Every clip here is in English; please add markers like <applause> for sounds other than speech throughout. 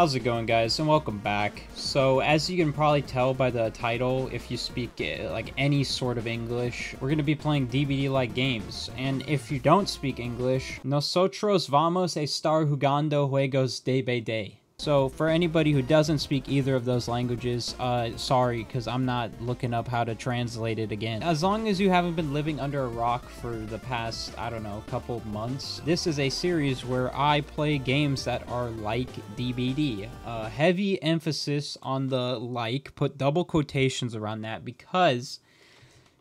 How's it going guys and welcome back. So as you can probably tell by the title, if you speak uh, like any sort of English, we're going to be playing DBD-like games. And if you don't speak English, nosotros vamos a estar jugando juegos de BD. So for anybody who doesn't speak either of those languages, uh, sorry, because I'm not looking up how to translate it again. As long as you haven't been living under a rock for the past, I don't know, couple months, this is a series where I play games that are like DBD. Uh, heavy emphasis on the like, put double quotations around that because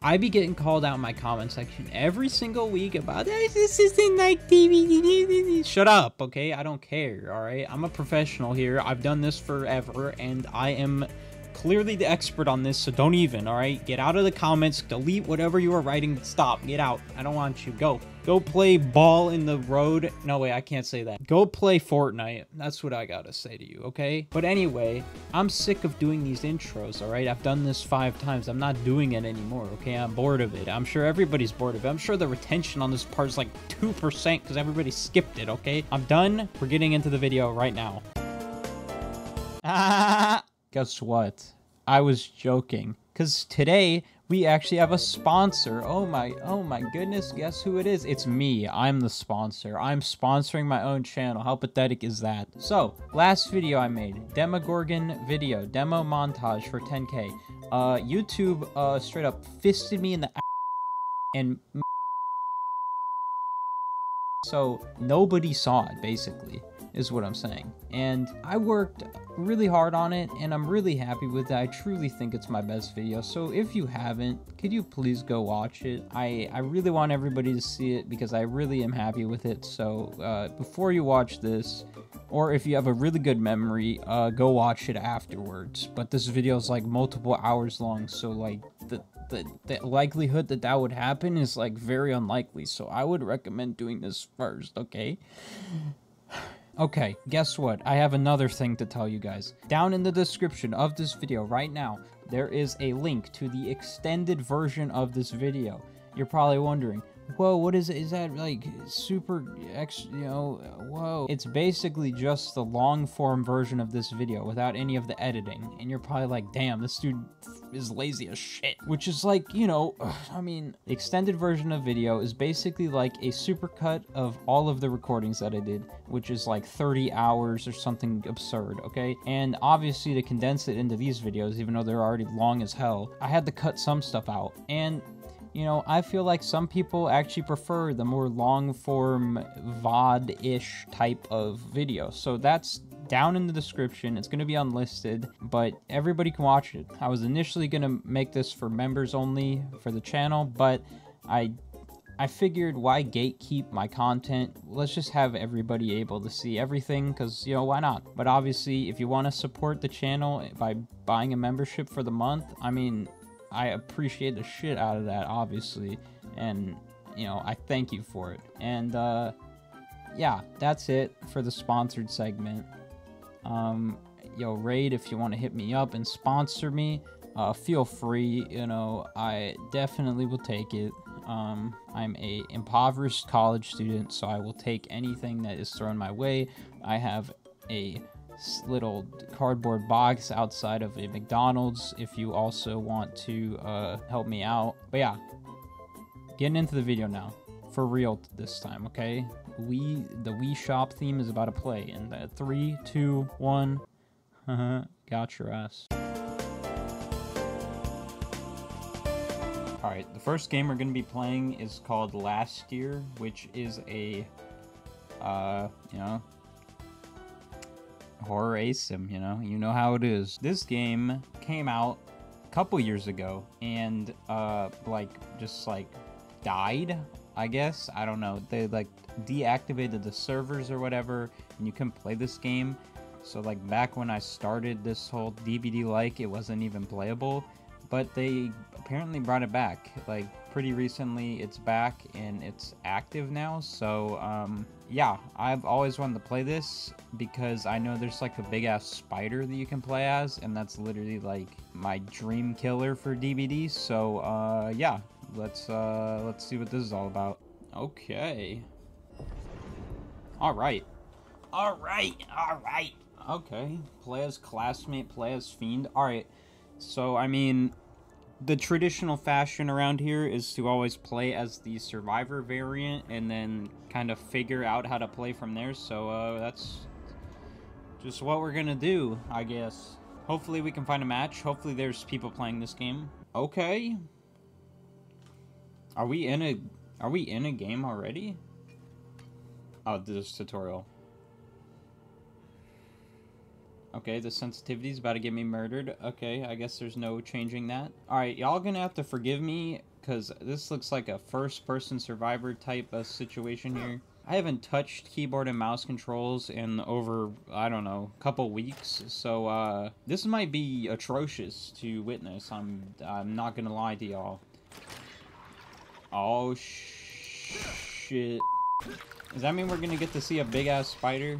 I be getting called out in my comment section every single week about this isn't like TV. Shut up, okay? I don't care, alright? I'm a professional here. I've done this forever, and I am clearly the expert on this, so don't even, alright? Get out of the comments, delete whatever you are writing, stop, get out. I don't want you, go. Go play ball in the road. No, wait, I can't say that. Go play Fortnite. That's what I gotta say to you, okay? But anyway, I'm sick of doing these intros, alright? I've done this five times. I'm not doing it anymore, okay? I'm bored of it. I'm sure everybody's bored of it. I'm sure the retention on this part is like 2% because everybody skipped it, okay? I'm done. We're getting into the video right now. Ah! <laughs> Guess what? I was joking. Because today, we actually have a sponsor. Oh my, oh my goodness, guess who it is? It's me. I'm the sponsor. I'm sponsoring my own channel. How pathetic is that? So, last video I made, Demogorgon video, demo montage for 10k. Uh, YouTube, uh, straight up fisted me in the and so nobody saw it, basically is what I'm saying. And I worked really hard on it and I'm really happy with it. I truly think it's my best video. So if you haven't, could you please go watch it? I, I really want everybody to see it because I really am happy with it. So uh, before you watch this, or if you have a really good memory, uh, go watch it afterwards. But this video is like multiple hours long, so like the, the, the likelihood that that would happen is like very unlikely. So I would recommend doing this first, okay? Okay, guess what? I have another thing to tell you guys. Down in the description of this video right now, there is a link to the extended version of this video. You're probably wondering, whoa, what is it? Is that like super, ex, you know, whoa. It's basically just the long form version of this video without any of the editing. And you're probably like, damn, this dude is lazy as shit. Which is like, you know, <sighs> I mean, the extended version of video is basically like a supercut of all of the recordings that I did, which is like 30 hours or something absurd, okay? And obviously to condense it into these videos, even though they're already long as hell, I had to cut some stuff out. And you know, I feel like some people actually prefer the more long form VOD ish type of video. So that's down in the description. It's going to be unlisted, but everybody can watch it. I was initially going to make this for members only for the channel, but I I figured why gatekeep my content? Let's just have everybody able to see everything because, you know, why not? But obviously, if you want to support the channel by buying a membership for the month, I mean, I appreciate the shit out of that, obviously, and you know I thank you for it. And uh, yeah, that's it for the sponsored segment. Um, yo, Raid, if you want to hit me up and sponsor me, uh, feel free. You know, I definitely will take it. Um, I'm a impoverished college student, so I will take anything that is thrown my way. I have a little cardboard box outside of a McDonald's if you also want to uh, help me out. But yeah, getting into the video now. For real this time, okay? We the Wii Shop theme is about to play in the three, two, one. <laughs> got your ass. Alright, the first game we're going to be playing is called Last Year, which is a, uh, you know, horror asym, you know, you know how it is. This game came out a couple years ago and uh like just like died, I guess. I don't know. They like deactivated the servers or whatever and you couldn't play this game. So like back when I started this whole DBD like it wasn't even playable, but they apparently brought it back. Like pretty recently it's back and it's active now. So um yeah, I've always wanted to play this because I know there's like a big ass spider that you can play as, and that's literally like my dream killer for DBD. So uh, yeah, let's uh, let's see what this is all about. Okay. All right. All right. All right. Okay, play as classmate, play as fiend. Alright, so I mean, the traditional fashion around here is to always play as the survivor variant and then kind of figure out how to play from there. So uh, that's just what we're gonna do, I guess. Hopefully we can find a match. Hopefully there's people playing this game. Okay. Are we in a are we in a game already? Oh, this tutorial. Okay, the sensitivity is about to get me murdered. Okay, I guess there's no changing that. Alright, y'all gonna have to forgive me, because this looks like a first-person survivor type of situation here. I haven't touched keyboard and mouse controls in over, I don't know, a couple weeks, so uh, this might be atrocious to witness. I'm, I'm not gonna lie to y'all. Oh, sh shit. Does that mean we're gonna get to see a big-ass spider?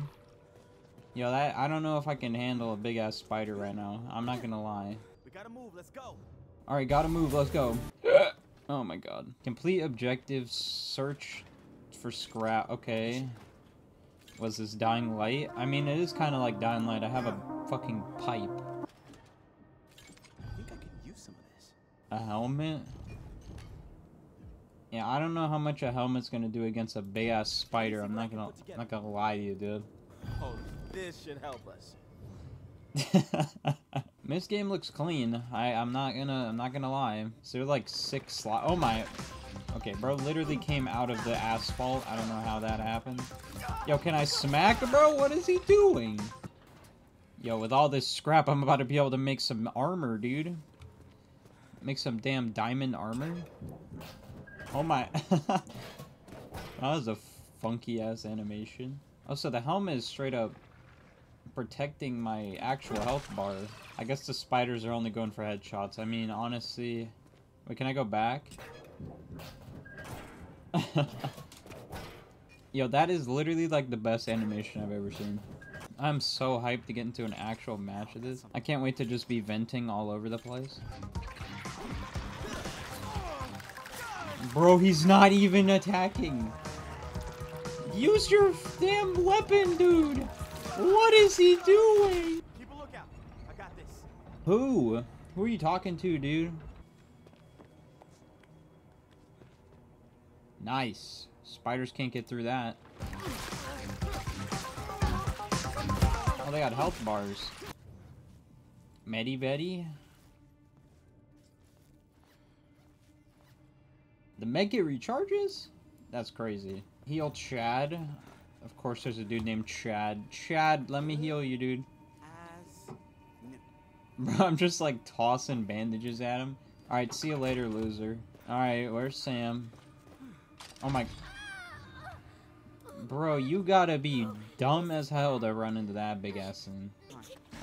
Yo, that I don't know if I can handle a big ass spider right now. I'm not gonna lie. We gotta move. Let's go. All right, gotta move. Let's go. <laughs> oh my god. Complete objective Search for scrap. Okay. Was this dying light? I mean, it is kind of like dying light. I have a fucking pipe. I think I could use some of this. A helmet. Yeah, I don't know how much a helmet's gonna do against a big ass spider. I'm not gonna, I'm not gonna lie to you, dude. This should help us. <laughs> this game looks clean. I I'm not gonna I'm not gonna lie. So there like six slot. Oh my. Okay, bro, literally came out of the asphalt. I don't know how that happened. Yo, can I smack, bro? What is he doing? Yo, with all this scrap, I'm about to be able to make some armor, dude. Make some damn diamond armor. Oh my. <laughs> that was a funky ass animation. Oh, so the helmet is straight up protecting my actual health bar. I guess the spiders are only going for headshots. I mean, honestly... Wait, can I go back? <laughs> Yo, that is literally like the best animation I've ever seen. I'm so hyped to get into an actual match of this. I can't wait to just be venting all over the place. Bro, he's not even attacking. Use your damn weapon, dude! What is he doing? Keep a lookout. I got this. Who? Who are you talking to, dude? Nice. Spiders can't get through that. Oh, they got health bars. Medivetti? The med kit recharges? That's crazy. Heal Chad. Of course, there's a dude named Chad. Chad, let me heal you, dude. <laughs> Bro, I'm just like tossing bandages at him. Alright, see you later, loser. Alright, where's Sam? Oh my... Bro, you gotta be dumb as hell to run into that big ass thing.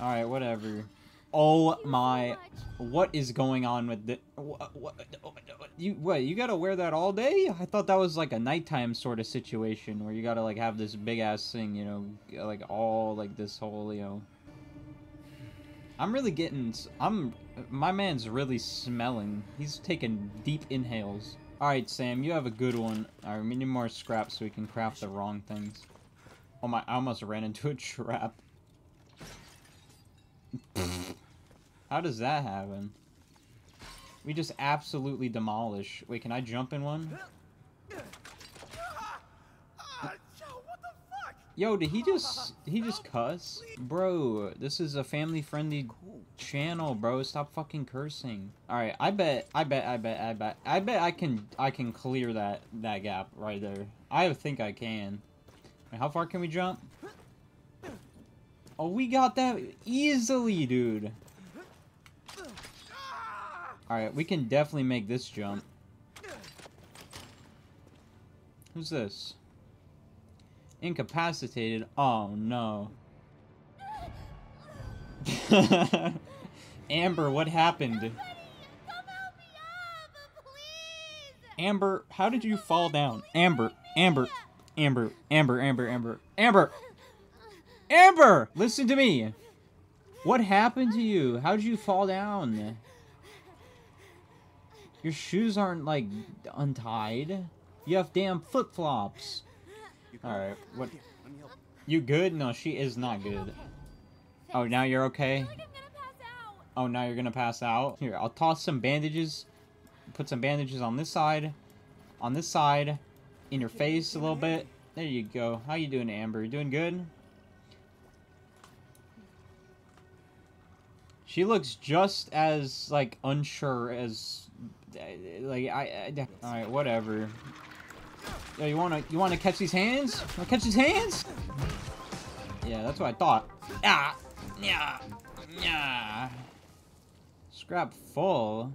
Alright, whatever. Oh my... What is going on with the... What, you, what, you gotta wear that all day? I thought that was like a nighttime sort of situation where you gotta like have this big ass thing, you know, like all like this whole, you know... I'm really getting. I'm. My man's really smelling. He's taking deep inhales. Alright, Sam, you have a good one. Alright, we need more scrap so we can craft the wrong things. Oh my, I almost ran into a trap. <laughs> How does that happen? We just absolutely demolish. Wait, can I jump in one? Yo, did he just did he just cuss? Bro, this is a family friendly channel, bro. Stop fucking cursing. Alright, I bet I bet I bet I bet I bet I can I can clear that that gap right there. I think I can. Wait, how far can we jump? Oh, we got that easily, dude. Alright, we can definitely make this jump. Who's this? Incapacitated? Oh, no. <laughs> Amber, what happened? Amber, how did you fall down? Amber, Amber, Amber, Amber, Amber, Amber, Amber! Amber! Listen to me! What happened to you? How did you fall down? Your shoes aren't, like, untied. You have damn flip-flops. Alright, what... Here, let me help. You good? No, she is not good. Oh, now you're okay? I feel like I'm gonna pass out. Oh, now you're gonna pass out? Here, I'll toss some bandages. Put some bandages on this side. On this side. In your face a little bit. There you go. How you doing, Amber? You doing good? She looks just as, like, unsure as... Like, I... I Alright, whatever. Yo, you wanna, you wanna catch these hands? Wanna catch these hands? Yeah, that's what I thought. Ah! Yeah! Yeah! Scrap full.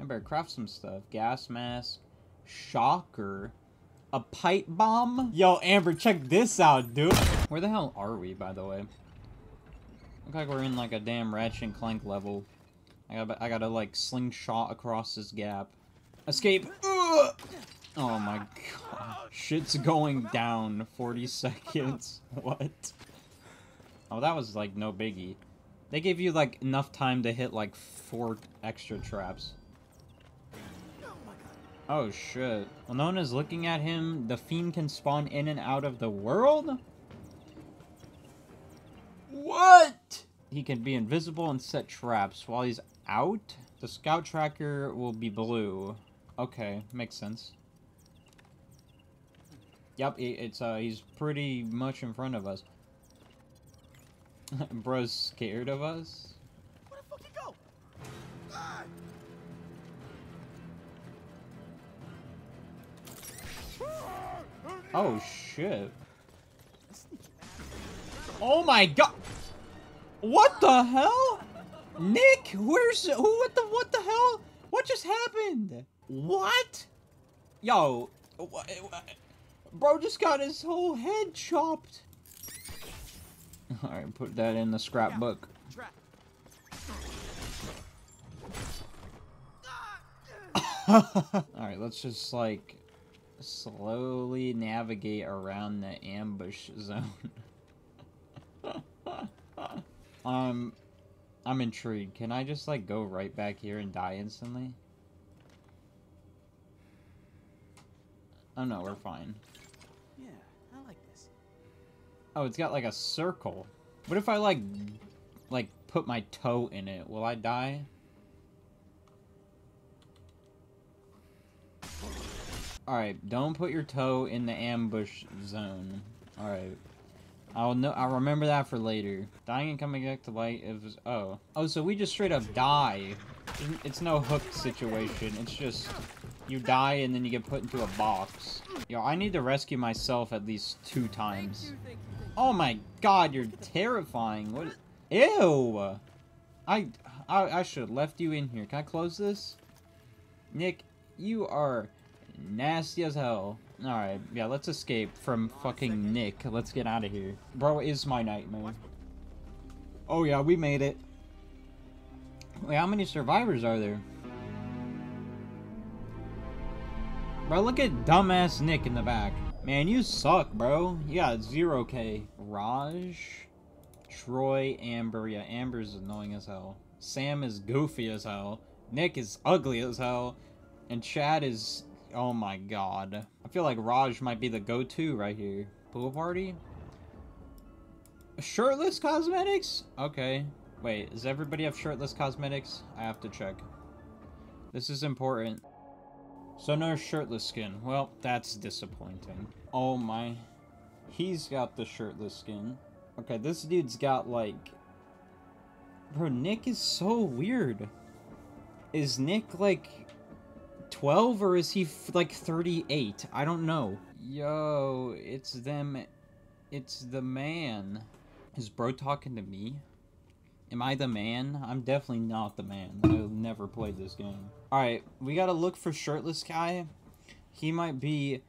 I better craft some stuff. Gas mask. Shocker. A pipe bomb? Yo, Amber, check this out, dude. Where the hell are we, by the way? Look like we're in like a damn Ratchet and Clank level. I gotta, I gotta like slingshot across this gap. Escape. Ugh! Oh my god. Shit's going down. 40 seconds. <laughs> What? Oh, that was like no biggie. They gave you like enough time to hit like four extra traps. Oh shit. Well, no one is looking at him. The fiend can spawn in and out of the world? What? He can be invisible and set traps while he's out. The scout tracker will be blue. Okay, makes sense. Yep, it- it's uh, he's pretty much in front of us. <laughs> Bro's scared of us? Where the fuck you go? Ah! Oh shit. Oh my god! What the hell? Nick, where's who? What the what the hell? What just happened? What? Yo, bro just got his whole head chopped. <laughs> All right, put that in the scrapbook. <laughs> All right, let's just like slowly navigate around the ambush zone. <laughs> um, I'm intrigued. Can I just like go right back here and die instantly? Oh no, we're fine. Yeah, I like this. Oh, it's got like a circle. What if I like, like put my toe in it? Will I die? Alright, don't put your toe in the ambush zone. Alright. I'll know I'll remember that for later. Dying and coming back to light is oh. Oh, so we just straight up die. It's no hooked situation. It's just you die and then you get put into a box. Yo, I need to rescue myself at least two times. Oh my god, you're terrifying. What? Ew! I, I, I should have left you in here. Can I close this? Nick, you are nasty as hell. Alright, yeah, let's escape from fucking Nick. Let's get out of here. Bro is my nightmare. Oh yeah, we made it. Wait, how many survivors are there? Bro, look at dumbass Nick in the back. Man, you suck, bro. You got 0k. Raj, Troy, Amber. Yeah, Amber's annoying as hell. Sam is goofy as hell. Nick is ugly as hell. And Chad is... Oh my god. I feel like Raj might be the go-to right here. Pool party? Shirtless cosmetics? Okay. Wait, does everybody have shirtless cosmetics? I have to check. This is important. So no shirtless skin. Well, that's disappointing. Oh my. He's got the shirtless skin. Okay, this dude's got like... Bro, Nick is so weird. Is Nick like 12 or is he like 38? I don't know. Yo, it's them. It's the man. Is bro talking to me? Am I the man? I'm definitely not the man. I've never played this game. Alright, we gotta look for shirtless guy. He might be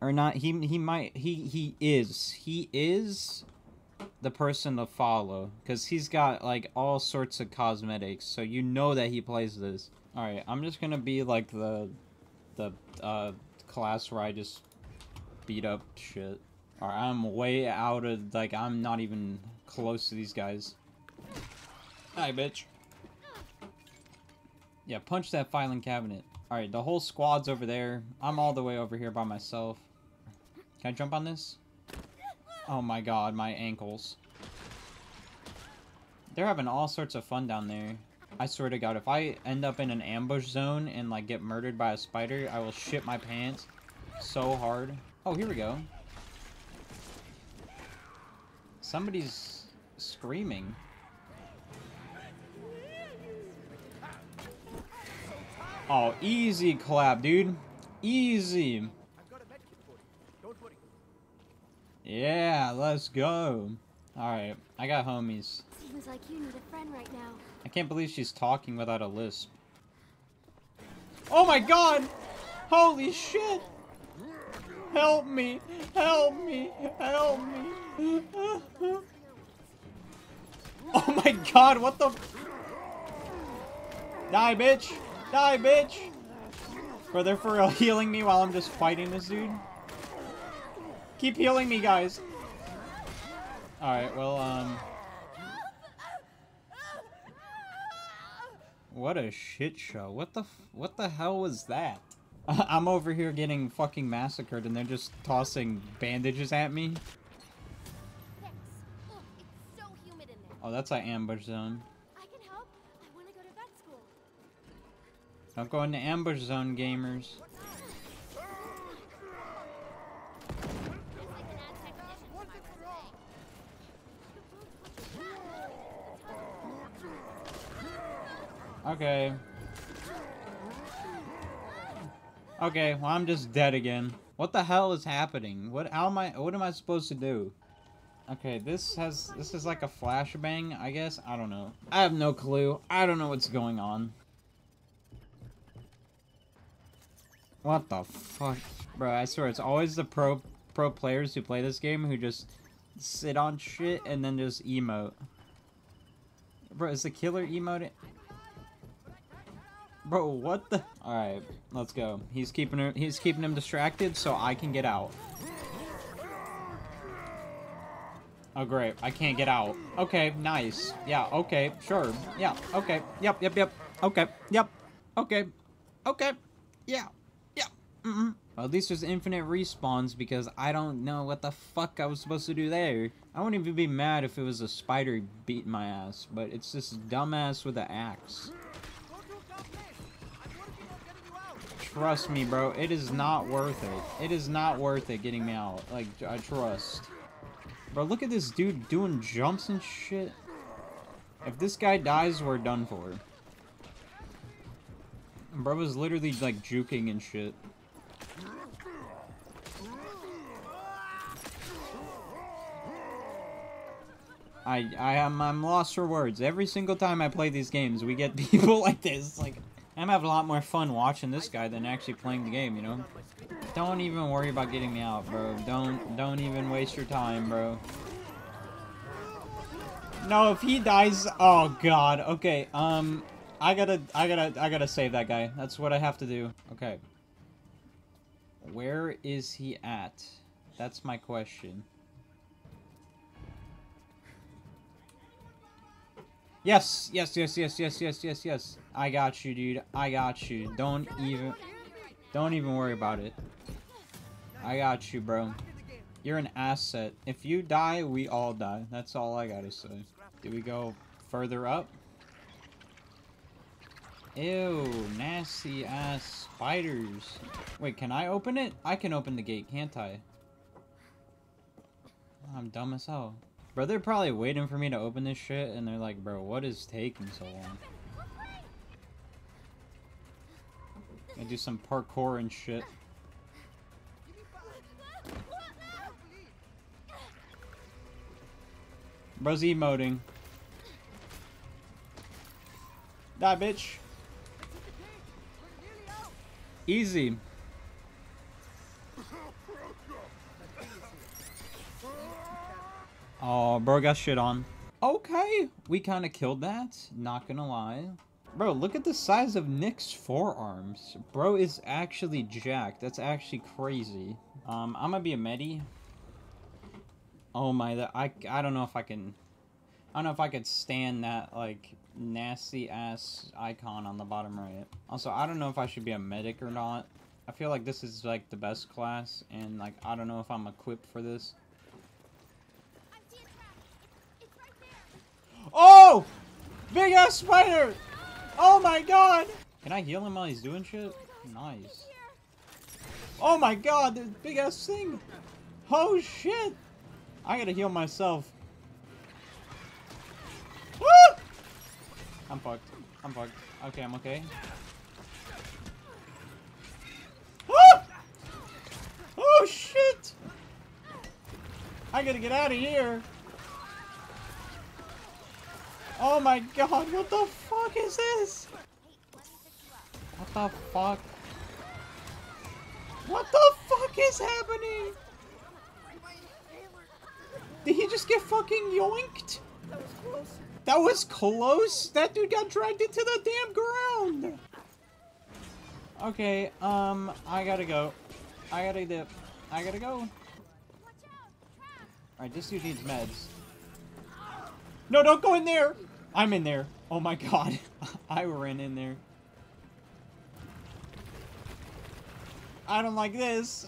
or not he he might he he is. He is the person to follow cuz he's got like all sorts of cosmetics. So you know that he plays this. Alright, I'm just gonna be like the the uh class where I just beat up shit. Alright, I'm way out of like I'm not even close to these guys. Hi, bitch. Yeah, punch that filing cabinet. Alright, the whole squad's over there. I'm all the way over here by myself. Can I jump on this? Oh my god, my ankles. They're having all sorts of fun down there. I swear to God, if I end up in an ambush zone and like get murdered by a spider, I will shit my pants so hard. Oh, here we go. Somebody's screaming. Oh, easy clap, dude. Easy. Yeah, let's go. Alright, I got homies. Seems like you need a friend right now. I can't believe she's talking without a lisp. Oh my god! Holy shit! Help me! Help me! Help me! <laughs> Oh my god, what the... Die, bitch! Die, bitch! Bro, they're for real healing me while I'm just fighting this dude? Keep healing me, guys! Alright, well, um... What a shit show. What the f- what the hell was that? <laughs> I'm over here getting fucking massacred and they're just tossing bandages at me. Thanks. So humid in there. Oh, that's an ambush zone. I can help. I want to go to vet school. Don't go into ambush zone, gamers. Guess I can add technician to my resume. Okay. Okay, well I'm just dead again. What the hell is happening? What how am I what am I supposed to do? Okay, this has this is like a flashbang, I guess. I don't know. I have no clue. I don't know what's going on. What the fuck? Bro, I swear it's always the pro pro players who play this game who just sit on shit and then just emote. Bro, is the killer emote Bro, what the? All right, let's go. He's keeping her. He's keeping him distracted, so I can get out. Oh great, I can't get out. Okay, nice. Yeah. Okay. Sure. Yeah. Okay. Yep. Yep. Yep. Okay. Yep. Okay. Okay. Yeah. Yeah. Mm -mm. Well, at least there's infinite respawns because I don't know what the fuck I was supposed to do there. I wouldn't even be mad if it was a spider beating my ass, but it's this dumbass with an axe. Don't do come this. I'm working on getting you out. Trust me, bro. It is not worth it. It is not worth it getting me out. Like, I trust. Bro, look at this dude doing jumps and shit. If this guy dies, we're done for. Bro was literally, like, juking and shit. I, I am I'm lost for words. Every single time I play these games, we get <laughs> people like this. Like, I'm having a lot more fun watching this guy than actually playing the game, you know? Don't even worry about getting me out, bro. Don't don't even waste your time, bro. No, if he dies, oh god. Okay, um, I gotta, I gotta, I gotta save that guy. That's what I have to do. Okay. Where is he at? That's my question. Yes, yes, yes, yes, yes, yes, yes, yes. I got you, dude. I got you. Don't even, don't even worry about it. I got you, bro. You're an asset. If you die, we all die. That's all I gotta say. Do we go further up? Ew, nasty ass spiders. Wait, can I open it? I can open the gate, can't I? I'm dumb as hell. Bro, they're probably waiting for me to open this shit, and they're like, bro, what is taking so long? I do some parkour and shit. Bro's emoting. Die, bitch. Easy. Oh, bro got shit on. Okay, we kind of killed that. Not gonna lie. Bro, look at the size of Nick's forearms. Bro is actually jacked. That's actually crazy. Um, I'm gonna be a medi. Oh my, that I I don't know if I can. I don't know if I could stand that like nasty ass icon on the bottom right. Also, I don't know if I should be a medic or not. I feel like this is like the best class, and like I don't know if I'm equipped for this. I see a trap. It's right there. Oh! Big ass spider! Oh my god! Can I heal him while he's doing shit? Nice. Oh my god, this big ass thing! Oh shit! I gotta heal myself. Woo! I'm fucked. I'm fucked. Okay, I'm okay. Ah! Oh shit! I gotta get out of here. Oh my god, what the fuck is this? What the fuck? What the fuck is happening? Did he just get fucking yoinked? That was close. That was close. That dude got dragged into the damn ground. Okay, um, I gotta go. I gotta dip. I gotta go. Alright, this dude needs meds. No, don't go in there! I'm in there. Oh my god. <laughs> I ran in there. I don't like this.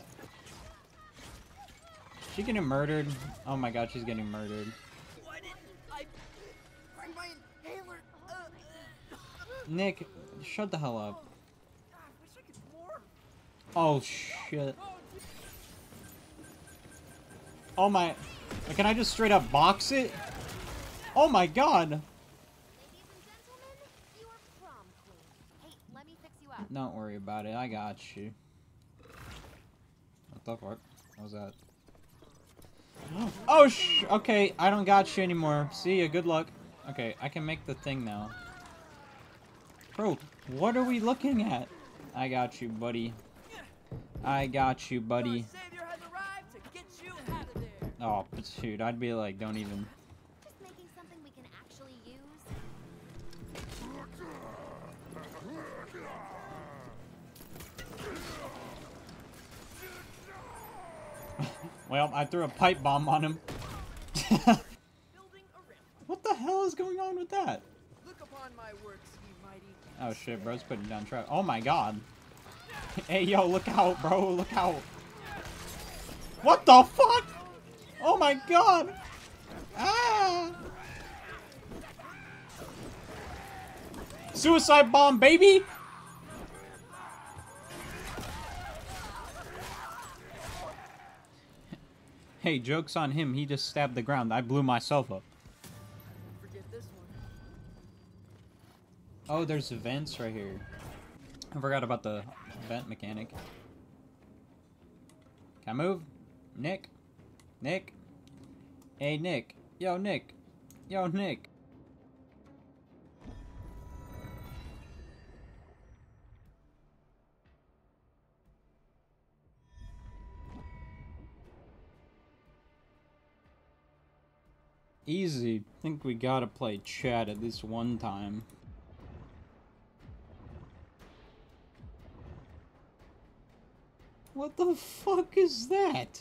She getting murdered? Oh my god, she's getting murdered. Why didn't I bring my inhaler? Uh, uh, Nick, shut the hell up. I wish I could more. Oh shit. Oh my. Can I just straight up box it? Oh my god. Ladies and gentlemen, your prom queen. Hey, let me fix you up. Don't worry about it. I got you. What the fuck? What was that? Oh sh. Okay, I don't got you anymore. See ya. Good luck. Okay, I can make the thing now. Bro, what are we looking at? I got you, buddy. I got you, buddy. Your savior has arrived to get you out of there. Oh, but shoot, I'd be like, don't even. Well, I threw a pipe bomb on him. Building a ramp. what the hell is going on with that? Look upon my works. Oh shit, bro's putting down trap. Oh my god. Hey yo, look out, bro, look out. What the fuck? Oh my god. Ah. Suicide bomb, baby. Hey, joke's on him. He just stabbed the ground. I blew myself up. Forget this one. Oh, there's vents right here. I forgot about the vent mechanic. Can I move? Nick? Nick? Hey, Nick. Yo, Nick. Yo, Nick. Easy. I think we gotta play Chad at least one time. What the fuck is that?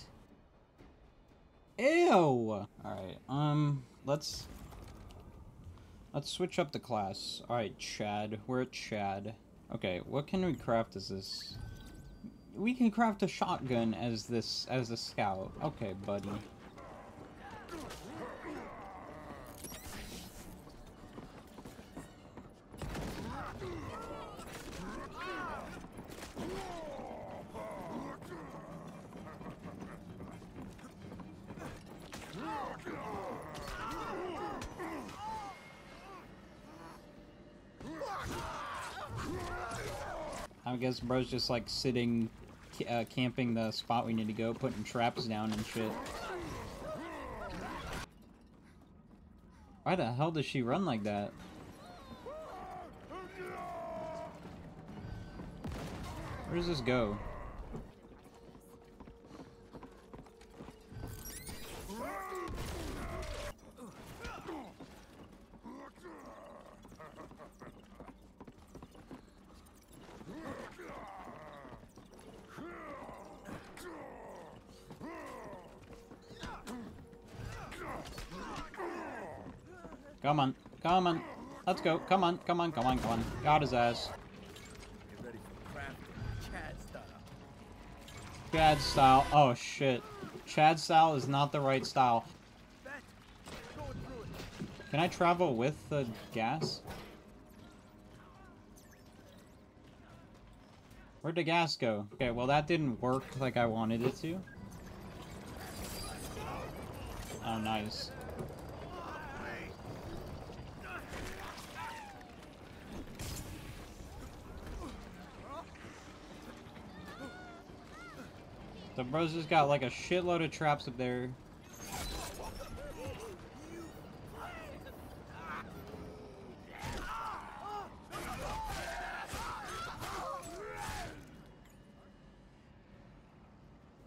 Ew! Alright, um, let's... Let's switch up the class. Alright, Chad. We're at Chad. Okay, what can we craft as this? We can craft a shotgun as this, as a scout. Okay, buddy. I guess bro's just like sitting, uh, camping the spot we need to go, putting traps down and shit. Why the hell does she run like that? Where does this go? Come on, come on. Let's go. Come on, come on, come on, come on. Got his ass. Chad style. Oh shit. Chad style is not the right style. Can I travel with the gas? Where'd the gas go? Okay, well that didn't work like I wanted it to. Oh, nice. The bros just got like a shitload of traps up there.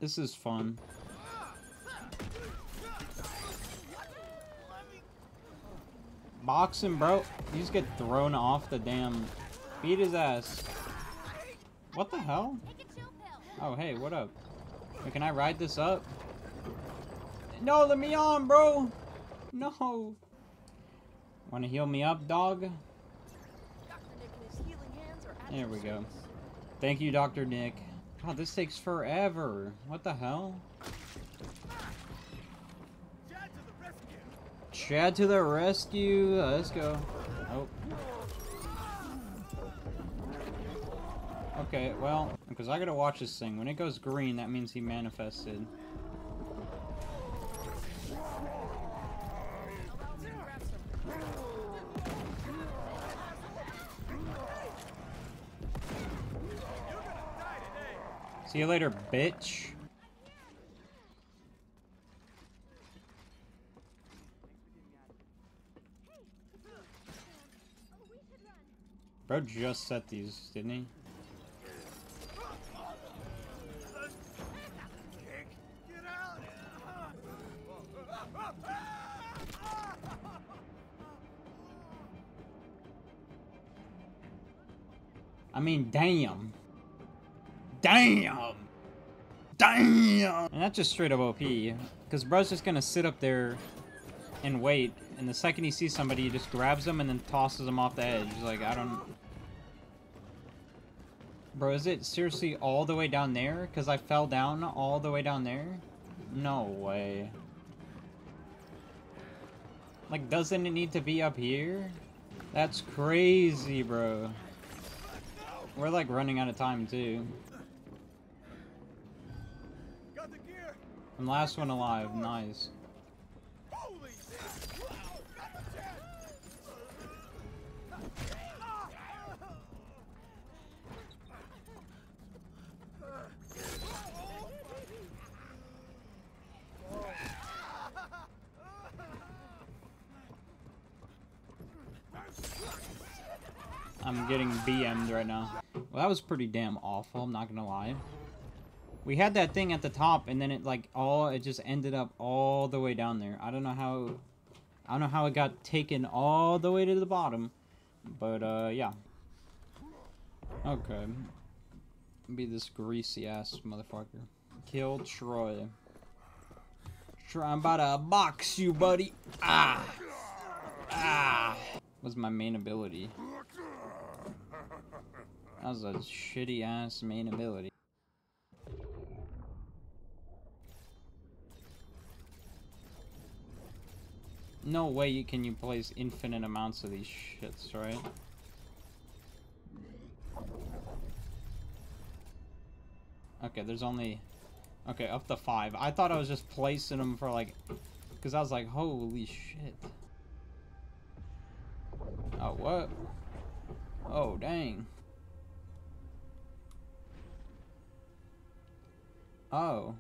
This is fun. Boxing, bro. You just get thrown off the damn... Beat his ass. What the hell? Oh, hey, what up? Wait, can I ride this up? No, let me on, bro! No! Wanna heal me up, dog? Dr. Nick and his healing hands are at There we go. Thank you, Dr. Nick. God, this takes forever. What the hell? Chad to the rescue. Uh, let's go. Okay, well, because I gotta watch this thing. When it goes green, that means he manifested. See you later, bitch. Bro just set these, didn't he? I mean, damn. Damn! Damn! And that's just straight up OP. Because bro's just gonna sit up there and wait, and the second he sees somebody, he just grabs them and then tosses them off the edge. Like, I don't... Bro, is it seriously all the way down there? Because I fell down all the way down there? No way. Like, doesn't it need to be up here? That's crazy, bro. We're like running out of time, too. Got the gear. And last one alive, nice. Holy shit. Got the chest. I'm getting BM'd right now. Well, that was pretty damn awful, I'm not gonna lie. We had that thing at the top, and then it, like, all, it just ended up all the way down there. I don't know how, I don't know how it got taken all the way to the bottom. But, uh, yeah. Okay. Be this greasy-ass motherfucker. Kill Troy. Troy, I'm about to box you, buddy. Ah! Ah! Was my main ability. That was a shitty ass main ability. No way you can you place infinite amounts of these shits, right? Okay, there's only... Okay, up to five. I thought I was just placing them for like... Because I was like, holy shit. Oh, what? Oh, dang. Oh.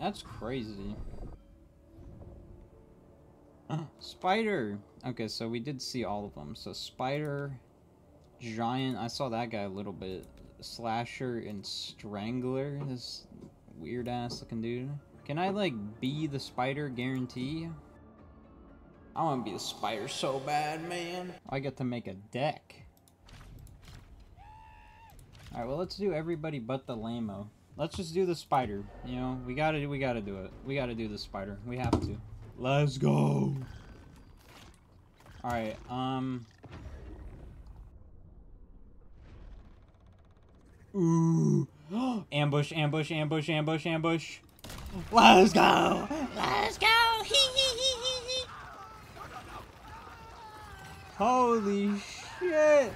That's crazy. <gasps> Spider! Okay, so we did see all of them. So Spider, Giant, I saw that guy a little bit. Slasher and Strangler, this weird ass looking dude. Can I like be the spider guarantee? I want to be the spider so bad, man. I get to make a deck. Alright, well let's do everybody but the lamo. Let's just do the spider. You know, we gotta we gotta do it. We gotta do the spider. We have to. Let's go. Alright, um Ooh. <gasps> ambush, ambush, ambush, ambush, ambush. Let's go! Let's go! Hee hee hee hee hee! Holy shit!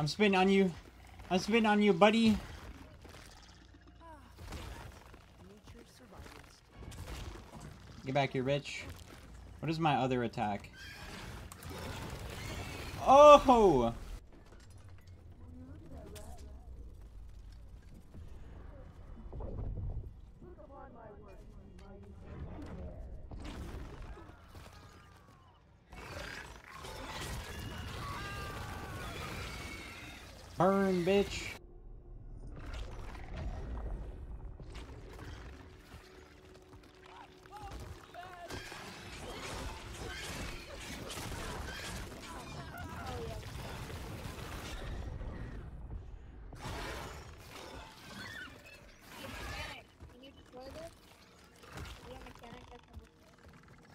I'm spitting on you. I'm spitting on you, buddy. Get back here, bitch. What is my other attack? Oh! Burn, bitch. Can you deploy this? Yeah, mechanic, that's bitch.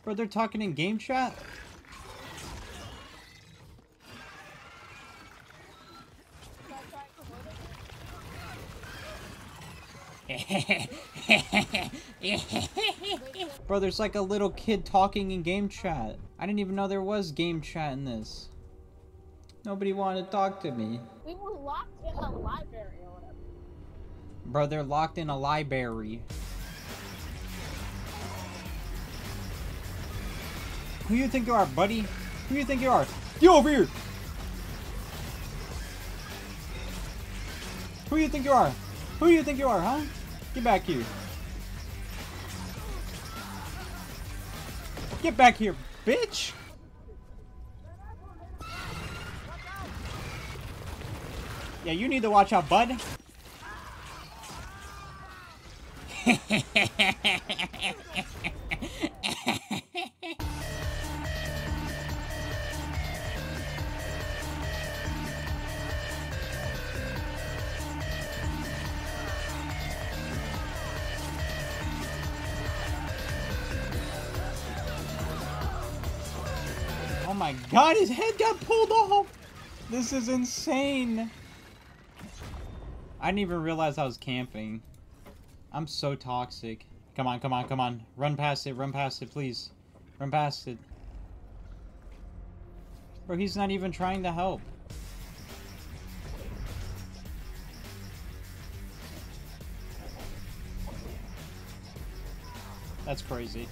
Bro, they're talking in game chat? Should I try and promote it? Bro, there's like a little kid talking in game chat. I didn't even know there was game chat in this. Nobody wanted to talk to me. We were locked in a library or whatever. Bro, they're locked in a library. Who you think you are, buddy? Who you think you are? You over here! Who you think you are? Who you think you are, huh? Get back here. Get back here, bitch! Yeah, you need to watch out, bud. <laughs> my god, his head got pulled off! This is insane! I didn't even realize I was camping. I'm so toxic. Come on, come on, come on. Run past it, run past it, please. Run past it. Bro, he's not even trying to help. That's crazy.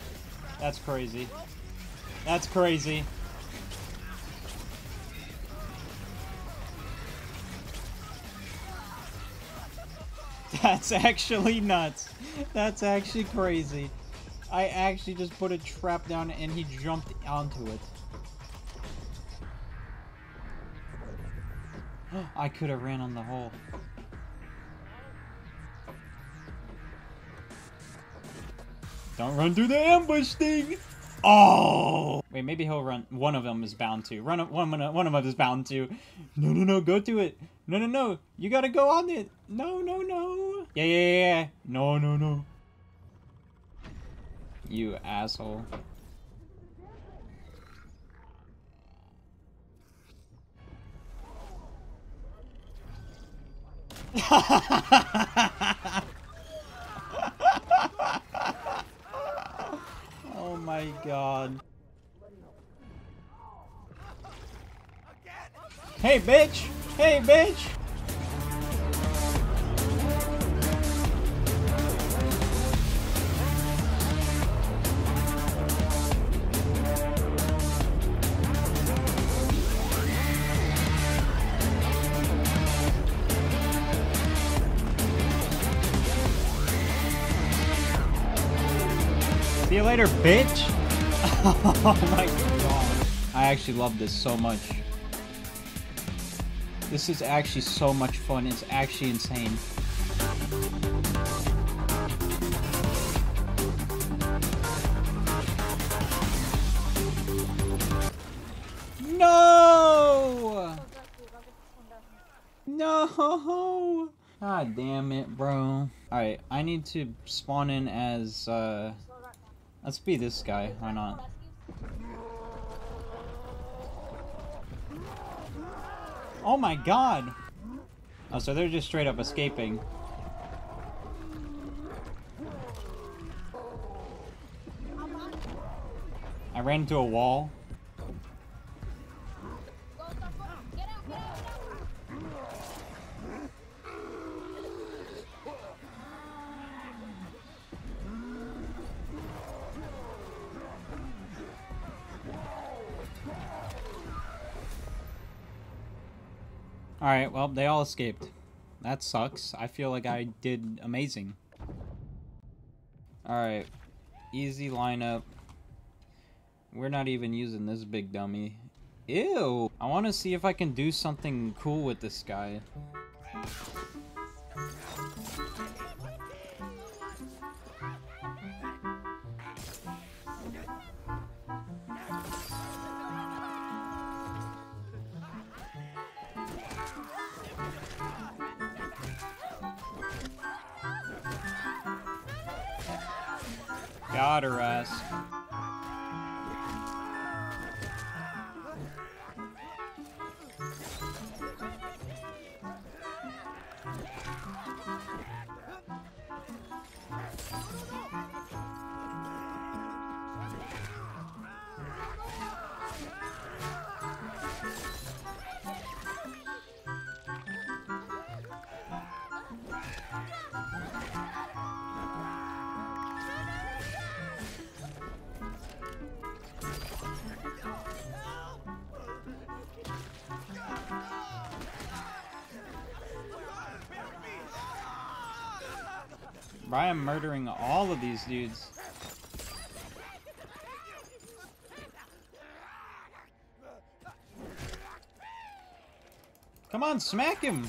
That's crazy. That's crazy. That's actually nuts. That's actually crazy. I actually just put a trap down and he jumped onto it. <gasps> I could have ran on the hole. Don't run through the ambush thing! Oh! Wait, maybe he'll run. One of them is bound to. Run. One. One of them is bound to. No, no, no. Go to it. No, no, no. You gotta go on it. No, no, no. Yeah, yeah, yeah. No, no, no. You asshole. <laughs> oh my god. Hey, bitch! Hey, bitch! See you later, bitch! <laughs> oh my god. I actually love this so much. This is actually so much fun. It's actually insane. No! No! God damn it, bro. Alright, I need to spawn in as, uh... Let's be this guy. Why not? Oh my god! Oh, so they're just straight up escaping. I ran into a wall. Well, they all escaped. That sucks. I feel like I did amazing. Alright. Easy lineup. We're not even using this big dummy. Ew! I want to see if I can do something cool with this guy. Brian murdering all of these dudes. Come on, smack him!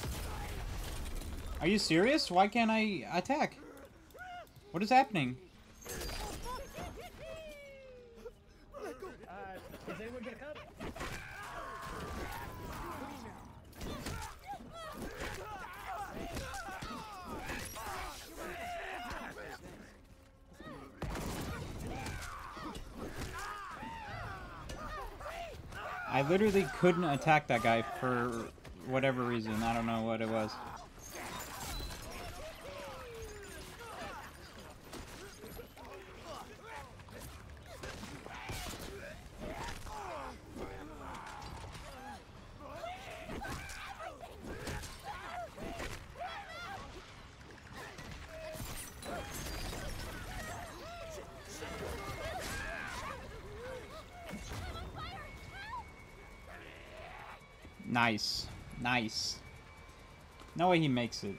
Are you serious? Why can't I attack? What is happening? I literally couldn't attack that guy for whatever reason. I don't know what it was. Nice. Nice. No way he makes it.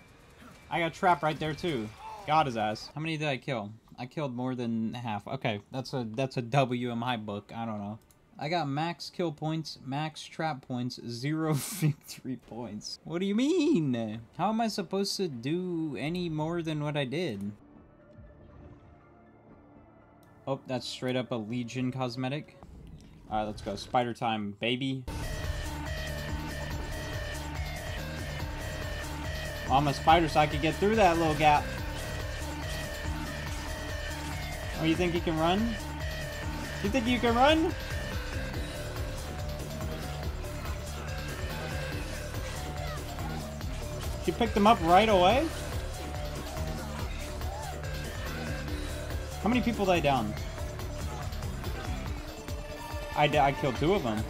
I got trapped right there too. Got his ass. How many did I kill? I killed more than half. Okay, that's a that's a W in my book. I don't know. I got max kill points, max trap points, <laughs> zero victory points. What do you mean? How am I supposed to do any more than what I did? Oh, that's straight up a Legion cosmetic. Alright, let's go. Spider time, baby. I'm a spider so I could get through that little gap. Oh, you think you can run? You think you can run? You picked them up right away? How many people did I down? I, I killed two of them.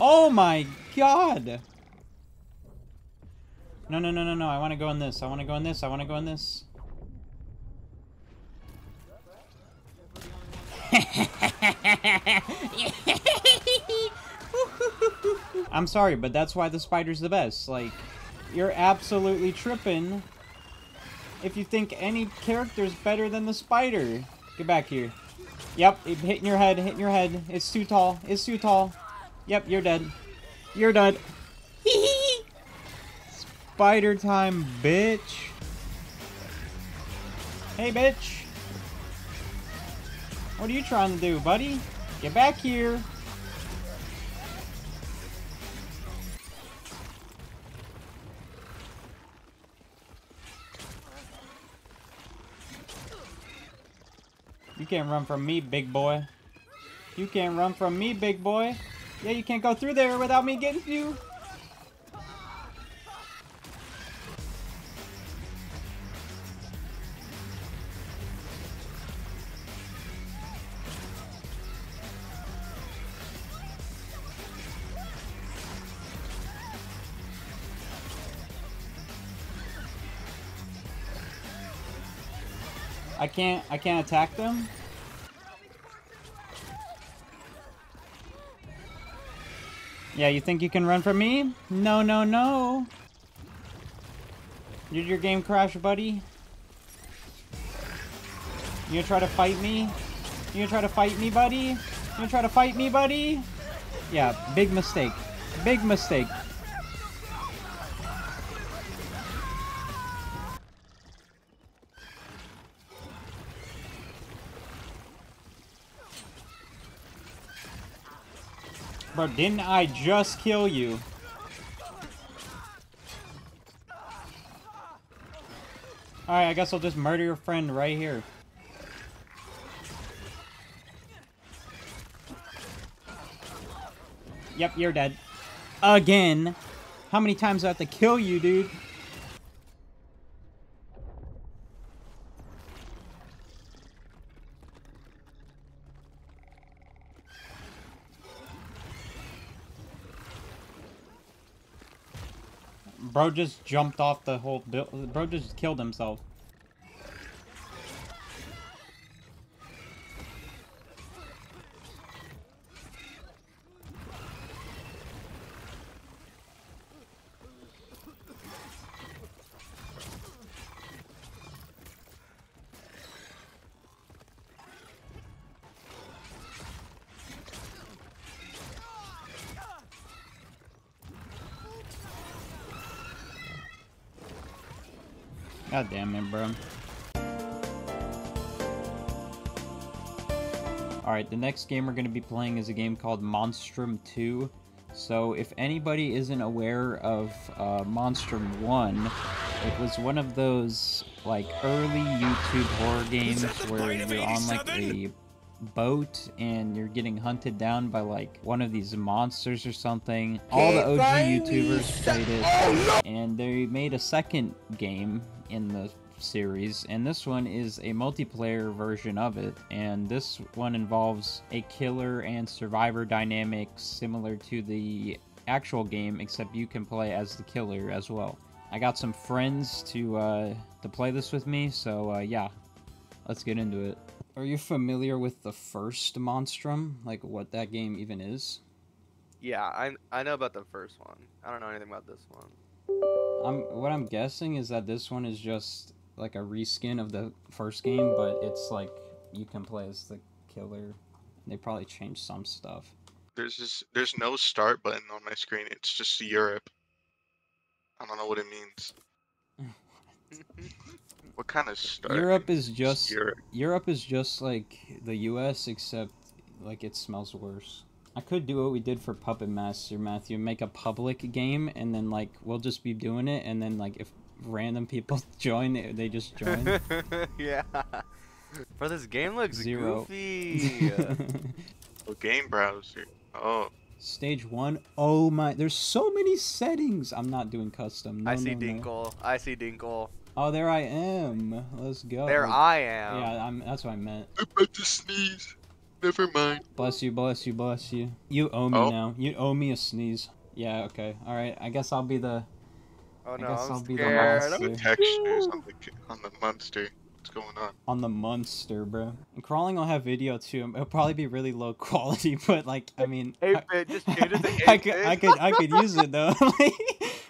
Oh my god! No, no, no, no, no. I want to go in this. I want to go in this. I want to go in this. <laughs> I'm sorry, but that's why the spider's the best. Like, you're absolutely tripping if you think any character's better than the spider. Get back here. Yep, hitting your head, hitting your head. It's too tall. It's too tall. Yep, you're dead. You're dead. Spider time, bitch. Hey, bitch. What are you trying to do, buddy? Get back here. You can't run from me, big boy. You can't run from me, big boy. Yeah, you can't go through there without me getting you. I can't I can't attack them. Yeah, you think you can run from me? No, no, no. Did your game crash, buddy? You gonna try to fight me? You gonna try to fight me, buddy? You gonna try to fight me, buddy? Yeah, big mistake. Big mistake. Bro, didn't I just kill you? Alright, I guess I'll just murder your friend right here. Yep, you're dead. Again. How many times do I have to kill you, dude? Bro just jumped off the whole. Bro just killed himself. God damn it, bro. Alright, the next game we're going to be playing is a game called Monstrum 2. So, if anybody isn't aware of uh, Monstrum 1, it was one of those, like, early YouTube horror games where you're on, like, a boat and you're getting hunted down by, like, one of these monsters or something. All the OG YouTubers played it, and they made a second game in the series, and this one is a multiplayer version of it. And this one involves a killer and survivor dynamic similar to the actual game, except you can play as the killer as well. I got some friends to uh, to play this with me, so uh, yeah, let's get into it. Are you familiar with the first Monstrum? Like what that game even is? Yeah, I I know about the first one. I don't know anything about this one. I'm what I'm guessing is that this one is just like a reskin of the first game, but it's like you can play as the killer. They probably changed some stuff. There's just there's no start button on my screen. It's just Europe. I don't know what it means. <laughs> what kind of start? Europe is just Europe. Europe is just like the US except like it smells worse. I could do what we did for Puppet Master, Matthew, make a public game and then like we'll just be doing it and then like if random people <laughs> join they, they just join. <laughs> yeah. Bro, this game looks Zero. goofy. <laughs> Oh, game browser. Oh, Stage one. Oh my there's so many settings. I'm not doing custom. No, I see no, no. Dinkle. I see Dinkle. Oh there I am. Let's go. There I am. Yeah, I'm that's what I meant. I'm about to sneeze. Never mind. Bless you, bless you, bless you. You owe me Oh. now. You owe me a sneeze. Yeah, okay. Alright, I guess I'll be the Oh I no, guess I'm I'll be the scared. last The Woo. textures on the ki- on the monster. What's going on? on the monster, bro. And crawling will have video too. It'll probably be really low quality, <laughs> but like I mean I, 8-bit, just <laughs> change it to I could I could I could use it though. <laughs>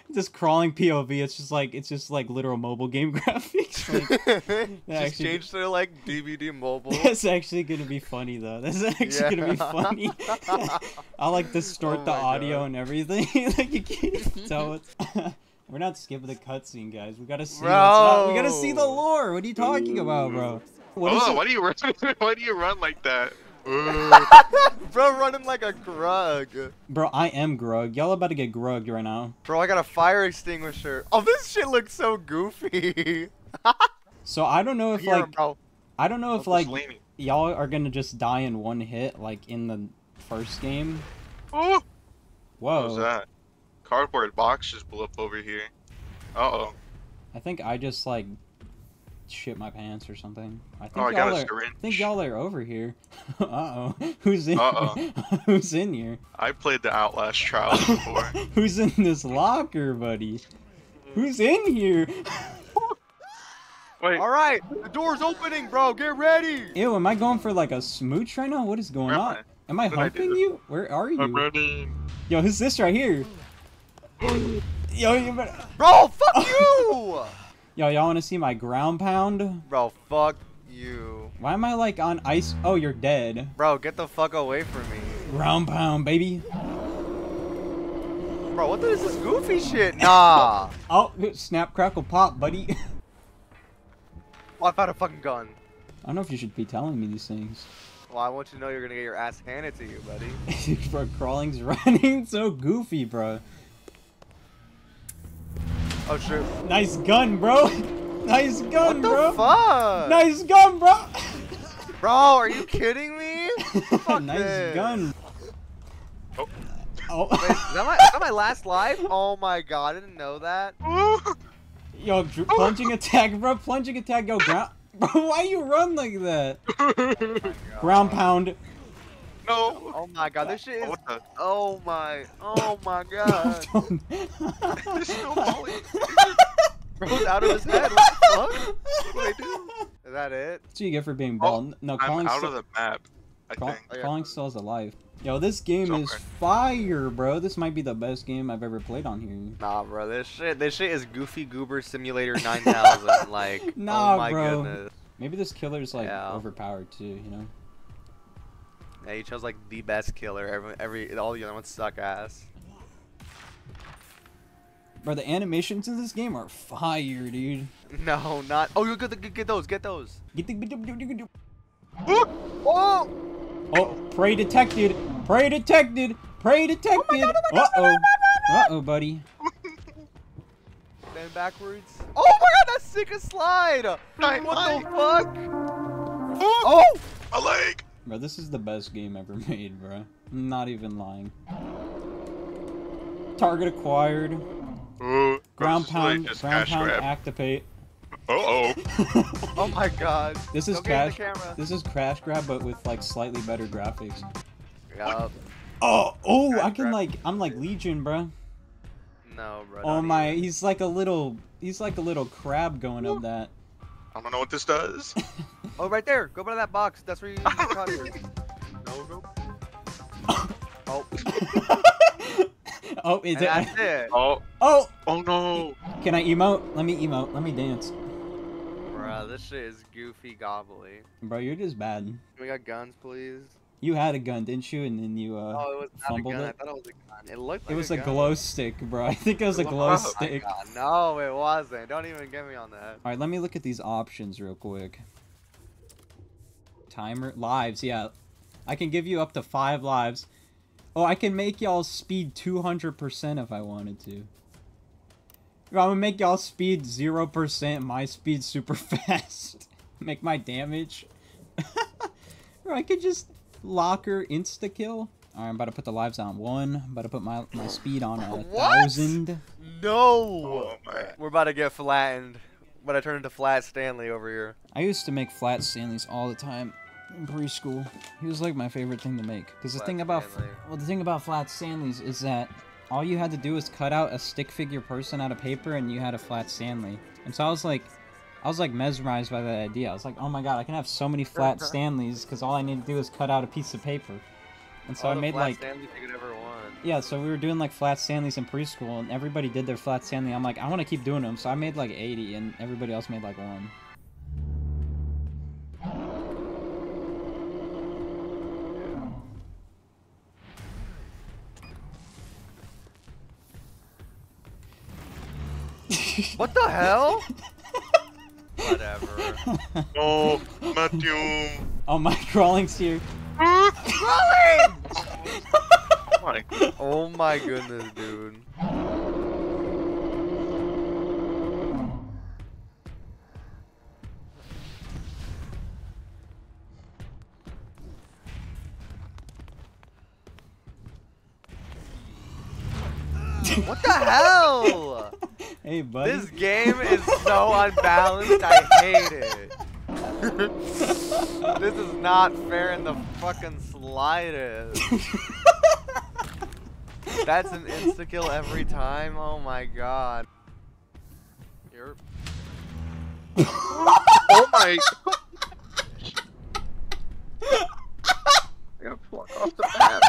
Like, just crawling POV, it's just like it's just like literal mobile game <laughs> graphics. Like, <laughs> just actually- change to like DBD mobile. <laughs> That's actually gonna be funny though. That's actually gonna be funny. I like distort Oh the audio God. and everything. like you can't even tell what's. We're not skipping the cutscene, guys. We gotta see. What's. We gotta see the lore. What are you talking about, bro? What is oh, it- why do you run? why do you run like that? Uh, <laughs> Bro, running like a grug. Bro, I am Grug. Y'all about to get Grugged right now. Bro, I got a fire extinguisher. Oh, this shit looks so goofy. <laughs> So I don't know if Here, like bro. I don't know if Mussolini. like y'all are gonna just die in one hit like in the first game, Oh, Whoa. what was that? Cardboard box just blew up over here. Uh oh. I think I just like shit my pants or something. I think Oh, I got y'all a are. syringe. I think y'all are over here. <laughs> uh oh. <laughs> Who's in? Uh-oh. <laughs> Who's in here? I played the Outlast trial before. Who's in this locker, buddy? Who's in here? Wait, All right, the door's opening, bro. Get ready. Ew, am I going for like a smooch right now? What is going Where am on? I? Am I What did I helping you? Where are you? I'm you? ready. Yo, who's this right here? <gasps> Yo, you better... Bro, fuck you. Yo, y'all want to see my ground pound? Bro, fuck you. Why am I like on ice? Oh, you're dead. Bro, get the fuck away from me. Ground pound, baby. Bro, what is this goofy shit? Nah. <laughs> Oh, snap, crackle, pop, buddy. <laughs> oh, I found a fucking gun. I don't know if you should be telling me these things. Well, I want you to know you're gonna get your ass handed to you, buddy. <laughs> bro, crawling's running so goofy, bro. Oh shoot. Nice gun, bro. <laughs> Nice gun, What the bro. fuck? Nice gun, bro. Bro, are you kidding me? <laughs> Fuck nice this. gun. Oh. Oh. Wait, is that, my, is that my last life? <laughs> Oh my god, I didn't know that. Yo, plunging attack, bro. Plunging attack. Yo, ground. Bro, why you run like that? Ground pound. No. Oh my god, this shit is. What the? Oh my. Oh my <laughs> god. There's no volley. Bro's out of his head. What the fuck? What do I do? Is that it? That's what you get for being Oh, bald. no, I'm calling out of the map. I call, think. Oh, yeah. calling still has a life. Yo, this game is fire, bro. This might be the best game I've ever played on here. Nah, bro, this shit, this shit is Goofy Goober Simulator 9000. like, <laughs> oh Nah, oh my bro. goodness. Maybe this killer's like Yeah. overpowered too, you know? Yeah, he chose like the best killer. Every, every, all the other ones suck ass. Bro, the animations in this game are fire, dude. No, not. Oh, you get, the, get those, get those. Get the- Oh! Oh, prey detected! Prey detected! Prey detected! Uh oh. Uh oh, buddy. <laughs> Then backwards. Oh my god, that's sick as slide! Night, what night. the fuck? Oh, Oh! a leg. Bro, this is the best game ever <laughs> made, bro. I'm not even lying. Target acquired. Ooh, Ground this is really pound. Ground pound grab. activate. Uh oh. <laughs> Oh my god. This is Go get crash. the camera. This is crash grab, but with like slightly better graphics. Yup. Oh, oh! I can grab. like, I'm like Legion, bro. No, bro. Oh my, even. he's like a little, he's like a little crab going up that. I don't know what this does. <laughs> Oh, right there. Go by that box. That's where you <laughs> caught it. No, no. Oh, <laughs> oh, is and it? that's it. Oh, Oh, oh no. can I emote? Let me emote. Let me dance. Bro, this shit is goofy gobbly. Bro, you're just bad. Can we got guns, please? You had a gun, didn't you? And then you uh, oh, it was not a fumbled gun. I it? thought it was a gun. It looked like it was a gun. glow stick, bro. <laughs> I think it was a Glow- stick. No, it wasn't. Don't even get me on that. All right, let me look at these options real quick. Timer lives, yeah. I can give you up to five lives. Oh, I can make y'all speed 200% if I wanted to. I'm gonna make y'all speed 0%, my speed super <laughs> fast. make my damage. <laughs> or I could just locker insta kill. Alright, I'm about to put the lives on one. I'm about to put my, my speed on a What? thousand. No! Oh my. We're about to get flattened. But I turned into Flat Stanley over here. I used to make flat Stanleys all the time in preschool. He was like my favorite thing to make. Because the thing about Stanley. well, the thing about flat Stanleys is that all you had to do was cut out a stick figure person out of paper, and you had a flat Stanley. And so I was like, I was like mesmerized by that idea. I was like, oh my god, I can have so many <laughs> flat Stanleys because all I need to do is cut out a piece of paper. And so All I the made Flat like Stanleys you could ever want. yeah, so we were doing like flat Stanleys in preschool, and everybody did their flat Stanley. I'm like, I want to keep doing them, so I made like 80, and everybody else made like one. What the hell? <laughs> Whatever. No, Matthew. Oh my, <laughs> crawling's here. Rolling! <laughs> Oh my. Oh my goodness, dude. What the hell? Hey, buddy. This game is so unbalanced. I hate it. <laughs> this is not fair in the fucking slightest. That's an insta kill every time. Oh my god. You're Oh my! <laughs> I got flung off the map.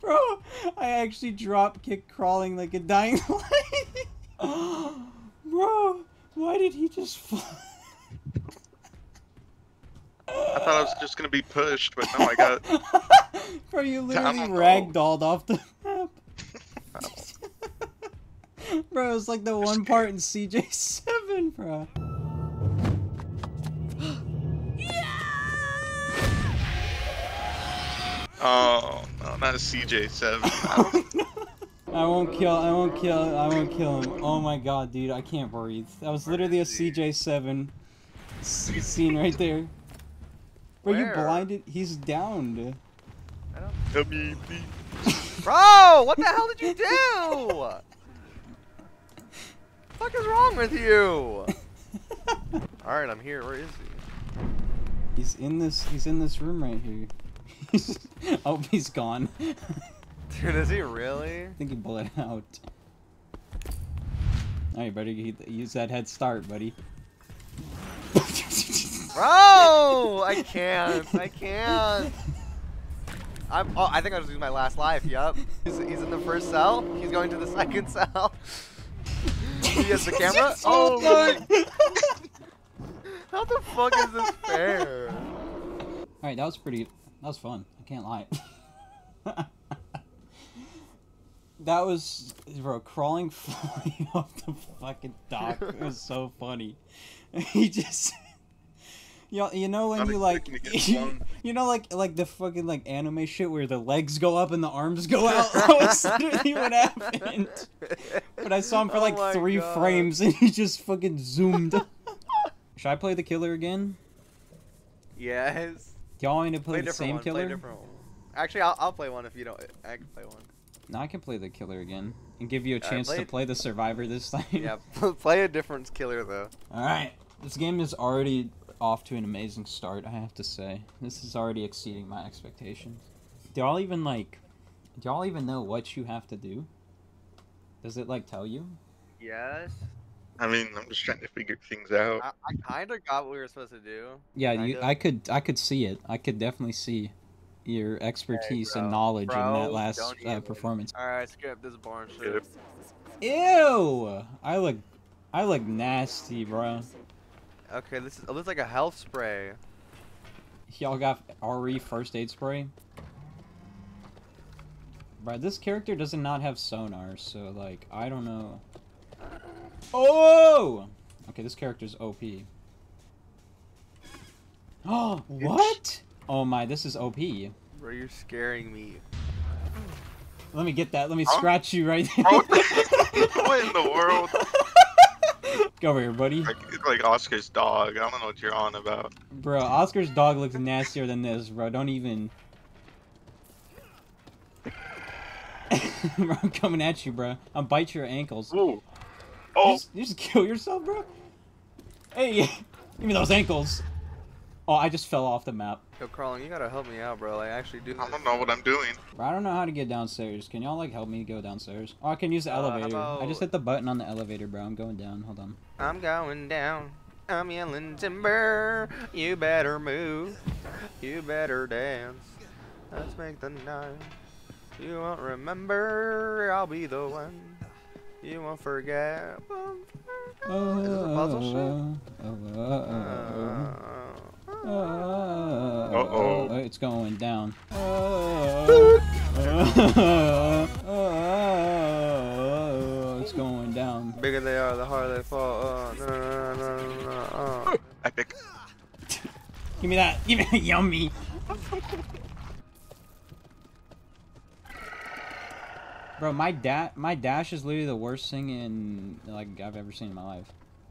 Bro, I actually drop kick crawling like a dying <laughs> light. <gasps> Bro, why did he just <laughs> fly? I thought I was just gonna be pushed, but no, I got. <laughs> Bro, you literally ragdolled off the map. Oh. bro, it's like the one part in CJ7, bro. Oh no, not a <laughs> CJ7. I won't kill. I won't kill. I won't kill him. Oh my god, dude, I can't breathe. That was literally a CJ7 <laughs> scene right there. Bro, you blinded. He's downed. I don't WB. <laughs> Bro, what the hell did you do? what the fuck is wrong with you? Alright, I'm here. Where is he? He's in this. He's in this room right here. <laughs> Oh, he's gone. <laughs> Dude, is he really? I think he bled out. All right, buddy, use that head start, buddy. <laughs> Bro! I can't. I can't. I'm, oh, I think I'll just use my last life. Yup. He's, he's in the first cell. He's going to the second cell. he has the camera. Oh, oh my! How the fuck is this fair? Alright, that was pretty. That was fun. I can't lie. <laughs> that was, bro, crawling <laughs> flying off the fucking dock. It was so funny. <laughs> He just. You know, you know when Not you like expecting to get flung. you know like like the fucking like anime shit where the legs go up and the arms go out that was literally what happened but I saw him for Oh like my three God. frames and he just fucking zoomed should I play the killer again Yes. Y'all want to Play play the same one. Killer. Actually, I'll, I'll play one if you don't. I can play one. No, I can play the killer again and give you a chance play to play the survivor this time. <laughs> Yeah, <laughs> play a different killer though. All right, this game is already off to an amazing start. I have to say, this is already exceeding my expectations. Do y'all even like? Do y'all even know what you have to do? Does it like tell you? Yes. I mean, I'm just trying to figure things out. I, I kind of got what we were supposed to do. Yeah, you. I could I could see it. I could definitely see your expertise bro. and knowledge in that last uh, performance. All right, skip this boring Skip. shit. Ew! I look, I look nasty, bro. Okay, this is it looks like a health spray. Y'all got RE first aid spray? Bro, this character does not have sonar, so like I don't know. Oh! Okay, this character's OP. Oh, <gasps> what? Oh my, this is OP. Bro, you're scaring me. Let me get that. Let me Huh? scratch you right <laughs> there. What in the world? Go over here, buddy. Like, it's like Oscar's dog. I don't know what you're on about. Bro, Oscar's dog looks nastier than this, bro. Don't even. <laughs> bro, I'm coming at you, bro. I'll bite your ankles. Ooh. You Oh, just, you just <laughs> kill yourself, bro? Hey, <laughs> give me those ankles. Oh, I just fell off the map. Yo, crawling, you gotta help me out, bro. Like, actually do this. I don't know what I'm doing. Bro, I don't know how to get downstairs. Can y'all, like, help me go downstairs? Oh, I can use the Uh, how elevator. I just hit the button on the elevator, bro. I'm going down. Hold on. I'm going down. I'm yelling timber. You better move. You better dance. Let's make the night. You won't remember. I'll be the one. You won't forget. Won't forget. Oh, Is this a puzzle shit? oh, oh, oh, oh. Uh, Oh, Uh-oh. It's going down. Oh, oh, it's going down. bigger they are, the harder they fall. Uh, no, no, no, no, no, no, uh. <laughs> Epic. Give me that. Give me that. <laughs> Yummy. Bro, my da- my dash is literally the worst thing in like I've ever seen in my life.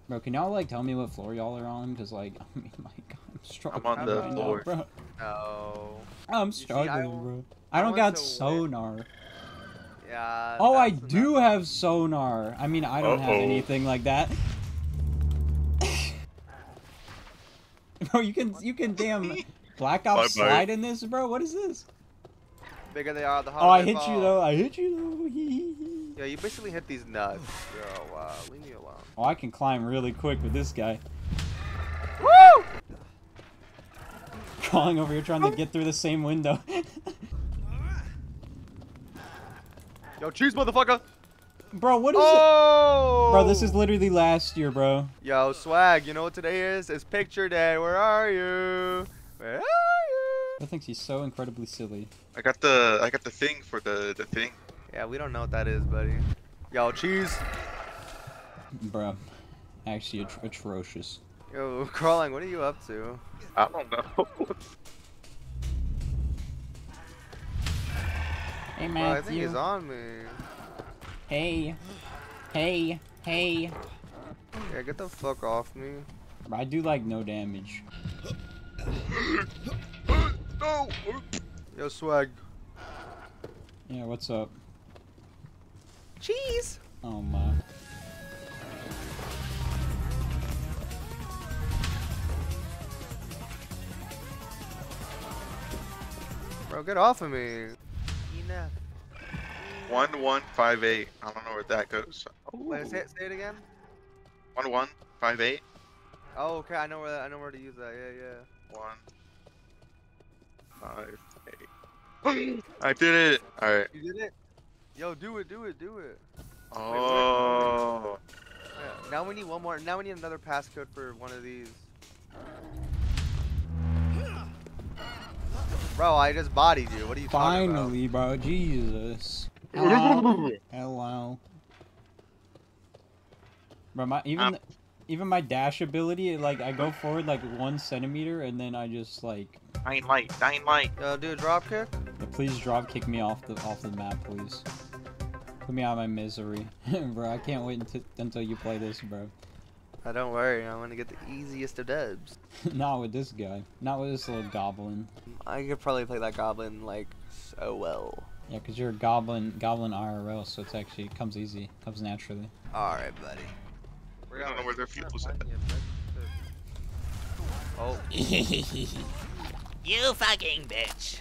Bro, can y'all like tell me what floor y'all are on? Cause like, <laughs> I mean, my God, I'm struggling on the right floor. now, bro. No. I'm see, I struggling, bro. I I don't went got to win. sonar. Yeah. Oh, I do enough. have sonar. I mean, I don't have Uh-oh. anything like that. <laughs> bro, you can you can damn <laughs> Black Ops Bye-bye. slide in this, bro. What is this? Bigger they are, the harder Oh, I hit you though. I hit you though. <laughs> Yeah, you basically hit these nuts. Yo, wow, leave me alone. oh, I can climb really quick with this guy. Woo! Crawling over here trying to get through the same window. <laughs> Yo, cheese, motherfucker! bro, what is it? Oh! Bro, this is literally last year, bro. Yo, swag, you know what today is? It's picture day. Where are you? Where are you? I think he's so incredibly silly. I got the I got the thing for the the thing. Yeah, we don't know what that is, buddy. Yo, cheese. Bro, actually atro- atrocious. Yo, crawling, what are you up to? I don't know. Hey, Bro, I think Matthew. he's on me. Hey. Hey. Hey. Yeah, get the fuck off me. I do like no damage. <laughs> no. Yo, swag. Yeah, what's up? Cheese. Oh my. Bro, get off of me. Enough. One one five eight. I don't know where that goes. Wait, say it, say it again. One one five eight. Oh, okay, I know where that, I know where to use that. Yeah, yeah. One five eight. <clears throat> I did it. All right. You did it. Yo, do it, do it, do it. Oh. Yeah, now we need one more. Now we need another passcode for one of these. Bro, I just bodied you. What are you talking about? Finally, bro. Jesus. <laughs> Hello. Hello. Bro, my even Um. Even my dash ability, like I go forward like one centimeter and then I just like, Dying light. Dying light. Yo, do a drop kick. yeah, please drop kick me off the off the map, please. Put me out of my misery, <laughs> bro. I can't wait until until you play this, bro. I don't worry, I'm gonna get the easiest of dubs. <laughs> Not with this guy. Not with this little goblin. I could probably play that goblin like so well. Yeah, cause you're a goblin, goblin IRL, so it's actually it comes easy, comes naturally. All right, buddy. I don't know where their fuel's at. Oh, <laughs> You fucking bitch.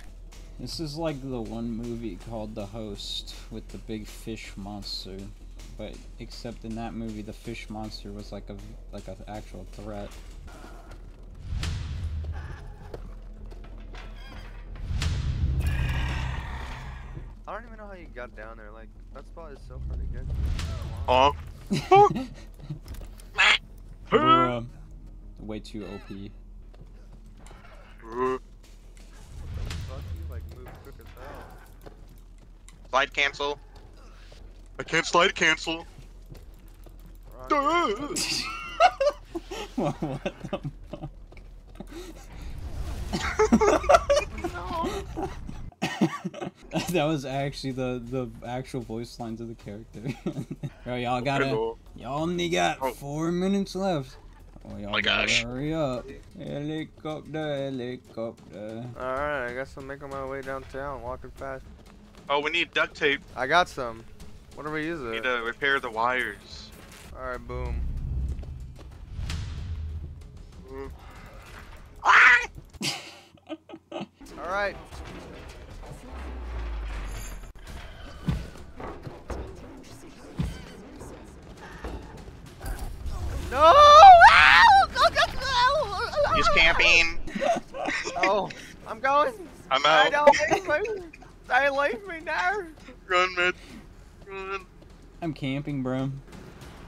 This is like the one movie called The Host with the big fish monster, but except in that movie the fish monster was like a like an actual threat. I don't even know how you got down there. Like that spot is so hard to get. to. Oh. Bruh. Um, way too OP. Fuck you, like move quick as hell. Slide cancel. I can't slide cancel. Run. <laughs> what the fuck? <laughs> <laughs> that was actually the the actual voice lines of the character. <laughs> Bro, y'all gotta y'all only got Oh. four minutes left. Oh, y'all my gosh. Hurry up. Helicopter, helicopter. Alright, I guess I'm making my way downtown, walking fast. Oh, we need duct tape. I got some. What do we use We it? need to repair the wires. Alright, boom. <laughs> Alright. No! Ow! Go, go, go! He's camping. <laughs> Oh, I'm going. I'm out. I out. don't leave me. They leave me now. Run, man. Run. I'm camping, bro.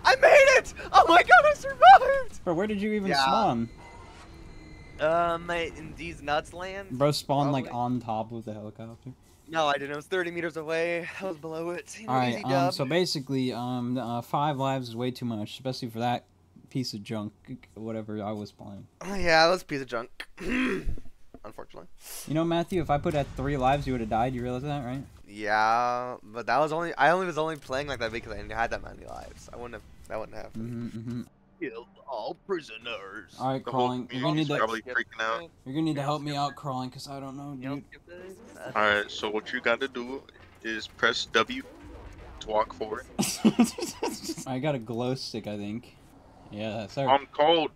I made it! Oh my god, I survived! Bro, where did you even Yeah. spawn? Um, in these nuts land? Bro, spawned like on top of the helicopter. No, I didn't. It was 30 meters away. I was below it. All right. Um. So basically, um, uh, five lives is way too much, especially for that piece of junk, whatever I was playing. Oh, yeah, that was a piece of junk. <clears throat> Unfortunately. You know, Matthew, if I put at three lives, you would have died. You realize that, right? Yeah, but that was only. I only was only playing like that because I had that many lives. I wouldn't have. That wouldn't have happened. Mm-hmm, mm-hmm. Killed all prisoners. All right, The crawling. You're gonna need community's to. probably freaking out. You're gonna need to help me out, crawling, cause I don't know, dude. Alright, so what you gotta do is press W to walk forward. <laughs> I got a glow stick, I think. Yeah, that's our. I'm cold.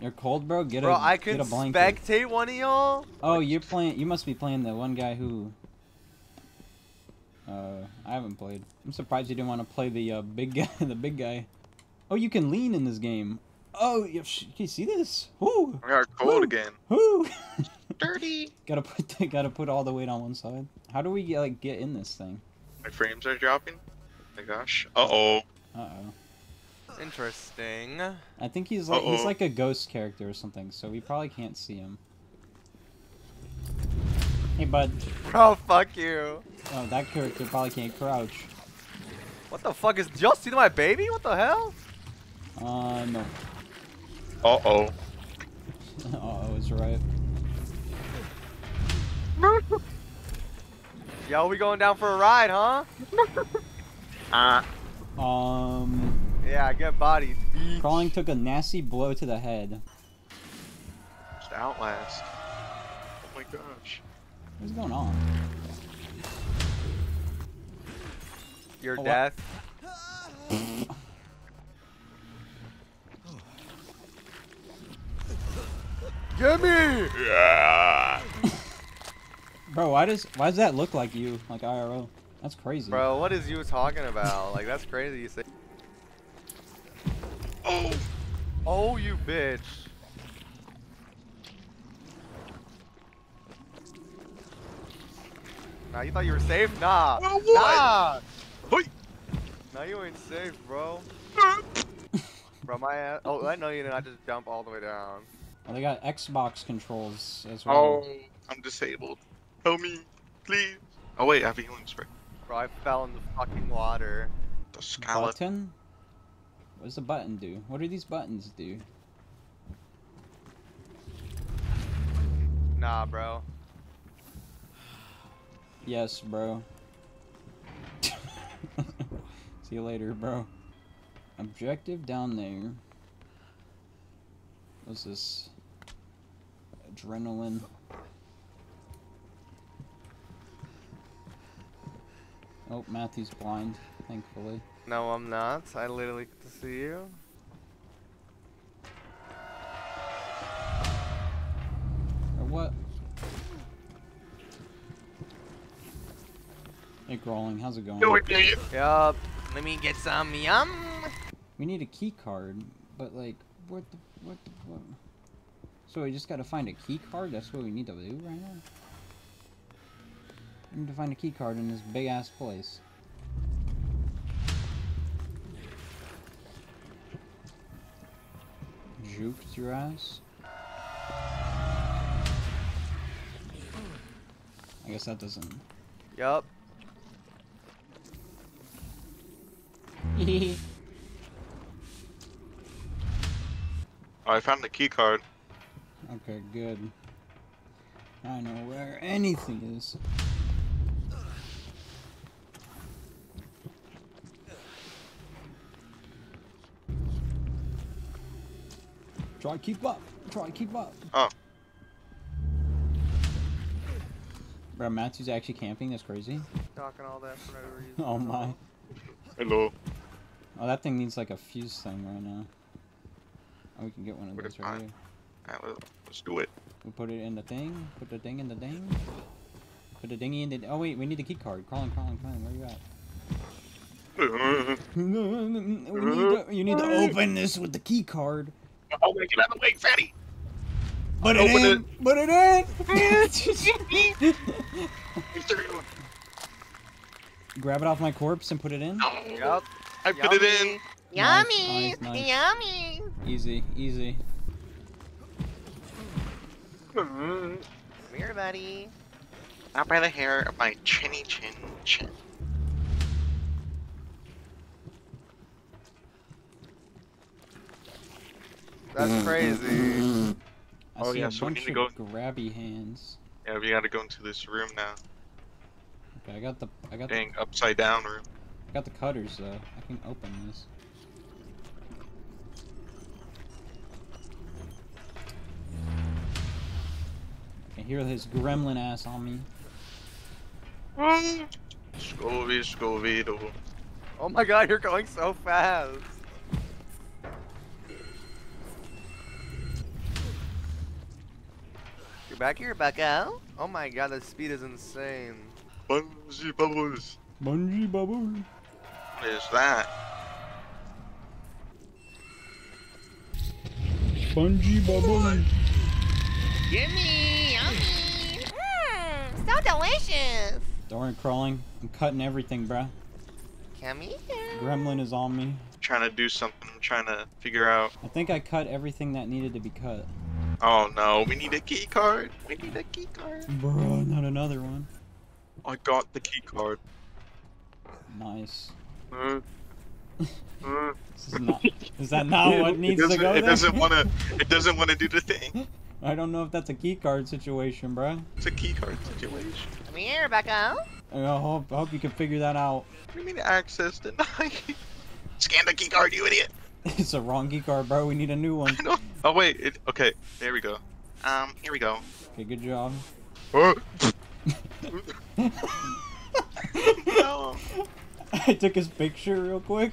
You're cold, bro. Get Bro, a I get can a blanket. spectate one of y'all. Oh, you're playing. You must be playing the one guy who. Uh, I haven't played. I'm surprised you didn't want to play the uh, big guy. <laughs> The big guy. Oh, you can lean in this game. Oh, you, can you see this? Whoo, I got cold Woo. again. whoo. <laughs> Dirty. gotta put the, gotta put all the weight on one side. How do we like get in this thing? My frames are dropping. my gosh. Uh oh. Uh oh. Interesting. I think he's like he's Uh-oh. like a ghost character or something, so we probably can't see him. Hey, bud. Bro, fuck you. Oh, that character probably can't crouch. What the fuck is just see my baby? What the hell? Uh, no. Uh oh. Uh-oh <laughs> is right. Yo, we going down for a ride, huh? Ah. <laughs> Um, Yeah, I get bodied. bitch. Crawling took a nasty blow to the head. Just Outlast. Oh my gosh. What's going on? Your Oh, death. Get me! Yeah. <laughs> Bro, why does why does that look like you, like IRL? That's crazy. Bro, what is you talking about? like, that's crazy you say. Oh. Oh, you bitch. Nah, you thought you were safe? Nah. Oh, what? Nah. Hoi. Nah, you ain't safe, bro. <laughs> bro, my ass. Oh, I know you didn't. I just jump all the way down. Oh, they got Xbox controls as well. Oh. I'm disabled. Help me, please. Oh wait, I have a healing spray. Bro, I fell in the fucking water. The scallop. What does the button do? What do these buttons do? Nah, bro. Yes, bro. <laughs> See you later, bro. Objective down there. What's this? Adrenaline. Oh, Matthew's blind, thankfully. No, I'm not. I literally get to see you. Or what? Hey, Crawling, how's it going? Do it, idiot. Yup. Let me get some yum. We need a key card, but like, what the, what the, what? So we just gotta find a key card? That's what we need to do right now? We need to find a key card in this big ass place. Juked your ass? I guess that doesn't. Yup. Oh, <laughs> I found the key card. Okay, good. I know where anything is. Try to keep up. Try to keep up. Oh. Bro, Matthew's actually camping. That's crazy. Talking all that for no reason. <laughs> Oh my. Hello. Oh, that thing needs like a fuse thing right now. Oh, we can get one of Where those right find- here. Alright, well, let's do it. We put it in the thing. Put the thing in the thing. Put the dingy in the. Oh wait, we need the key card. Crawling, crawling, crawling. Where you at? <laughs> we need to, you need to open this with the key card. Oh, wait, get out of the way, fatty. But it Open in. Put it in. <laughs> Grab it off my corpse and put it in. Yup. I put it in. Yummy! Nice, nice, nice. Yummy! Easy, easy. Mm-hmm. Come here, buddy. Not by the hair of my chinny chin chin. That's mm, mm, crazy. Mm. I Oh, see yeah, a so we need to of grabby hands. Yeah, we gotta go into this room now. Okay, I got the I got the, Dang, upside down room. I got the cutters though. I can open this. I can hear his gremlin ass on me. Scooby, Scooby Doo. Oh my god, you're going so fast. You're back here, Becca. Oh my god, the speed is insane. Bungee bubbles. Bungee bubble. What is that? Bungee bubble. Gimme! Yummy! Mmm, so delicious! Don't worry, crawling. I'm cutting everything, bruh. Come here. Gremlin is on me. trying to do something. I'm trying to figure out. I think I cut everything that needed to be cut. Oh no, we need a key card. We need a key card. Bro, not another one. I got the key card. Nice. Uh. This is not. Is that not what It needs to doesn't- go It there? doesn't want to. <laughs> It doesn't want to do the thing. I don't know if that's a key card situation, bro. It's a key card situation. Come here, Becca. I hope, I hope you can figure that out. We mean access denied. Scan the key card, you idiot. <laughs> It's a wrong key card, bro. We need a new one. <laughs> I know. Oh wait. It, okay. There we go. Um. Here we go. Okay, good job. Oh. no. <laughs> I took his picture real quick.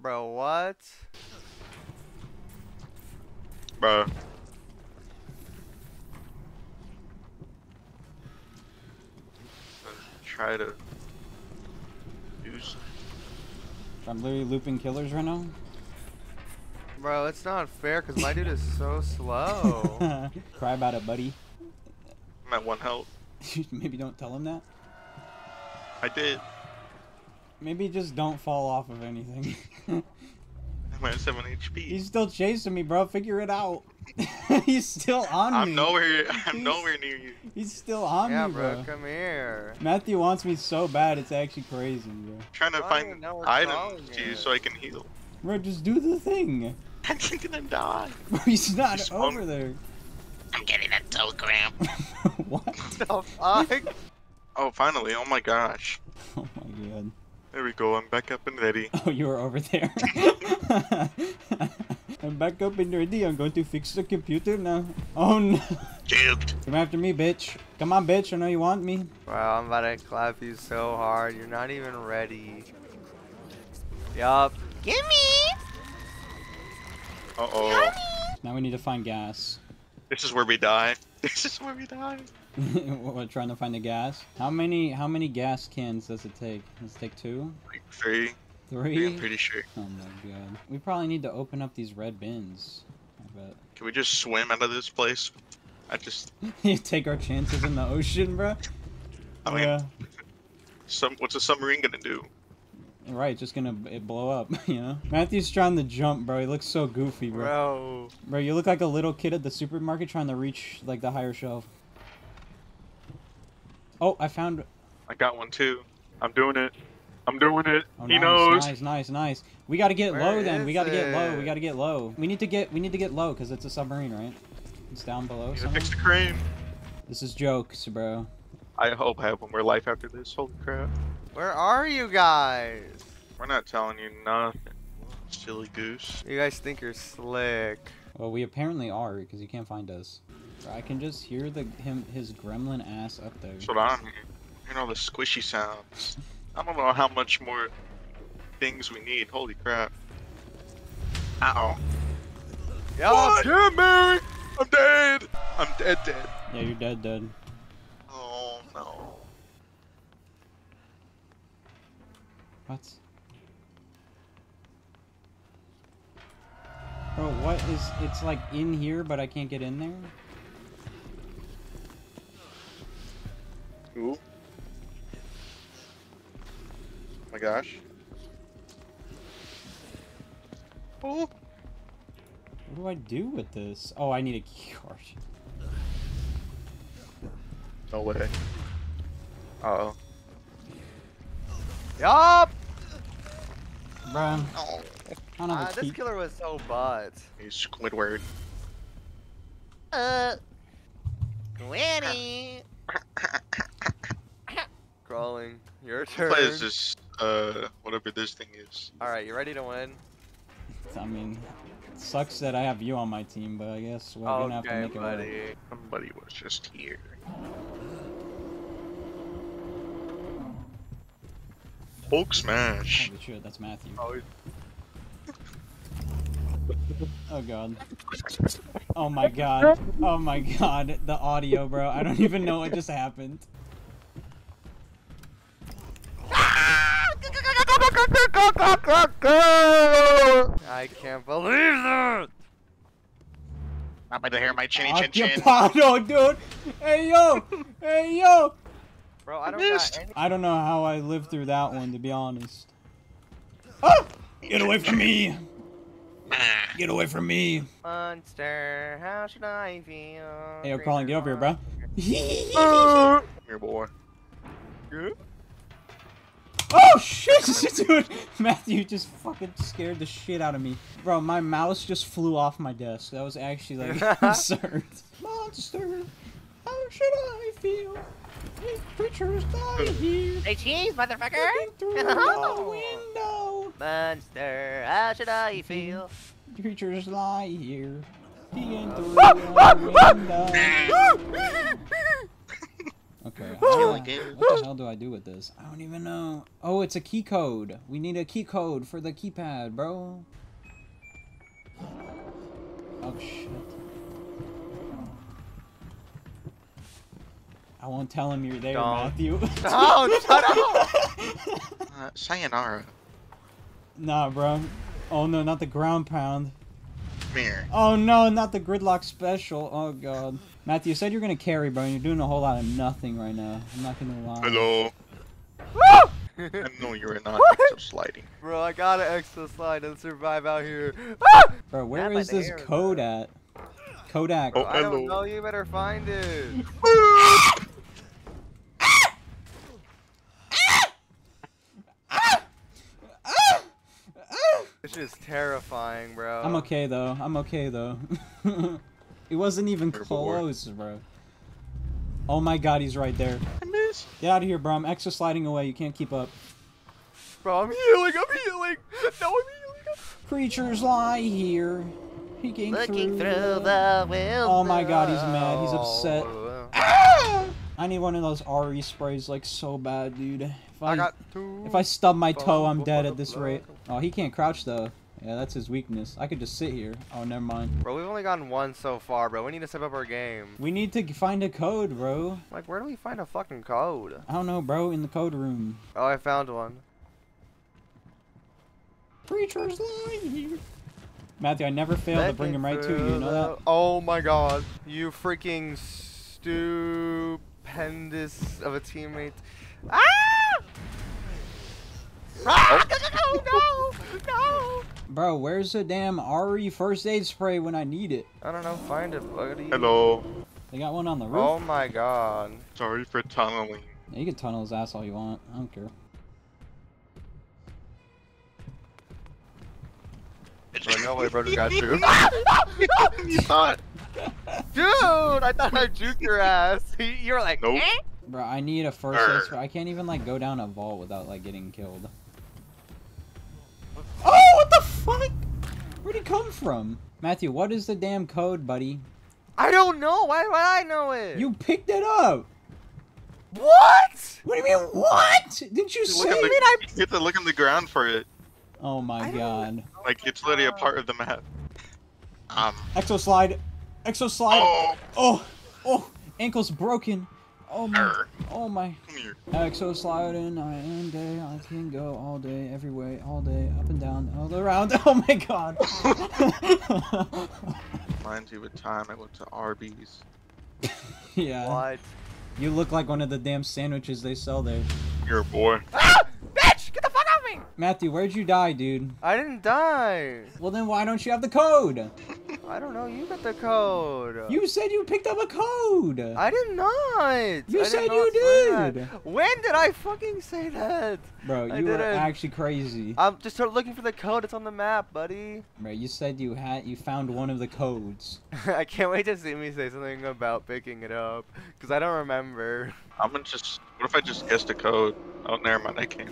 Bro, what? Bro. Try to use. I'm literally looping killers right now. Bro, it's not fair because my dude is so slow. <laughs> Cry about it, buddy. I'm at one health. <laughs> Maybe don't tell him that. I did. Maybe just don't fall off of anything. <laughs> I'm at seven HP. He's still chasing me, bro. Figure it out. <laughs> He's still on me. I'm nowhere. I'm He's- nowhere near you. He's still on yeah, me, bro, bro. come here. Matthew wants me so bad, it's actually crazy, bro. trying to I find even know what's items to here. use so I can heal. Bro, just do the thing. I'm gonna die. <laughs> Bro, he's not Just over one- there. I'm getting a telegram. <laughs> what? The fuck? Oh, finally! Oh my gosh. Oh my god. There we go. I'm back up and ready. Oh, you were over there. I'm back up and ready. I'm going to fix the computer now. Oh no. Juked. Come after me, bitch. Come on, bitch. I know you want me. Bro, I'm about to clap you so hard. You're not even ready. Yup. Gimme! Uh oh. Now we need to find gas. This is where we die. <laughs> This is where we die. <laughs> We're trying to find the gas. How many how many gas cans does it take? Does it take two? Like three. Three, Three? I'm pretty sure. Oh my god. We probably need to open up these red bins. I bet. Can we just swim out of this place? I just. <laughs> you Take our chances in the ocean, bro. I mean, yeah. some. What's a submarine gonna do? Right, just gonna it blow up, <laughs> you know? Matthew's trying to jump, bro. He looks so goofy, bro. Bro. Bro, you look like a little kid at the supermarket trying to reach, like, the higher shelf. Oh, I found... I got one too. I'm doing it. I'm doing it. Oh, he nice, knows. nice, nice, nice. We gotta get Where low, then. We gotta get low. We gotta get low. We need to get, we need to get low, because it's a submarine, right? It's down below Need to somewhere. fix the crane. This is jokes, bro. I hope I have one more life after this. Holy crap. Where are you guys? We're not telling you nothing. Silly goose. You guys think you're slick. Well, we apparently are, because you can't find us. Bro, I can just hear the him his gremlin ass up there. That's what I'm hearing. Hearing all the squishy sounds. I don't know how much more things we need. Holy crap. Uh oh. Yup. Yeah, Mary! I'm dead! I'm dead, dead. Yeah, you're dead, dead. Oh no. What? Bro, what is... It's like in here, but I can't get in there? Ooh. My gosh. Oh. What do I do with this? Oh, I need a key card. No way. Uh oh. Yup. Bruh, Oh. Uh, this key... killer was so butt. He's Squidward. Uh. Granny! <laughs> Crawling. Your turn. is this? Uh, whatever this thing is. Alright, you ready to win? I mean, it sucks that I have you on my team, but I guess we're gonna have to okay, make it work. buddy. Somebody was just here. Hulk smash. Holy shit, that's Matthew. Oh, Oh god. Oh my god. Oh my god. The audio, bro. I don't even know what just happened. <laughs> I can't believe that. I'm about to hear my chinny chin chin. <laughs> Occupado, dude. Hey yo. Hey yo. Bro, I don't missed. got any. I don't know how I lived through that one, to be honest. Ah! Get away from me! Get away from me! Monster, how should I feel? Hey, yo, crawling, get over here, bro. <laughs> Here, boy. Oh shit, <laughs> dude! Matthew just fucking scared the shit out of me. Bro, my mouse just flew off my desk. That was actually like <laughs> absurd. Monster, how should I feel? These creatures die here. Hey, cheese, motherfucker! Looking through <laughs> the oh. window. Monster, how should I feel? Creatures lie here. Peeking uh, through the window. Okay. Kill what the hell do I do with this? I don't even know. Oh, it's a key code. We need a key code for the keypad, bro. Oh shit. I won't tell him you're there, Don't. Matthew. Oh, <laughs> shut up! Uh, sayonara. nah, bro. Oh no, not the ground pound. Come here. Oh no, not the gridlock special. Oh god. Matthew, you said you're gonna carry, bro, and you're doing a whole lot of nothing right now. I'm not gonna lie. Hello. no, you're not exo sliding. Bro, I gotta extra slide and survive out here. Bro, where Grab is this hair, code at? Kodak. Oh. I don't know, you better find it. This is terrifying, bro. I'm okay though. I'm okay though. <laughs> it wasn't even close, bro. Oh my god, he's right there. I miss. Get out of here, bro. I'm extra sliding away. You can't keep up. Bro, I'm healing, I'm healing. No, I'm healing. Creatures lie here. Peeking Looking through, through the window. Oh my God, he's mad. He's upset. Ah! I need one of those RE sprays like so bad, dude. If I, I got two. if I stub my toe, I'm dead at this rate. Oh, he can't crouch though. Yeah, that's his weakness. I could just sit here. Oh, never mind. Bro, we've only gotten one so far, bro. We need to step up our game. We need to find a code, bro. Like, where do we find a fucking code? I don't know, bro. In the code room. Oh, I found one. Preacher's lie here. Matthew, I never fail to bring him right to you. You know that? Oh my god. You freaking stupendous of a teammate. Ah! Ah! No, no, no! Bro, where's the damn RE first aid spray when I need it? I don't know, find it, buddy. Hello. They got one on the roof. Oh my god. Sorry for tunneling. Yeah, you can tunnel his ass all you want. I don't care. Bro, no way, bro, just got you. you thought? Dude, I thought I juked your ass. <laughs> You were like, Nope. eh? Bro, I need a first aid spray. I can't even like go down a vault without like getting killed. Oh, what the fuck? Where'd he come from? Matthew, what is the damn code, buddy? I don't know. Why would I know it? You picked it up. what? What do you mean, what? Didn't you Look say at the, it? you have to look in the ground for it. Oh my I don't- god. Like it's literally a part of the map. Um. Exo slide. Exo slide. Oh. Oh, oh, ankle's broken. Oh my, Err. oh my. Come here. Exo sliding night and day. I can go all day, every way, all day, up and down, all the around. <laughs> Oh my god. <laughs> Reminds you of a time I went to Arby's. <laughs> yeah. What? You look like one of the damn sandwiches they sell there. You're a boy. Ah! Bitch! Get the fuck off me! Matthew, where'd you die, dude? I didn't die. Well then why don't you have the code? I don't know. You got the code. You said you picked up a code. I did not. You I said you not that. did. When did I fucking say that? Bro, you were actually crazy. I'm just start looking for the code. It's on the map, buddy. Bro, you said you had you found one of the codes. <laughs> I can't wait to see me say something about picking it up, cause I don't remember. I'm gonna just. What if I just guessed a code? Oh, never mind. I can't.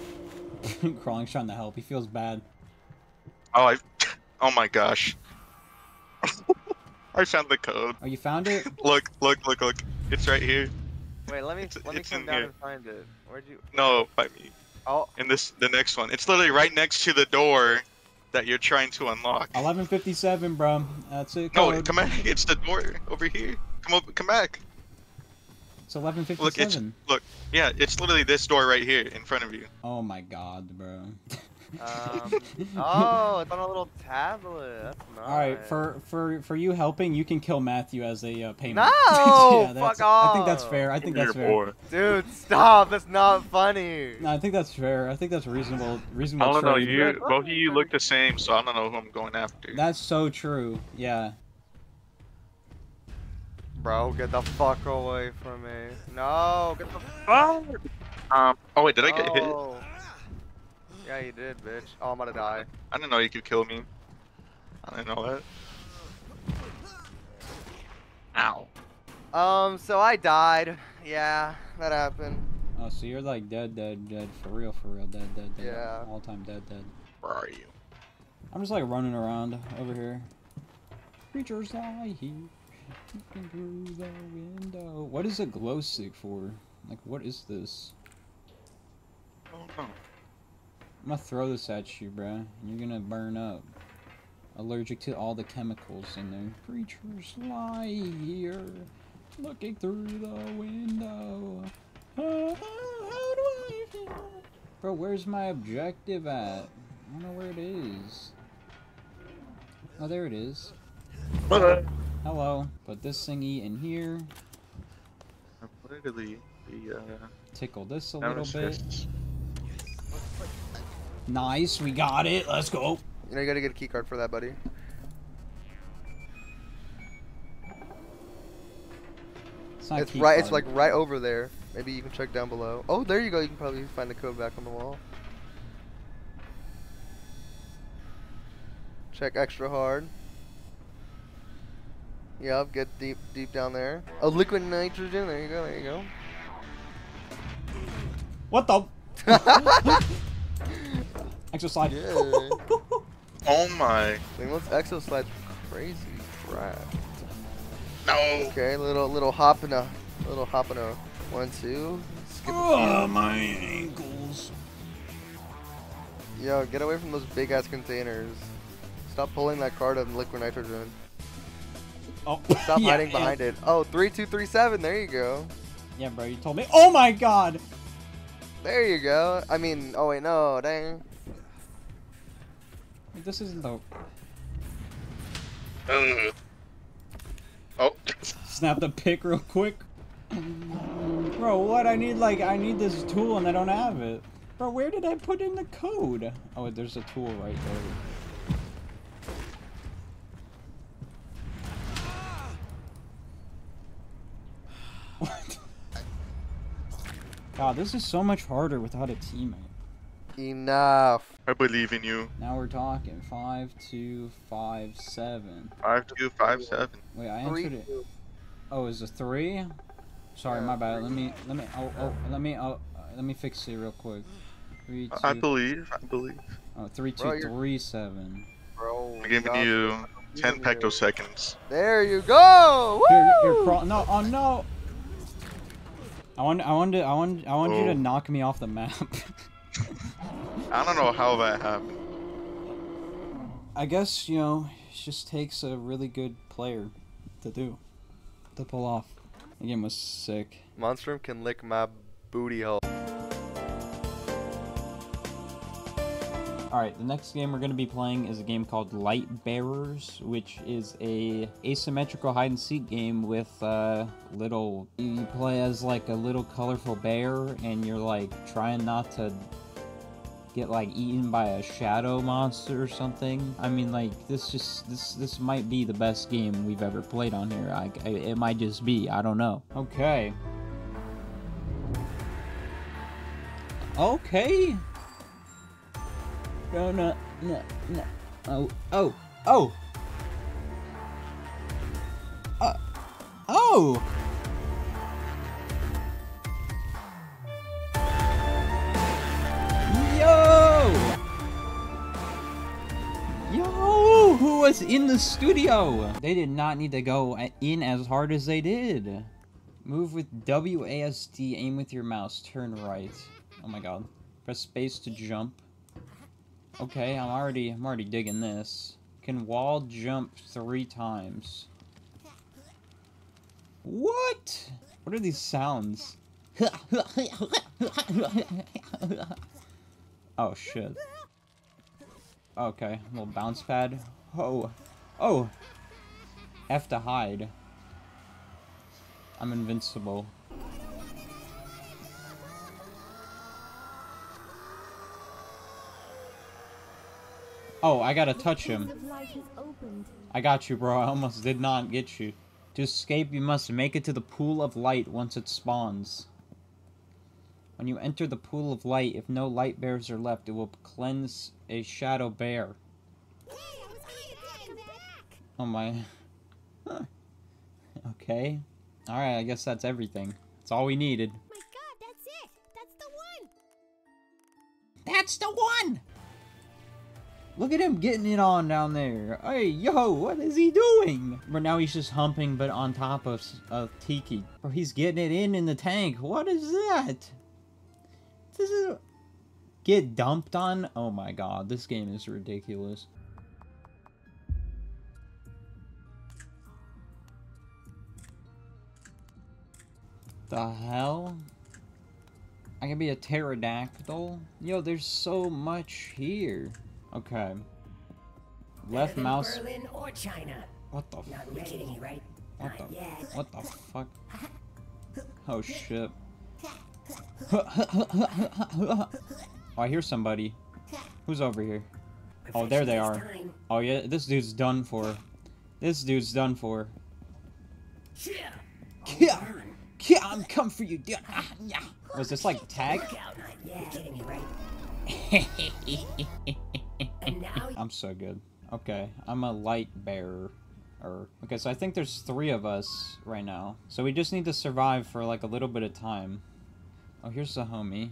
<laughs> Crawling's trying to help. He feels bad. Oh, I. Oh my gosh. <laughs> I found the code. Oh, you found it? <laughs> Look, look, look, look. It's right here. Wait, let me It's- let me it's come in down here. and find it. Where'd you? No, by me. Oh, In this, the next one. It's literally right next to the door that you're trying to unlock. 1157, bro. That's it. No, come back. It's the door over here. Come up, come back. It's 1157. Look, it's look. Yeah, it's literally this door right here in front of you. Oh my god, bro. um, <laughs> oh, it's on a little tablet. That's nice. All right, for for for you helping, you can kill Matthew as a uh, payment. No! <laughs> yeah, that's, Fuck I think that's fair. I think that's fair. boy. dude, stop. That's not funny. No, I think that's fair. I think that's reasonable. Reasonable. I don't know. trade. You both of you look the same, so I don't know who I'm going after. That's so true. Yeah. Bro, get the fuck away from me. No, get the. Oh. Um. Oh wait, did I get hit? Oh. Yeah, you did, bitch. Oh, I'm gonna die. I didn't know you could kill me. I didn't know that. Ow. Um, so I died. Yeah, that happened. Oh, so you're like dead, dead, dead for real, for real, dead, dead, dead. Yeah. All time dead, dead. Where are you? I'm just like running around over here. Creatures lie here, looking through the window. What is a glow stick for? Like, what is this? Oh no. I'm gonna throw this at you, bruh. and You're gonna burn up. Allergic to all the chemicals in there. Creatures lie here, looking through the window. Ah, how do I feel? Bro, where's my objective at? I don't know where it is. Oh, there it is. Hello. Put this thingy in here. Literally, the uh. Tickle this a little bit. nemesis. Nice, we got it. Let's go. You know, you gotta get a key card for that, buddy. It's, not It's key right. It's like right over there. Maybe you can check down below. Oh, there you go. You can probably find the code back on the wall. Check extra hard. Yep, get deep, deep down there. Oh, liquid nitrogen. There you go. There you go. What the? <laughs> Exercise. Yeah. <laughs> Oh my. Wait, those exo slides crazy crap. No. Okay, little little hop and a little hop and a one two. Skip Oh, my ankles. Yo, get away from those big ass containers. Stop pulling that card of liquid nitrogen. Oh, <laughs> Stop yeah, hiding behind it. Oh, three two three seven. There you go. Yeah, bro, you told me. Oh my god! There you go. I mean, oh wait, no, dang. This isn't the. Ugh. Oh. Snap the pick real quick. <clears throat> Bro, what? I need, like, I need this tool and I don't have it. Bro, where did I put in the code? Oh, there's a tool right there. God, this is so much harder without a teammate. Enough. I believe in you. Now we're talking five, two, five, seven. Five two five seven. Wait, I Three. answered it. Oh, is it three? Sorry, Yeah, my bad. Let me, let me, oh, oh, let me, oh, uh, let me fix it real quick. Three, two, I believe. I believe. Oh, three, two, Bro, three, seven. Bro. I'm giving you ten you. pectoseconds. There you go. Here, here, Woo! crawl. No, oh no. I want, I want to, I want, I want you Oh. to knock me off the map. <laughs> I don't know how that happened. I guess you know, it just takes a really good player to do, to pull off. The game was sick. Monstrum can lick my booty hole. Alright, the next game we're going to be playing is a game called Light Bearers, which is a asymmetrical hide and seek game with uh, little. You play as like a little colorful bear, and you're like trying not to get like eaten by a shadow monster or something. I mean, like this just this this might be the best game we've ever played on here. I, I it might just be. I don't know. Okay. Okay. No, no, no, no. Oh, oh, oh. Uh, oh. Yo. Yo, who was in the studio? They did not need to go in as hard as they did. Move with WASD, aim with your mouse, turn right. Oh my god. Press space to jump. Okay, I'm already I'm already digging this. Can wall jump three times. What? What are these sounds? oh shit. Okay, little bounce pad. Oh. Oh! F to hide. I'm invincible. Oh, I gotta touch him. of light has opened. I got you, bro. I almost did not get you. To escape, you must make it to the pool of light once it spawns. When you enter the pool of light, if no light bears are left, it will cleanse a shadow bear. Oh my. Huh. <laughs> Okay. Alright, I guess that's everything. That's all we needed. Oh my god, that's it! That's the one! That's the one! Look at him getting it on down there. Hey, yo, what is he doing? But now he's just humping, but on top of, of Tiki. Bro, he's getting it in in the tank. What is that? This is... Get dumped on? Oh my god, this game is ridiculous. The hell? I can be a pterodactyl? Yo, there's so much here. Okay. Left mouse. Berlin or China. What the? Not F- kidding me, right? what Not the? yet. What the fuck? <laughs> Oh shit. <laughs> oh, I hear somebody. Who's over here? Oh, there they are. Oh yeah, this dude's done for. This dude's done for. Yeah. Yeah, yeah, I'm coming for you. dude. Ah, yeah. Was this like tag? <laughs> And now <laughs> I'm so good. Okay, I'm a light bearer. Or okay, so I think there's three of us right now. So we just need to survive for like a little bit of time. Oh, here's the homie.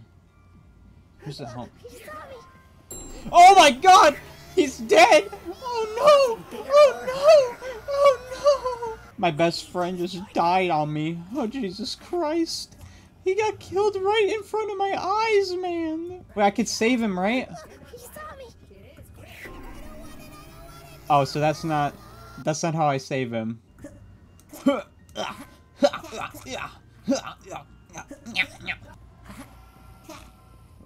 Here's the home. He saw me! Oh my god! He's dead! Oh no! Oh no! Oh no! My best friend just died on me. Oh Jesus Christ! He got killed right in front of my eyes, man! Wait, I could save him, right? Oh, so that's not that's not how I save him.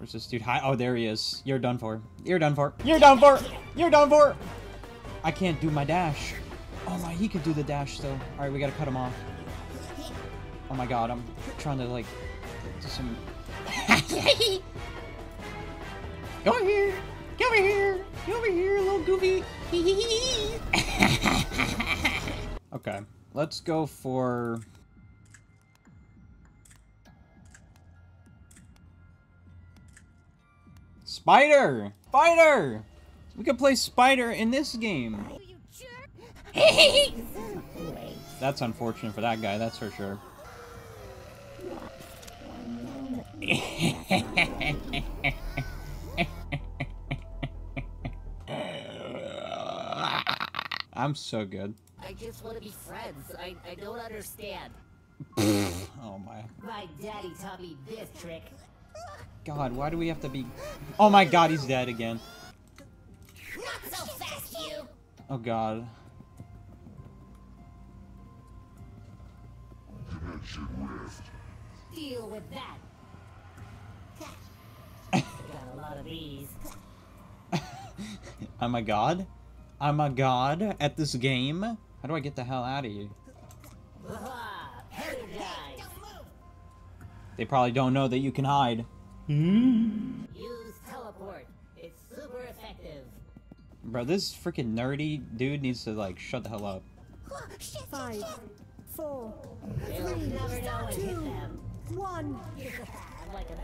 Where's this dude? Hi. Oh, there he is. You're done for. You're done for. You're done for. You're done for. I can't do my dash. Oh my, he could do the dash though. All right, we gotta cut him off. Oh my god, I'm trying to like do some. <laughs> Go here. Go over here. Go over here, little goofy. <laughs> okay, let's go for. Spider! Spider! We could play Spider in this game. <laughs> That's unfortunate for that guy, that's for sure. <laughs> I'm so good. I just want to be friends. I, I don't understand. <laughs> Oh my My daddy taught me this trick. god, why do we have to be. Oh my god, he's dead again. Not so fast, you! Oh god. Deal with that. <laughs> Got a lot of these. I'm a god? I'm a god at this game? How do I get the hell out of here? They probably don't know that you can hide. Use teleport. It's super effective. Bro, this freaking nerdy dude needs to like shut the hell up. Five, four, They'll never know and hit them. one. I'm like an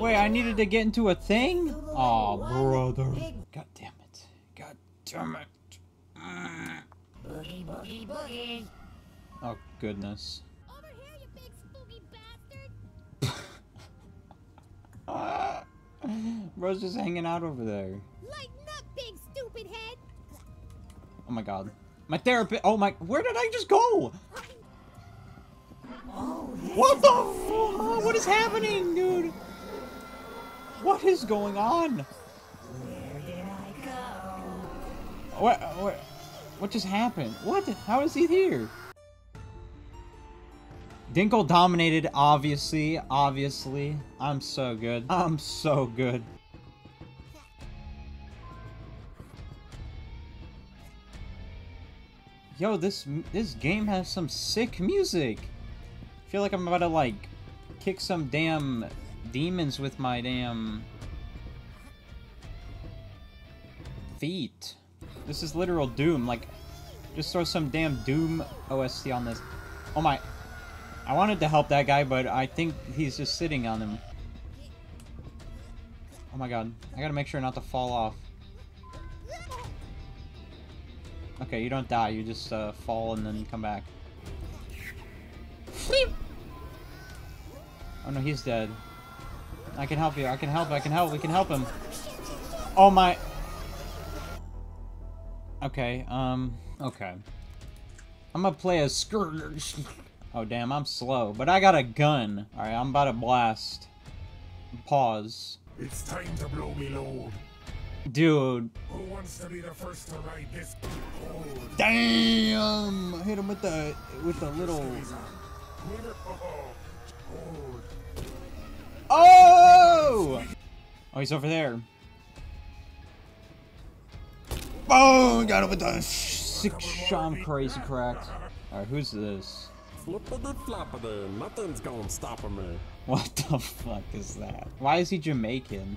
Wait, I needed to get into a thing? Oh, brother. God damn it. God damn it. Mm. Boogie, boogie, boogie. Oh, goodness. Over here, you big spooky bastard! <laughs> Bro's just hanging out over there. Lighten up, big stupid head! Oh my god. My therapist. Oh my. Where did I just go? What the? f- What is happening, dude? What is going on? What? What? What just happened? What? How is he here? Dinkle dominated, obviously. Obviously. I'm so good. I'm so good. Yo, this this game has some sick music. I feel like I'm about to like kick some damn demons with my damn feet. This is literal Doom. Like, just throw some damn Doom OST on this. Oh my. I wanted to help that guy, but I think he's just sitting on him. Oh my god. I gotta make sure not to fall off. Okay, you don't die. You just uh, fall and then come back. Oh no, he's dead. I can help you. I can help. I can help. We can help him. Oh my. Okay, um, okay. I'm gonna play a scourge. Oh damn, I'm slow, but I got a gun. Alright, I'm about to blast. Pause. It's time to blow me load. Dude. Who wants to be the first to ride this cold? Damn! I hit him with the with the little Oh! Oh, he's over there. Oh, got him with the six shot crazy cracked. Alright, who's this? Flippity floppity, nothing's gonna stop me. What the fuck is that? Why is he Jamaican?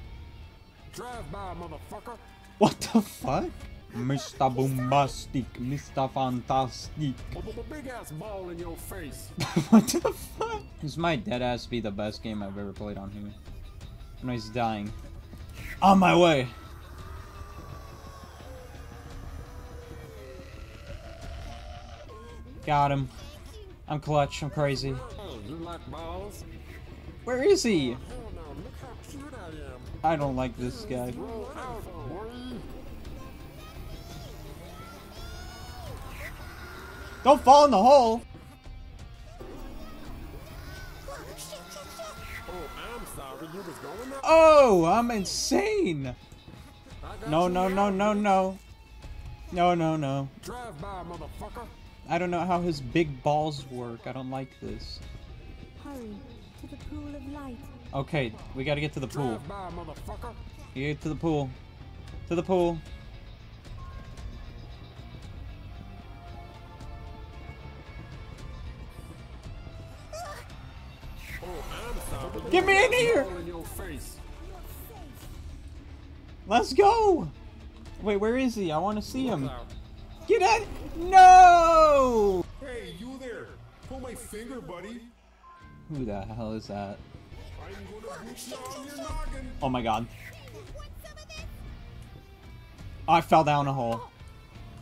Drive by, motherfucker. What the fuck? Mr. Bombastic, Mr. Fantastic. Big ass ball in your face. <laughs> what the fuck? This might deadass be the best game I've ever played on here. No, he's dying. On my way. Got him. I'm clutch. I'm crazy. Where is he? I don't like this guy. Don't fall in the hole. Oh. Oh, I'm insane. No, no, no, no, no. No, no, no. Drive by, motherfucker. I don't know how his big balls work. I don't like this. Hurry to the pool of light. Okay, we gotta get to the pool. Drive by. You get to the pool. To the pool. Oh, Get me in here! In. Let's go! Wait, where is he? I want to see him. Get out! No! Hey, you there. Pull my finger, buddy. Who the hell is that? I'm gonna boot you on your noggin. Oh my god. I fell down a hole.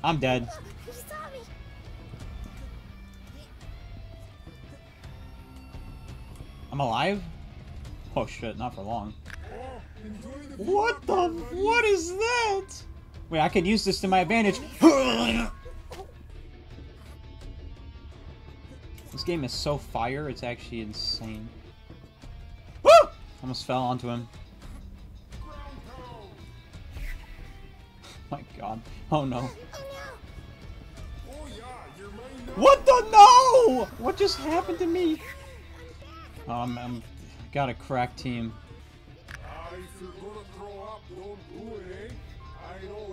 I'm dead. You saw me. I'm alive? Oh shit, not for long. Oh, What the? What is that? Wait, I can use this to my advantage. <sighs> This game is so fire, it's actually insane. Woo! Almost fell onto him. my god. Oh no. Oh yeah, you're mine now. What the no? What just happened to me? Um, I'm got a crack team.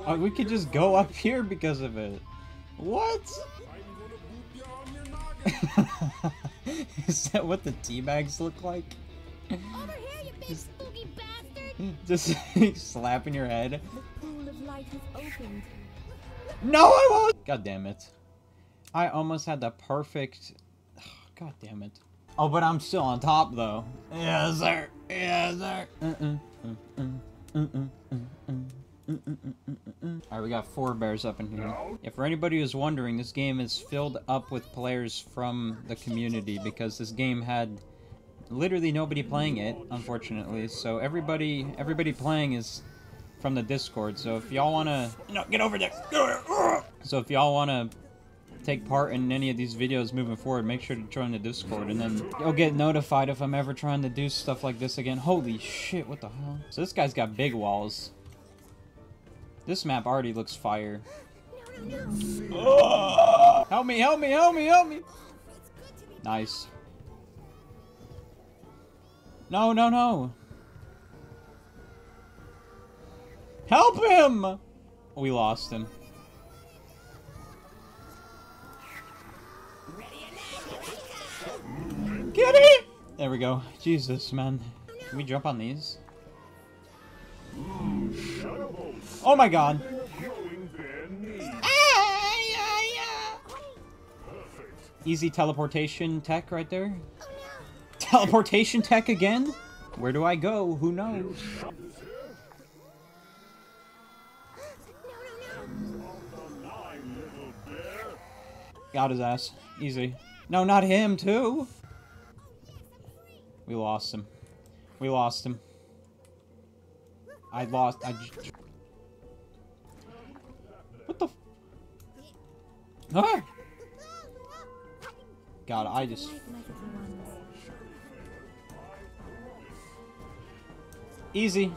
Oh, we could just go up here because of it. What? I'm gonna boot you on your noggin. Is that what the tea bags look like? Over here, you big spooky bastard. <laughs> Just <laughs> slapping your head. The pool of light has opened. No, I won't! God damn it. I almost had the perfect... <sighs> God damn it. Oh, but I'm still on top, though. Yes, sir. Yes, sir. Mm-mm, mm-mm, mm-mm, Alright, we got four bears up in here. Yeah, for anybody who's wondering, this game is filled up with players from the community because this game had literally nobody playing it, unfortunately. So everybody, everybody playing is from the Discord. So if y'all wanna, no, get over there. Get over there. So if y'all wanna take part in any of these videos moving forward, make sure to join the Discord, and then you'll get notified if I'm ever trying to do stuff like this again. Holy shit, what the hell? So this guy's got big walls. This map already looks fire. <laughs> Help me, help me, help me, help me! Nice. No, no, no. Help him! We lost him. Get it! There we go. Jesus, man. Can we jump on these? Oh my god. Easy teleportation tech right there. Teleportation tech again? Where do I go? Who knows? Got his ass. Easy. No, not him, too. We lost him. We lost him. I lost. I. What the? Ah! God, I just. Easy.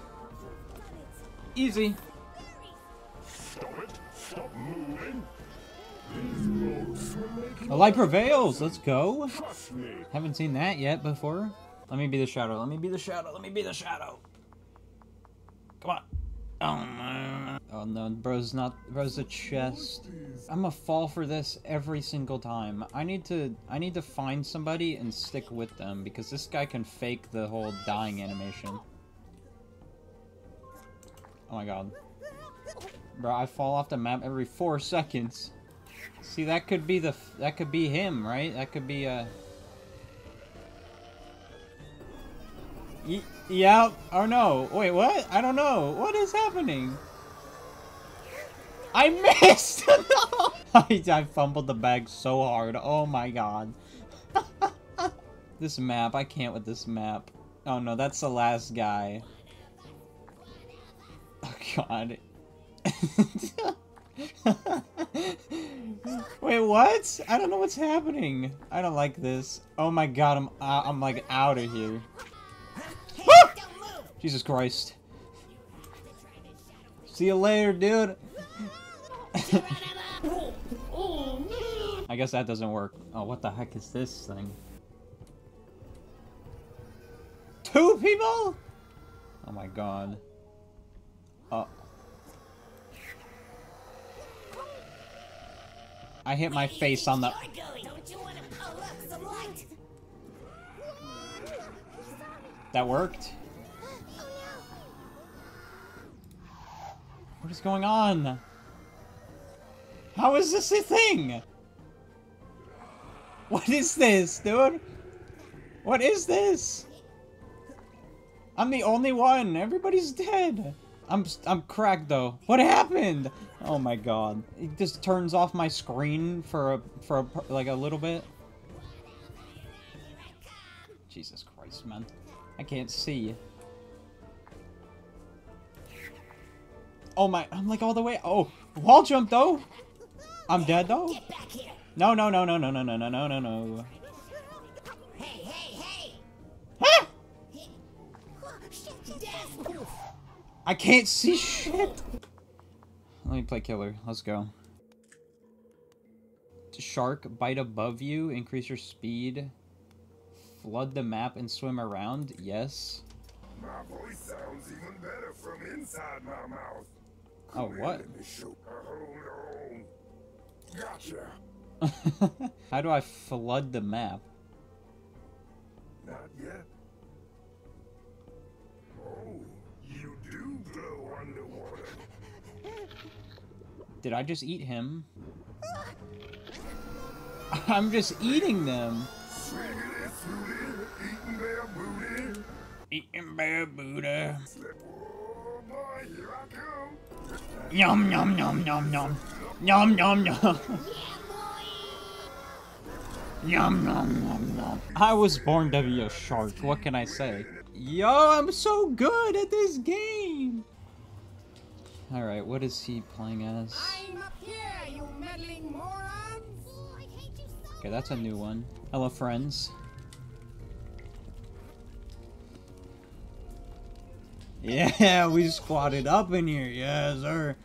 Easy. The light prevails. Let's go. Haven't seen that yet before. Let me be the shadow. Let me be the shadow. Let me be the shadow. Come on. Oh no. Oh no, bro's not. Bro's a chest. I'm gonna fall for this every single time. I need to. I need to find somebody and stick with them because this guy can fake the whole dying animation. Oh my god. Bro, I fall off the map every four seconds. See, that could be the. That could be him, right? That could be uh yeah. Oh no. Wait, what? I don't know. What is happening? I missed! <laughs> no! I, <laughs> I fumbled the bag so hard. Oh my god. <laughs> this map. I can't with this map. Oh no, that's the last guy. Oh god. Wait, what? I don't know what's happening. I don't like this. Oh my god, I'm uh, I'm like out of here. Jesus Christ. See you later, dude. <laughs> I guess that doesn't work. Oh, what the heck is this thing? Two people? Oh my god. Uh. I hit my face on the. That worked? What is going on? How is this a thing? What is this, dude? What is this? I'm the only one. Everybody's dead. I'm I'm cracked though. What happened? Oh my god. It just turns off my screen for a for a like a little bit. Jesus Christ, man. I can't see. Oh my, I'm like all the way. Oh, wall jump though. I'm dead though. No, no, no, no, no, no, no, no, no, no, no. I can't see shit. Let me play killer. Let's go. Shark bite above you, increase your speed, flood the map and swim around. Yes. My voice sounds even better from inside my mouth. Oh, what? Let me show. Hold on. Gotcha. <laughs> How do I flood the map? Not yet. Oh, you do glow underwater. Did I just eat him? <laughs> I'm just eating them. Swiggity, swooty, eating their booty. Eating bear Buddha. Oh boy, here I come. Yum yum yum yum yum. Yum yum yum. Yum yum yum yum. I was born to be a shark. What can I say? Yo, I'm so good at this game. All right, what is he playing as? I'm up here, you meddling morons! Okay, that's a new one. Hello, friends. Yeah, we squatted up in here. Yes, sir.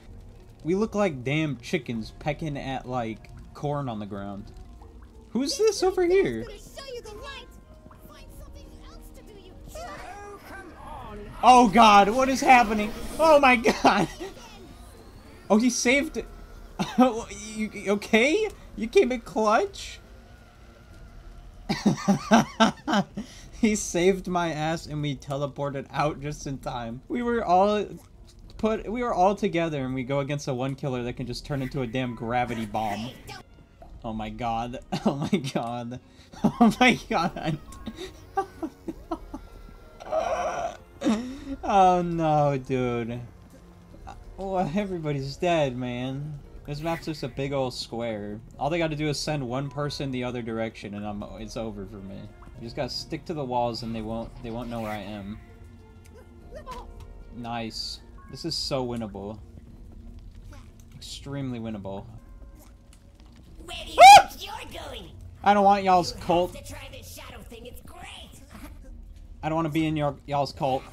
We look like damn chickens pecking at, like, corn on the ground. Who's this over here? gonna show you the light. Find something else to do, you Oh god, what is happening? Oh my <laughs> god! Oh, he saved... <laughs> Oh, you, you okay? You came in clutch? <laughs> he saved my ass and we teleported out just in time. We were all put we were all together and we go against a one killer that can just turn into a damn gravity bomb. Oh my god. <laughs> Oh my god. <laughs> Oh my god. oh no, dude. Uh, oh, everybody's dead, man. This map's just a big old square. All they gotta do is send one person the other direction and I'm it's over for me. You just gotta stick to the walls and they won't they won't know where I am. Nice. This is so winnable. Extremely winnable. Where do you Ah! think you're going? I don't want y'all's cult. To try this shadow thing, it's great. I don't want to be in your y'all's cult.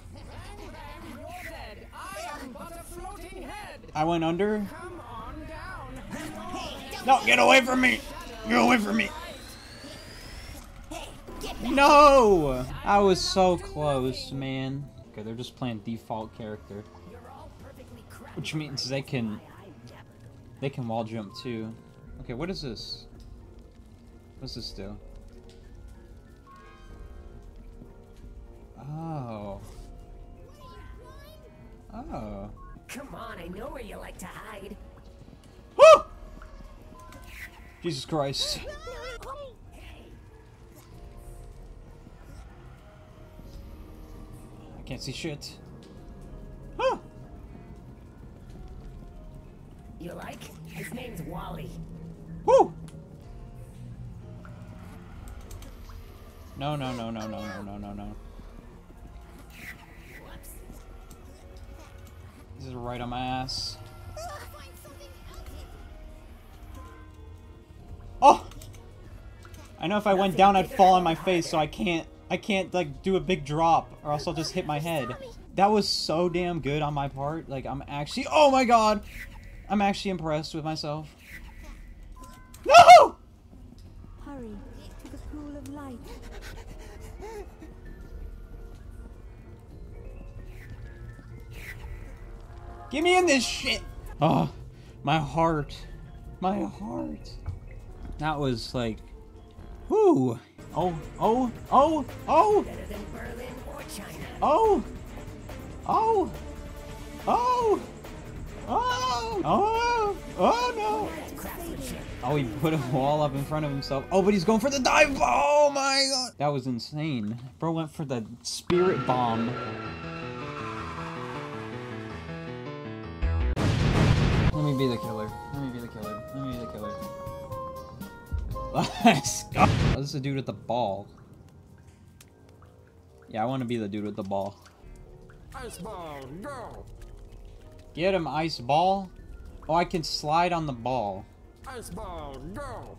I went under. No, get away from me! Get away from me! No! I was so close, man. Okay, they're just playing default character. Which means they can... They can wall jump too. Okay, what is this? What's this do? Oh. Oh. Come on, I know where you like to hide. Woo! Jesus Christ. I can't see shit. Huh. You like? His name's Wally. Woo! No, no, no, no, no, no, no, no, no. This is right on my ass. Oh! I know if I went down, I'd fall on my face, so I can't, I can't, like, do a big drop, or else I'll just hit my head. That was so damn good on my part. Like, I'm actually, oh my god! I'm actually impressed with myself. No! Hurry to the pool of light. Get me in this shit! Oh, my heart. My heart. That was like, whoo. Oh, oh, oh, oh, Better than Berlin or China. oh, oh, oh, oh, oh, oh no. Oh, he put a wall up in front of himself. Oh, but he's going for the dive bomb. Oh my god. That was insane. Bro went for the spirit bomb. Let's go. Oh, this is the dude with the ball. Yeah, I want to be the dude with the ball. Ice ball, go! Get him, ice ball. Oh, I can slide on the ball. Ice ball, go!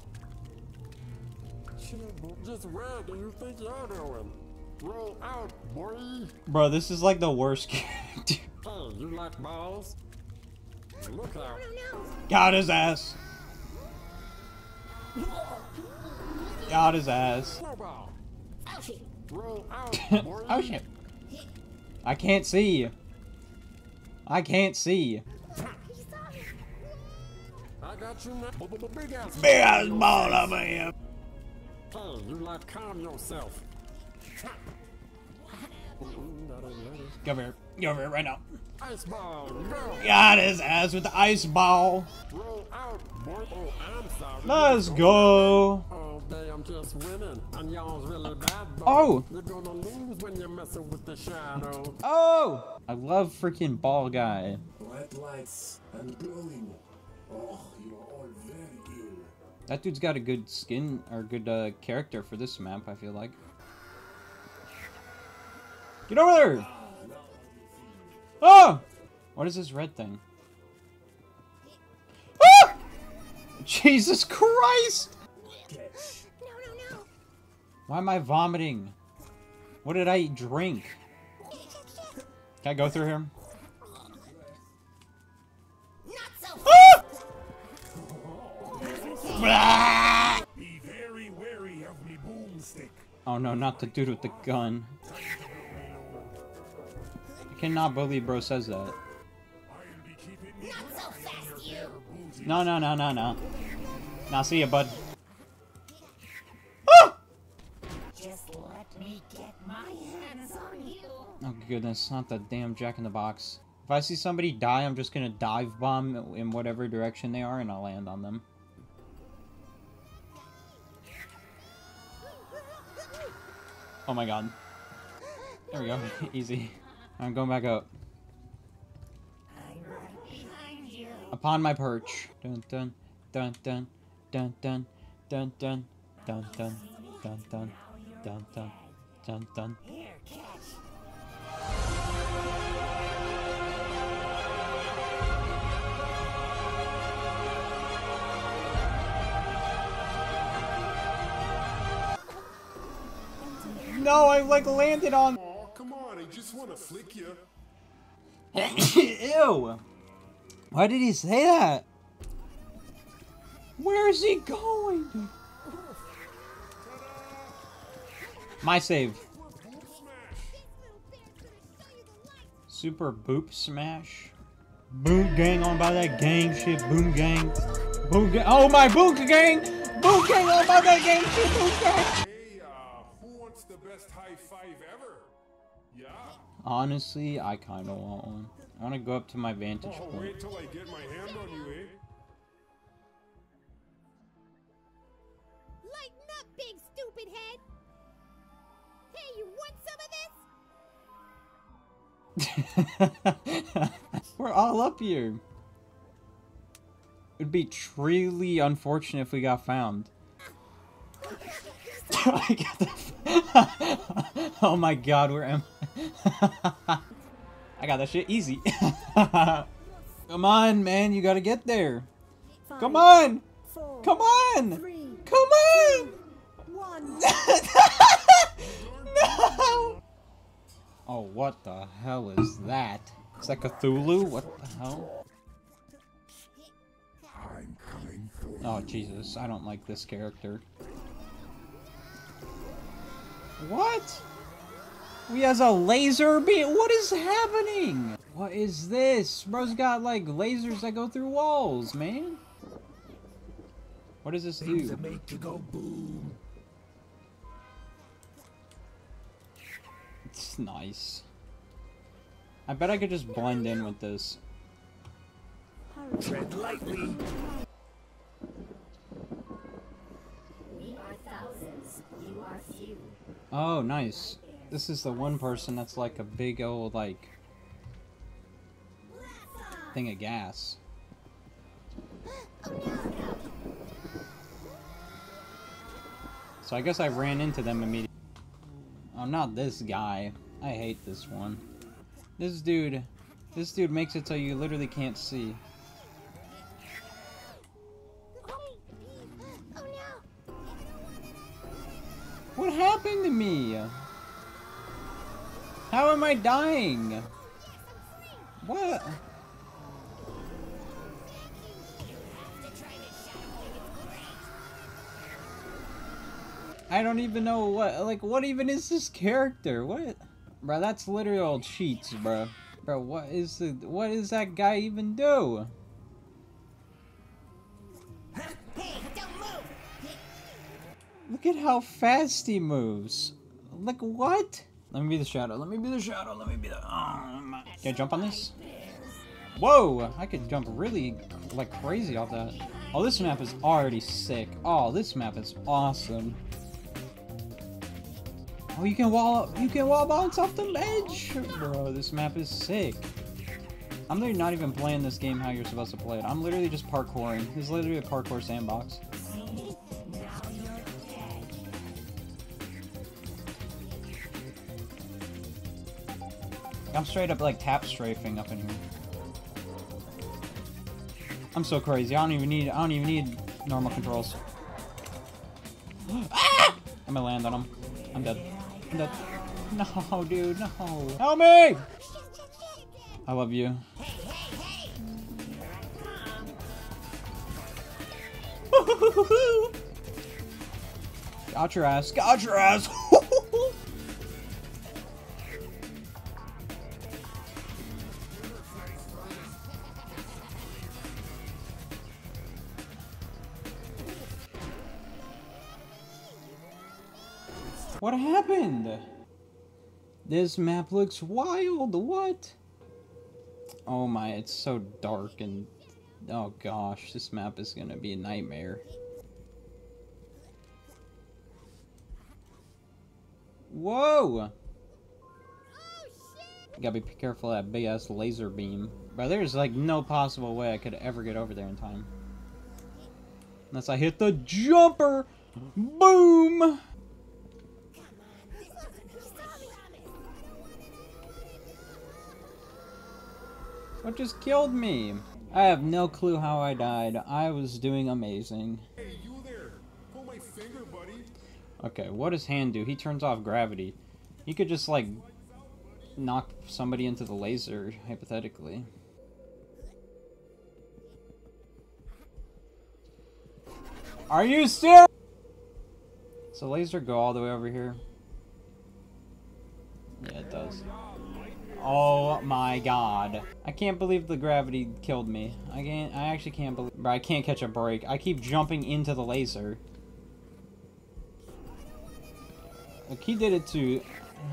Just where do you think you're doing? Roll out, boy! Bro, this is like the worst <laughs> character. Hey, you like balls? Look out! Got his ass. Got his ass. Snowball! Ouchie. Roll out, boy! oh shit. I can't see. I can't see. I got you now. B- b- Big ass Big ass ball in here. Hey, you like calm yourself. Come here. Get over here right now. Ice ball, go! Got his ass with the ice ball. Out! Oh, Let's go. All day winning, really Oh. You're you're. Oh! I love freaking ball guy. Bright lights and glowing. Oh, you are all very ill. That dude's got a good skin or good uh, character for this map. I feel like. Get over there! Oh! What is this red thing? Ah! Jesus Christ! Catch. Why am I vomiting? What did I drink? Can I go through here? Not so Be very wary of me boomstick. Oh no, not the dude with the gun. I cannot believe bro says that. I'll be keeping me Not so fast, you. No, no, no, no, no. Now see ya, bud. Ah! Just let me get my hands on you. Oh goodness, not the damn Jack in the Box. If I see somebody die, I'm just gonna dive bomb in whatever direction they are and I'll land on them. Oh my god. There we go. <laughs> Easy. I'm going back up. Upon my perch. Dun dun dun dun dun dun dun dun dun dun dun dun dun dun dun dun. No, I like landed on. Oh, come on, I just want to flick you. <laughs> Ew! Why did he say that? Where is he going? My save. Super boop smash. Boom gang on by that gang shit. Boom gang. Boom gang. Oh my boom gang! Boom gang on by that gang shit. Boom gang. Hey, uh, who wants the best high five ever? Yeah? Honestly, I kind of want one. I want to go up to my vantage Oh, point. wait till I get my hand on you, eh? Lighten up, big stupid head. Hey, you want some of this? <laughs> We're all up here. It'd be truly unfortunate if we got found. <laughs> I got the- oh my god, where am I <laughs> I got that shit easy. <laughs> Come on, man, you gotta get there. Come on! Come on! Come on! <laughs> no! Oh, what the hell is that? Is that Cthulhu? What the hell? I'm coming for you. Oh, Jesus, I don't like this character. What? He has a laser beam? What is happening? What is this? Bro's got, like, lasers that go through walls, man. What does this do? make you go boom. It's nice. I bet I could just blend in with this. Tread lightly. Oh, nice. This is the one person that's like a big old, like, thing of gas. So I guess I ran into them immediately. Oh, not this guy. I hate this one. This dude, this dude makes it so you literally can't see. What happened to me? How am I dying? What? I don't even know what, like, what even is this character? What? Bro, that's literally all cheats, bro. Bro, what is the, what does that guy even do? Look at how fast he moves. Like, what? Let me be the shadow, let me be the shadow, let me be the, oh, Can I jump on this? Whoa, I could jump really, like, crazy off that. Oh, this map is already sick. Oh, this map is awesome. Oh, you can wall, you can wall bounce off the edge! Bro, this map is sick. I'm literally not even playing this game how you're supposed to play it. I'm literally just parkouring. This is literally a parkour sandbox. I'm straight up like tap strafing up in here. I'm so crazy. I don't even need. I don't even need normal controls. <gasps> ah! I'm gonna land on him. I'm dead. I'm dead. No, dude, no. Help me! I love you. <laughs> Got your ass. Got your ass. This map looks wild. What? Oh my, it's so dark and... Oh gosh, this map is gonna be a nightmare. Whoa! Gotta be careful of that big ass laser beam. But there's like no possible way I could ever get over there in time. Unless I hit the jumper! Boom! What just killed me? I have no clue how I died. I was doing amazing. Hey, you there. Pull my finger, buddy. Okay, what does hand do? He turns off gravity. He could just, like, knock somebody into the laser, hypothetically. Are you serious? Does the laser go all the way over here? Yeah, it does. Oh my god. I can't believe the gravity killed me. I can't, I actually can't believe, but I can't catch a break. I keep jumping into the laser. Like, he did it too.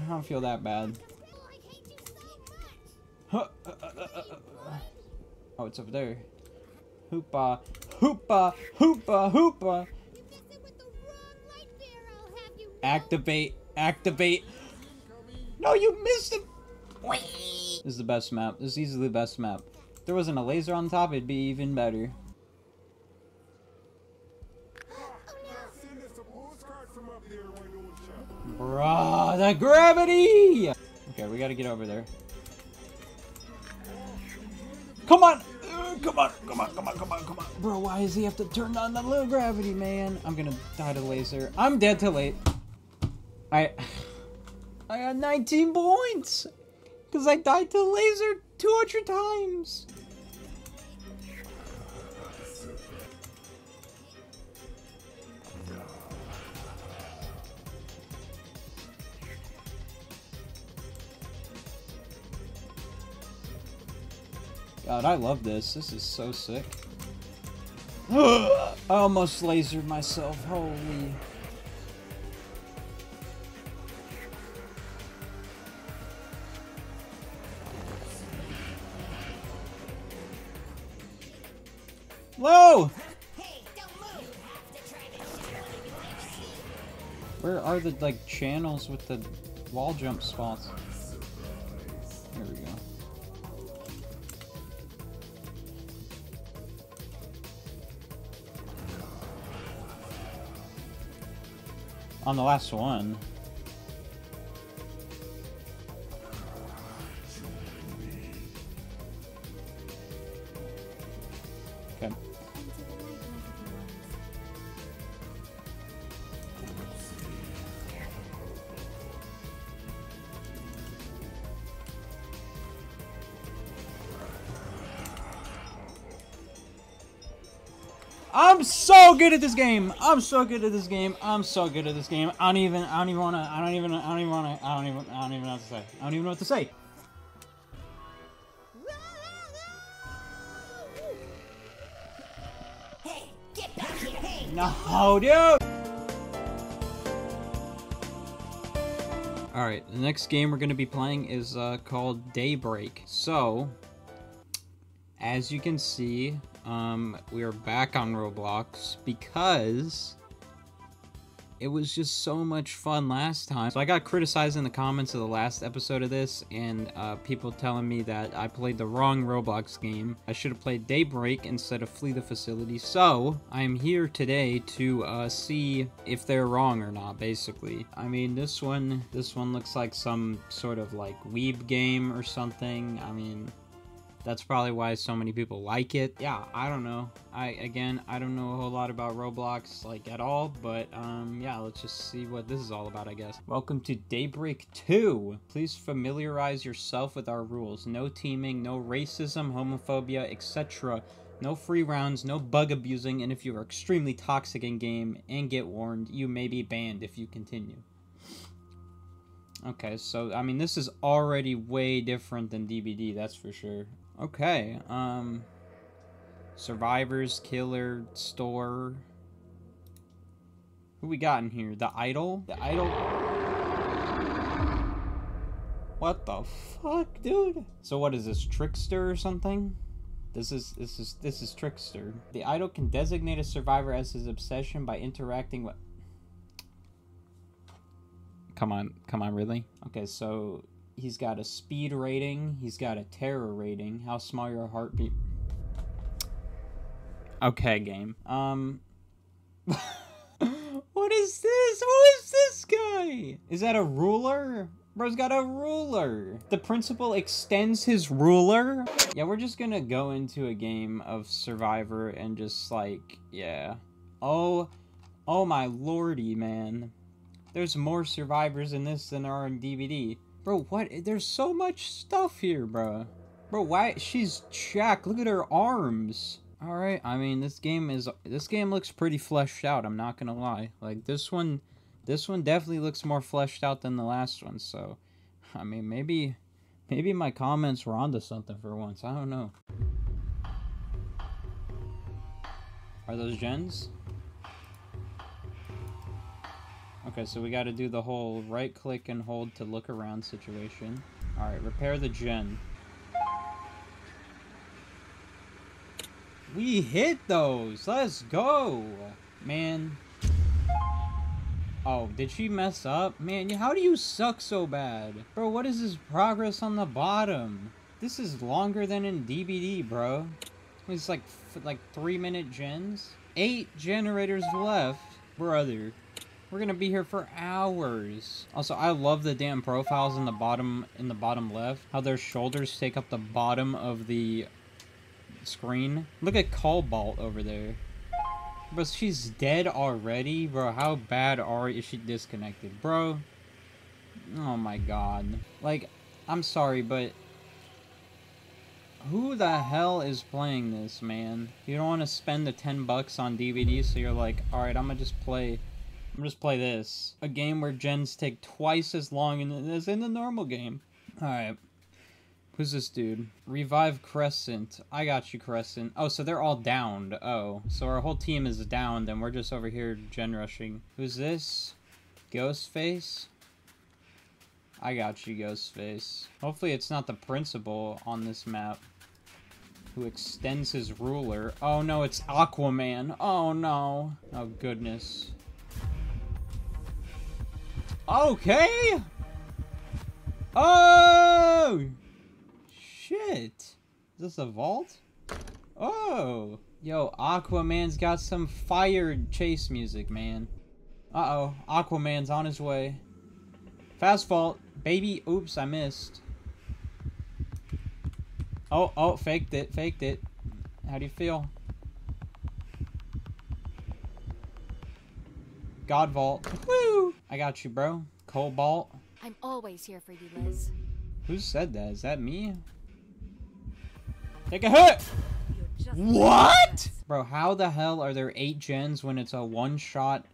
I don't feel that bad. Oh, it's over there. Hoopa, hoopa, hoopa, hoopa. Activate, activate. No, you missed it. This is the best map. This is easily the best map. If there wasn't a laser on top, it'd be even better. Bruh, the gravity! Okay, we gotta get over there. Come on! Come on, come on, come on, come on, come on. Bro, why does he have to turn on the low gravity, man? I'm gonna die to laser. I'm dead to late. I... <laughs> I got 19 points! Because I died to laser 200 times! God, I love this. This is so sick. <gasps> I almost lasered myself. Holy. Whoa! Where are the like channels with the wall jump spots? There we go. On the last one. I'm so good at this game. I'm so good at this game. I'm so good at this game. I don't even. I don't even wanna. I don't even. I don't even wanna. I don't even. I don't even know what to say. I don't even know what to say. No, dude. All right, the next game we're gonna be playing is uh, called Daybreak. So, as you can see, um, we are back on Roblox because it was just so much fun last time. So I got criticized in the comments of the last episode of this, and uh, people telling me that I played the wrong Roblox game. I should have played Daybreak instead of Flee the Facility. So I am here today to uh, see if they're wrong or not. Basically, I mean this one, this one looks like some sort of like weeb game or something. I mean That's probably why so many people like it. Yeah, I don't know. I again, I don't know a whole lot about Roblox like at all, but um yeah, let's just see what this is all about, I guess. Welcome to Daybreak 2. Please familiarize yourself with our rules. No teaming, no racism, homophobia, etc. No free rounds, no bug abusing, and if you are extremely toxic in game and get warned, you may be banned if you continue. Okay, so I mean this is already way different than DBD, that's for sure. Okay, um Survivors, Killer, Store. Who we got in here? The Idol? The Idol What the fuck, dude? So what is this, Trickster or something? This is this is this is Trickster. The idol can designate a survivor as his obsession by interacting with Come on, come on, really? Okay, so he's got a speed rating, he's got a terror rating, how small your heartbeat. Okay, game. Um <laughs> What is this? Who is this guy? Is that a ruler? Bro's got a ruler. The principal extends his ruler. Yeah, we're just gonna go into a game of Survivor and just like, yeah. Oh, oh my lordy, man. There's more survivors in this than there are in DBD. Bro, what? There's so much stuff here, bro. Bro, why? She's Jack. Look at her arms. All right. I mean, this game is this game looks pretty fleshed out. I'm not gonna lie. Like this one, this one definitely looks more fleshed out than the last one. So, I mean, maybe, maybe my comments were onto something for once. I don't know. Are those gens? Okay, so we got to do the whole right click and hold to look around situation. All right, repair the gen. We hit those. Let's go. Man. Oh, did she mess up? Man, how do you suck so bad? Bro, what is this progress on the bottom? This is longer than in DBD, bro. It's like, like three minute gens. Eight generators left. Brother. We're gonna be here for hours. Also, I love the damn profiles in the bottom in the bottom left. How their shoulders take up the bottom of the screen. Look at Cobalt over there. But she's dead already, bro. How bad are is she disconnected, bro? Oh my god. Like, I'm sorry, but who the hell is playing this, man? You don't want to spend the 10 bucks on DBD, so you're like, alright, I'm gonna just play just play this. A game where gens take twice as long as in the normal game. Alright. Who's this dude? Revive Crescent. I got you, Crescent. Oh, so they're all downed. Oh, so our whole team is downed and we're just over here gen rushing. Who's this? Ghostface? I got you, Ghostface. Hopefully it's not the principal on this map who extends his ruler. Oh no, it's Aquaman. Oh no. Oh goodness. Okay. Oh! Shit. Is this a vault? Oh! Yo, Aquaman's got some fire chase music, man. Uh-oh. Aquaman's on his way. Fast vault. Baby. Oops, I missed. Oh, oh, faked it, faked it. How do you feel? God Vault. Woo! I got you, bro. Cobalt. I'm always here for you, Liz. Who said that? Is that me? Take a hit! What? Bro, how the hell are there eight gens when it's a one shot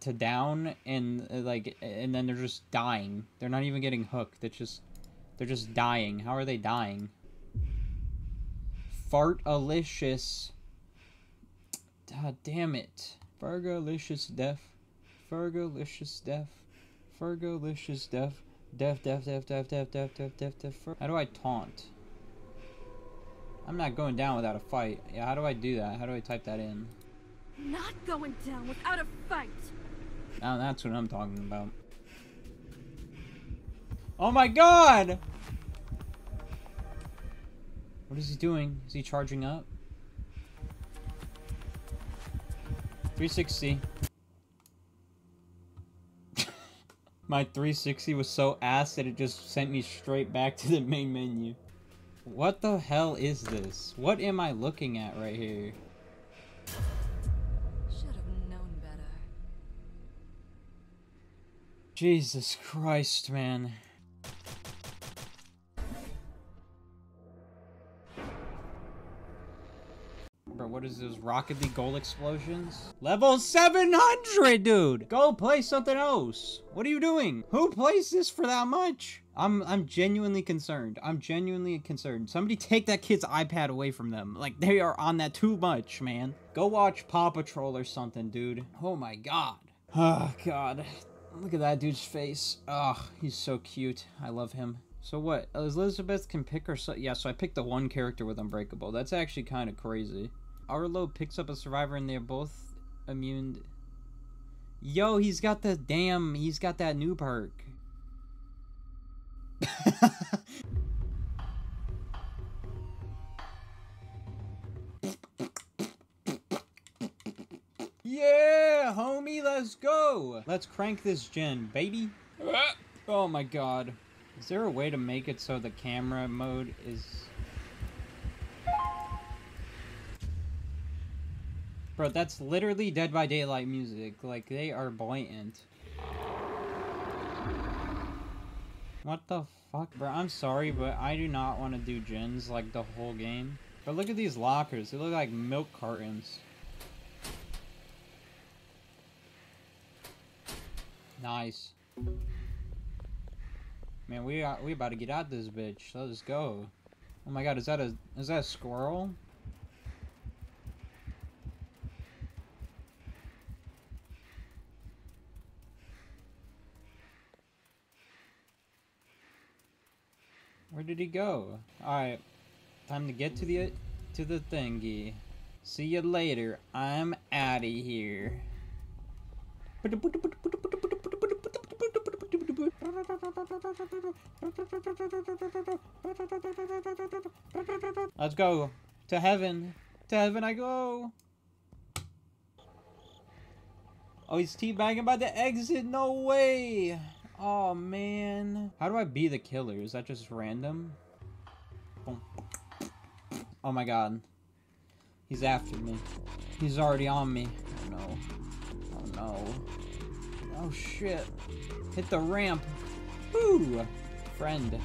to down and uh, like and then they're just dying? They're not even getting hooked. It's just they're just dying. How are they dying? Fart-alicious. God damn it. Fargalicious death. Fergalicious death. Fergalicious death. Death, death, death, death, death, death, death, death, death. How do I taunt? I'm not going down without a fight. Yeah, how do I do that? How do I type that in? Not going down without a fight. Now that's what I'm talking about. Oh my god! What is he doing? Is he charging up? 360. My 360 was so ass that it just sent me straight back to the main menu. What the hell is this? What am I looking at right here? Should have known better. Jesus Christ, man. What is this? Rocket League goal explosions? Level 700, dude! Go play something else! What are you doing? Who plays this for that much? I'm I'm genuinely concerned. I'm genuinely concerned. Somebody take that kid's iPad away from them. Like, they are on that too much, man. Go watch Paw Patrol or something, dude. Oh my god. Oh, god. Look at that dude's face. Oh, he's so cute. I love him. So what? Elizabeth can pick her so yeah, so I picked the one character with Unbreakable. That's actually kind of crazy. Arlo picks up a survivor and they're both immune. Yo, he's got the damn, he's got that new perk. <laughs> yeah, homie, let's go. Let's crank this gen, baby. <laughs> Oh my god. Is there a way to make it so the camera mode is... Bro, that's literally Dead by Daylight music. Like, they are blatant. What the fuck? Bro, I'm sorry, but I do not want to do gens like the whole game. But look at these lockers. They look like milk cartons. Nice. Man, we are we about to get out this bitch. Let's go. Oh my god, is that a is that a squirrel? Where did he go? Alright. Time to get to the to the thingy. See you later. I'm outta here. Let's go. To heaven. To heaven I go. Oh, he's teabagging by the exit. No way. Oh, man. How do I be the killer? Is that just random? Boom. Oh, my God. He's after me. He's already on me. Oh, no. Oh, no. Oh, shit. Hit the ramp. Woo! Friend.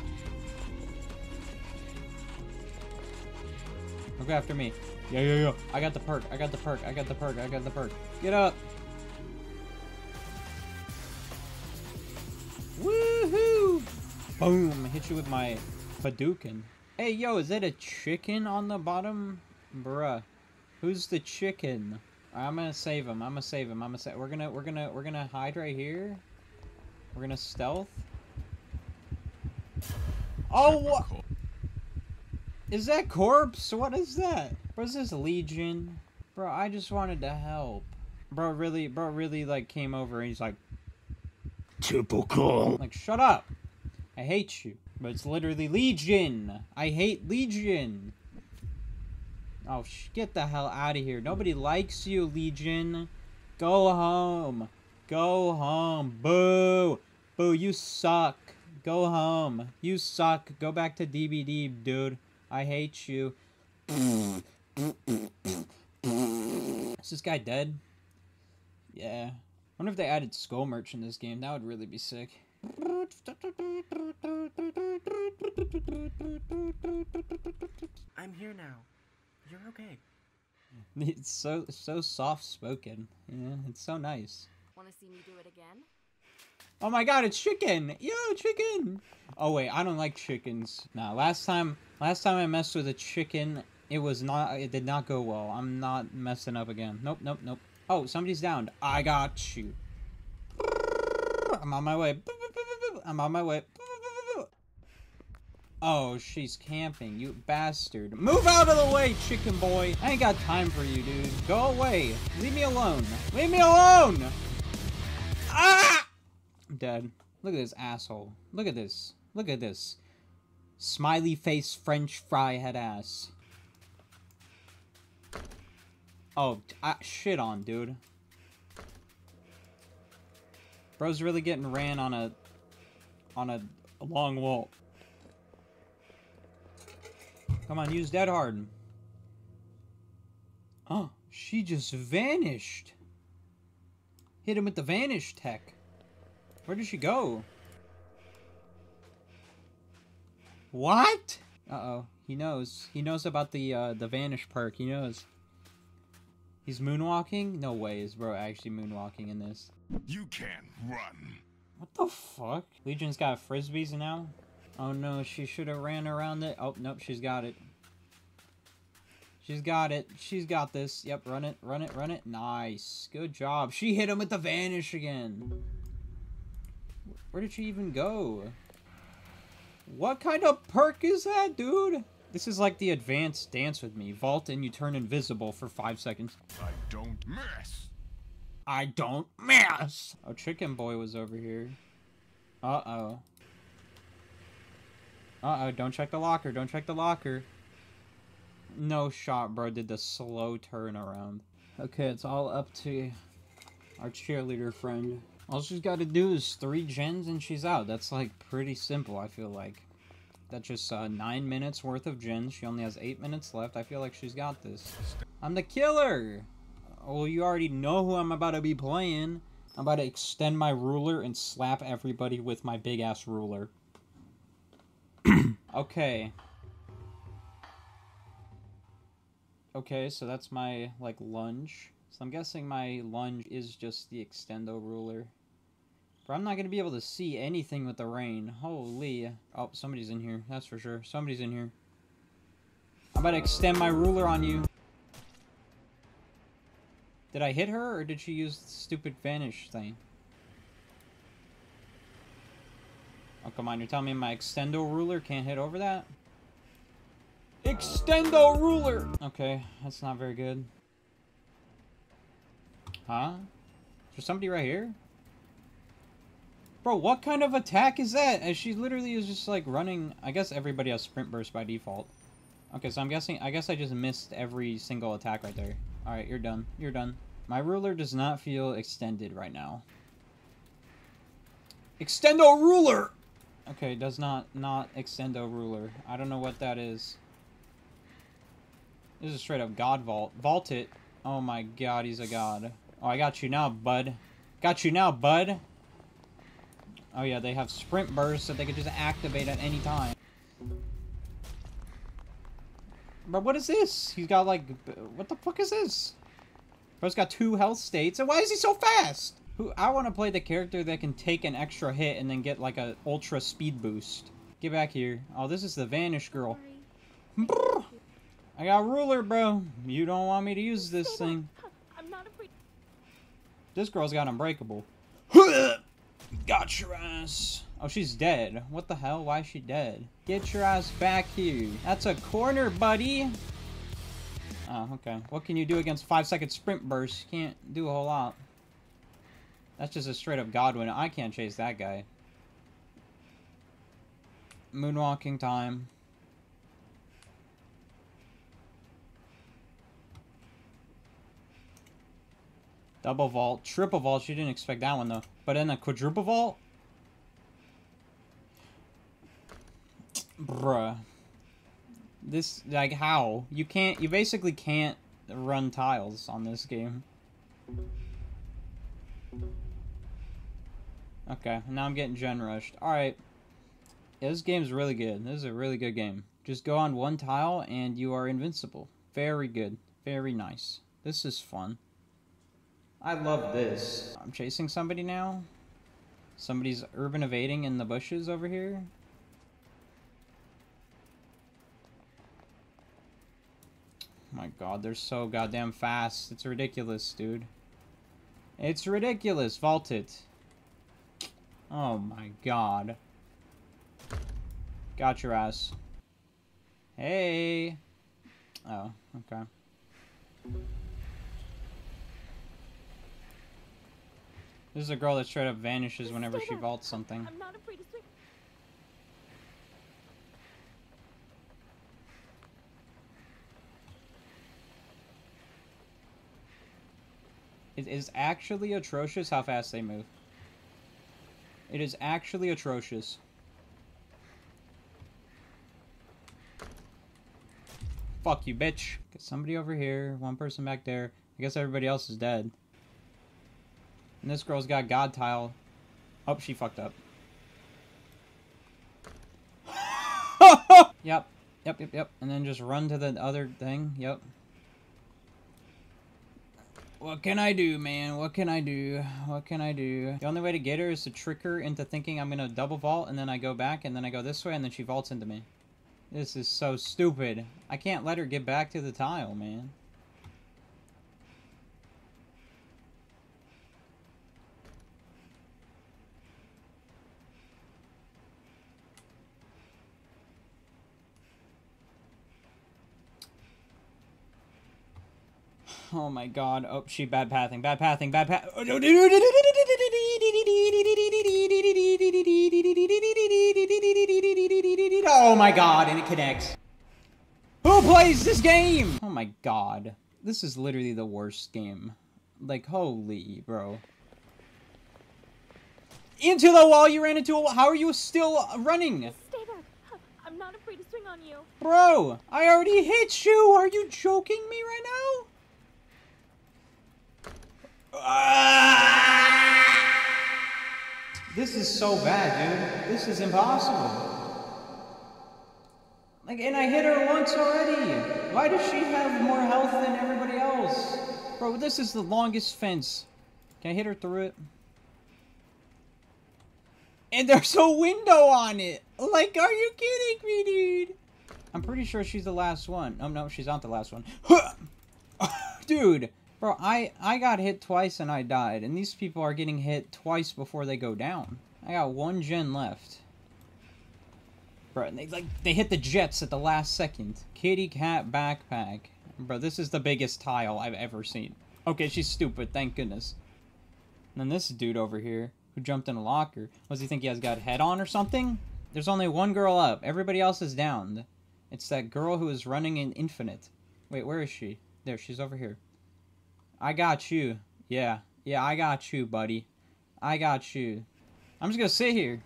Look after me. Yeah, yeah, yeah. I got the perk. I got the perk. I got the perk. I got the perk. Get up. Boom! Hit you with my Hadouken. Hey, yo, is that a chicken on the bottom? Bruh. Who's the chicken? I'm gonna save him. I'm gonna save him. I'm gonna say we're gonna we're gonna we're gonna hide right here. We're gonna stealth. Oh Is that corpse? What is that? Is this Legion? Bro, I just wanted to help. Bro, really, bro, really, like, came over and he's like, Typical. like, shut up. I hate you. But it's literally Legion. I hate Legion. Oh, get the hell out of here. Nobody likes you, Legion. Go home. Go home. Boo. Boo, you suck. Go home. You suck. Go back to DBD, dude. I hate you. Is this guy dead? Yeah. wonder if they added skull merch in this game. That would really be sick. I'm here now. You're okay. It's so so soft spoken. Yeah, it's so nice. Want to see me do it again? Oh my god, it's chicken! Yo, chicken! Oh wait, I don't like chickens. Nah, last time last time I messed with a chicken, it was not it did not go well. I'm not messing up again. Nope, nope, nope. Oh, somebody's downed. I got you. I'm on my way. I'm on my way. Oh, she's camping, you bastard. Move out of the way, chicken boy. I ain't got time for you, dude. Go away. Leave me alone. Leave me alone! Ah! I'm dead. Look at this asshole. Look at this. Look at this. Smiley face French fry head ass. Oh, I, shit on, dude. Bro's really getting ran on a on a, a long wall. Come on, use dead hard. Oh, she just vanished. Hit him with the vanish tech. Where did she go? What? Uh-oh. He knows. He knows about the uh, the vanish perk. He knows. He's moonwalking? No way is bro actually moonwalking in this. You can't run. What the fuck? Legion's got frisbees now? Oh no, she should have ran around it. Oh, nope, she's got it. She's got it. She's got this. Yep, run it, run it, run it. Nice. Good job. She hit him with the vanish again. Where did she even go? What kind of perk is that, dude? This is like the advanced dance with me. Vault and you turn invisible for five seconds. I don't mess. I don't mess. Oh, Chicken Boy was over here. Uh-oh. Uh-oh, don't check the locker. Don't check the locker. No shot, bro. Did the slow turn around. Okay, it's all up to our cheerleader friend. All she's got to do is three gens and she's out. That's, like, pretty simple, I feel like. That's just uh, nine minutes worth of gens. She only has eight minutes left. I feel like she's got this. I'm the killer! Well, you already know who I'm about to be playing. I'm about to extend my ruler and slap everybody with my big-ass ruler. <clears throat> okay. Okay, so that's my, like, lunge. So I'm guessing my lunge is just the extendo ruler. But I'm not going to be able to see anything with the rain. Holy. Oh, somebody's in here. That's for sure. Somebody's in here. I'm about to extend my ruler on you. Did I hit her, or did she use the stupid vanish thing? Oh, come on. You're telling me my extendo ruler can't hit over that? Extendo ruler! Okay, that's not very good. Huh? Is there somebody right here? Bro, what kind of attack is that? And she literally is just like running... I guess everybody has sprint burst by default. Okay, so I'm guessing... I guess I just missed every single attack right there. Alright, you're done. You're done. My ruler does not feel extended right now. Extendo ruler! Okay, does not, not extendo ruler. I don't know what that is. This is straight up God Vault. Vault it. Oh my god, he's a god. Oh, I got you now, bud. Got you now, bud. Oh yeah, they have sprint bursts that they could just activate at any time. But what is this? He's got like, what the fuck is this? Bro's got two health states, and why is he so fast? Who I want to play the character that can take an extra hit and then get like a ultra speed boost. Get back here. Oh, this is the Vanish Girl. I got ruler, bro. You don't want me to use this thing. I'm not. This girl's got unbreakable. <laughs> got your ass. Oh, she's dead. What the hell? Why is she dead? Get your ass back here. That's a corner, buddy. Oh, okay. What can you do against 5 second sprint burst? Can't do a whole lot. That's just a straight up Godwin. I can't chase that guy. Moonwalking time. Double vault. Triple vault. She didn't expect that one, though. But in a quadruple vault? Bruh. This, like, how? You can't, you basically can't run tiles on this game. Okay, now I'm getting gen rushed. Alright. Yeah, this game's really good. This is a really good game. Just go on one tile and you are invincible. Very good. Very nice. This is fun. I love this. I'm chasing somebody now. Somebody's urban evading in the bushes over here. Oh my god, they're so goddamn fast. It's ridiculous, dude. It's ridiculous. Vault it. Oh my god. Got your ass. Hey. Oh, okay. This is a girl that straight up vanishes whenever she vaults something. I'm not afraid to swing. It is actually atrocious how fast they move. It is actually atrocious. Fuck you, bitch. Got somebody over here, one person back there. I guess everybody else is dead. And this girl's got God tile. Oh, she fucked up. <laughs> yep. Yep, yep, yep. And then just run to the other thing. Yep. What can I do, man? What can I do? What can I do? The only way to get her is to trick her into thinking I'm gonna double vault, and then I go back, and then I go this way, and then she vaults into me. This is so stupid. I can't let her get back to the tile, man. Oh my god. Oh, she bad pathing. Bad pathing. Bad path. Oh my god, and it connects. Who plays this game? Oh my god. This is literally the worst game. Like, holy, bro. Into the wall, you ran into a wall. How are you still running? Stay back. I'm not afraid to swing on you. Bro, I already hit you. Are you joking me right now? This is so bad, dude. This is impossible. Like, and I hit her once already. Why does she have more health than everybody else? Bro, this is the longest fence. Can I hit her through it? And there's a window on it. Like, are you kidding me, dude? I'm pretty sure she's the last one. Oh, no, she's not the last one. <laughs> dude, bro, I, I got hit twice and I died. And these people are getting hit twice before they go down. I got one gen left. Bro, and they, like, they hit the jets at the last second. Kitty cat backpack. Bro, this is the biggest tile I've ever seen. Okay, she's stupid, thank goodness. And then this dude over here, who jumped in a locker. What does he think he has got head on or something? There's only one girl up. Everybody else is down. It's that girl who is running in Infinite. Wait, where is she? There, she's over here. I got you. Yeah. Yeah, I got you, buddy. I got you. I'm just gonna sit here.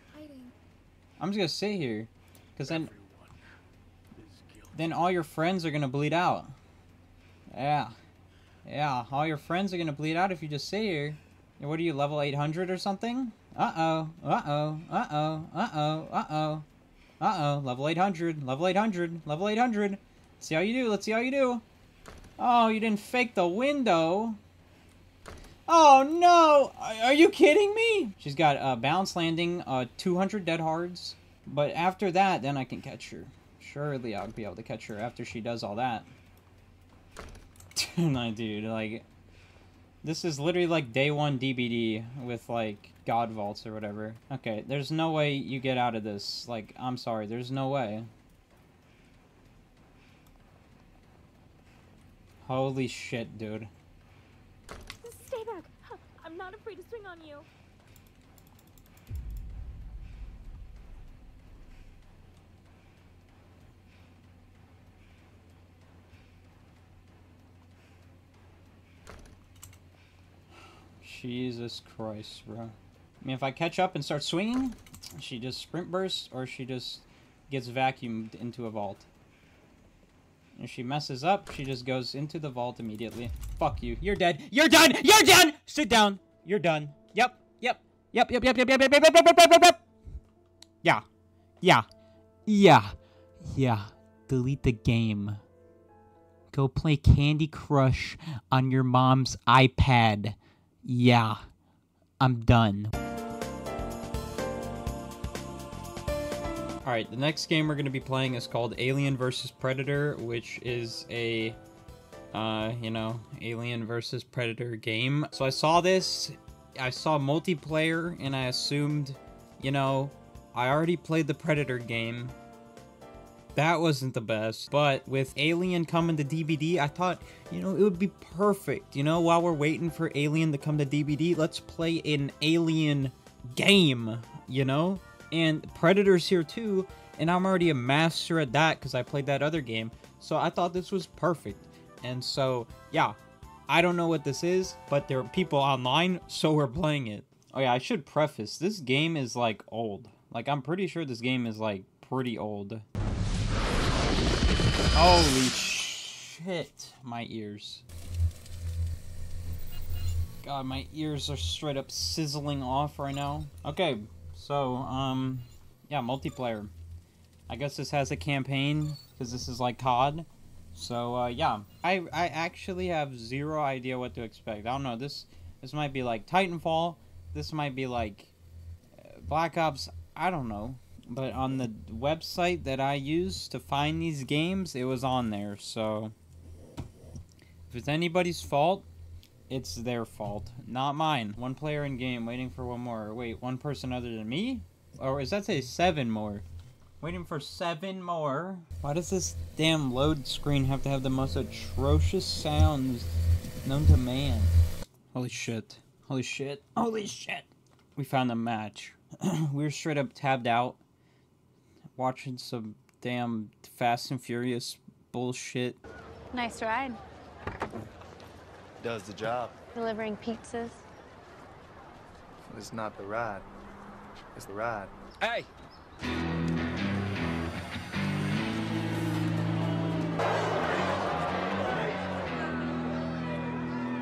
I'm just gonna sit here. Because then... Then all your friends are gonna bleed out. Yeah. Yeah, all your friends are gonna bleed out if you just sit here. Yeah, What are you, level 800 or something? Uh-oh, uh-oh, uh-oh, uh-oh, uh-oh. Uh-oh, level 800, level 800, level 800. See how you do, let's see how you do. Oh, you didn't fake the window. Oh no! Are you kidding me? She's got uh, balance landing, uh, 200 dead hards. But after that, then I can catch her. Surely I'll be able to catch her after she does all that. <laughs> Dude, like... This is literally like day one DBD with like God Vaults or whatever. Okay, there's no way you get out of this. Like, I'm sorry, there's no way. Holy shit, dude. Stay back. I'm not afraid to swing on you. Jesus Christ, bro. I mean, if I catch up and start swinging, she just sprint bursts or she just gets vacuumed into a vault. If she messes up, she just goes into the vault immediately. Fuck you. You're dead. You're done. You're done. Sit down. You're done. Yep. Yep. Yep. Yep. Yep. Yep. Yep. Yep. Yep. Yep. Yep. Yep. Yep. Yeah. Yeah. Yeah. Yeah. Delete the game. Go play Candy Crush on your mom's iPad. Yeah. I'm done. Alright, the next game we're going to be playing is called Alien vs. Predator, which is a, uh, you know, Alien vs. Predator game. So I saw this, I saw multiplayer, and I assumed, you know, I already played the Predator game. That wasn't the best, but with Alien coming to DBD, I thought, you know, it would be perfect. You know, while we're waiting for Alien to come to DBD, let's play an Alien game, you know? And Predator's here too, and I'm already a master at that because I played that other game. So I thought this was perfect. And so, yeah, I don't know what this is, but there are people online, <laughs> so we're playing it. Oh yeah, I should preface, this game is like old. Like, I'm pretty sure this game is like pretty old. Holy shit. My ears. God, my ears are straight up sizzling off right now. Okay, so, um, yeah, multiplayer. I guess this has a campaign, because this is like COD. So, uh, yeah. I, I actually have zero idea what to expect. I don't know, this, this might be like Titanfall. This might be like uh, Black Ops. I don't know. But on the website that I use to find these games, it was on there, so... If it's anybody's fault, it's their fault, not mine. One player in game, waiting for one more. Wait, one person other than me? Or is that say seven more? Waiting for seven more. Why does this damn load screen have to have the most atrocious sounds known to man? Holy shit. Holy shit. Holy shit. We found a match. we <clears throat> were straight up tabbed out. Watching some damn Fast and Furious bullshit. Nice ride. Does the job. Delivering pizzas. It's not the ride. It's the ride. Hey!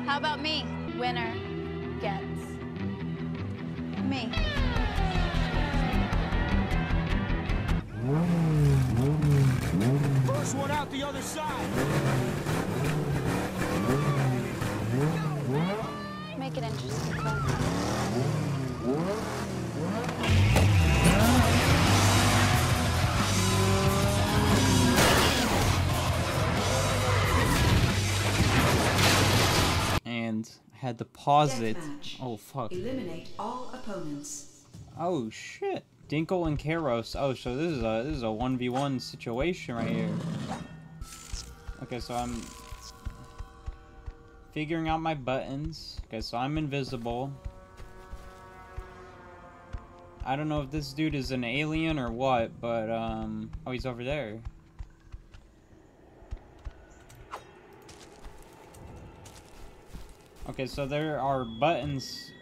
How about me? Winner gets me. First one out the other side! Make it interesting. And I had to pause it. Deathmatch. Oh fuck. Eliminate all opponents. Oh shit. Dinkle and Karos. Oh, so this is a this is a one v one situation right here. Okay, so I'm figuring out my buttons. Okay, so I'm invisible. I don't know if this dude is an alien or what, but um. Oh, he's over there. Okay, so there are buttons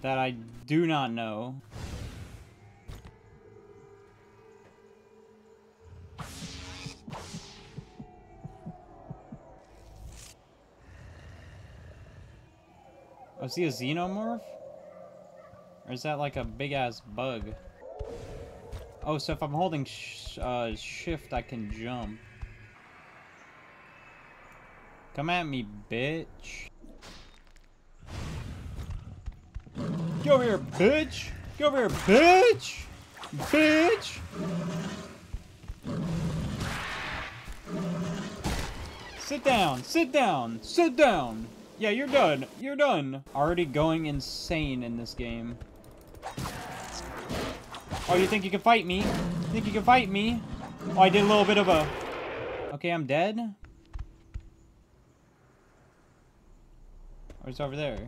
that I do not know. Oh, is he a xenomorph? Or is that like a big ass bug? Oh, so if I'm holding sh uh, shift, I can jump. Come at me, bitch. Get over here, bitch! Get over here, bitch! Bitch! Sit down, sit down, sit down! Yeah, you're done, you're done! Already going insane in this game. Oh, you think you can fight me? You think you can fight me? Oh, I did a little bit of a... Okay, I'm dead? Or it's over there?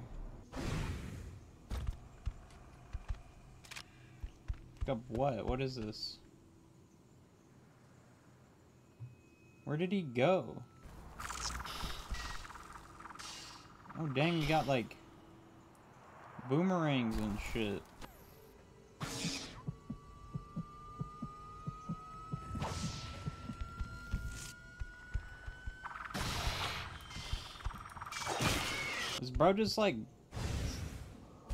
Pick up what? What is this? Where did he go? Oh dang, you got like boomerangs and shit. Is bro just like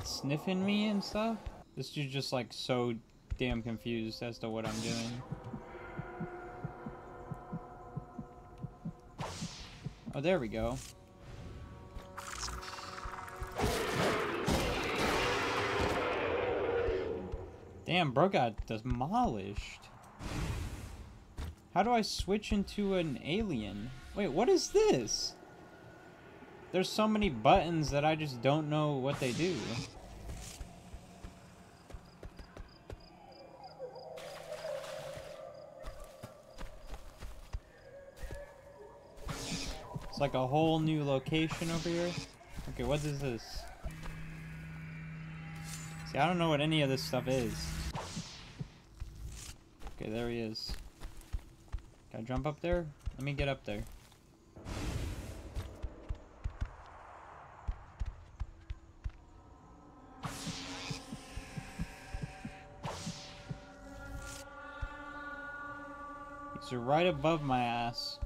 sniffing me and stuff? This dude's just like so damn confused as to what I'm doing. Oh, there we go. Damn, bro got demolished. How do I switch into an alien? Wait, what is this? There's so many buttons that I just don't know what they do. It's like a whole new location over here. Okay, what is this? See, I don't know what any of this stuff is. Okay, there he is. Can I jump up there? Let me get up there. He's It's right above my ass.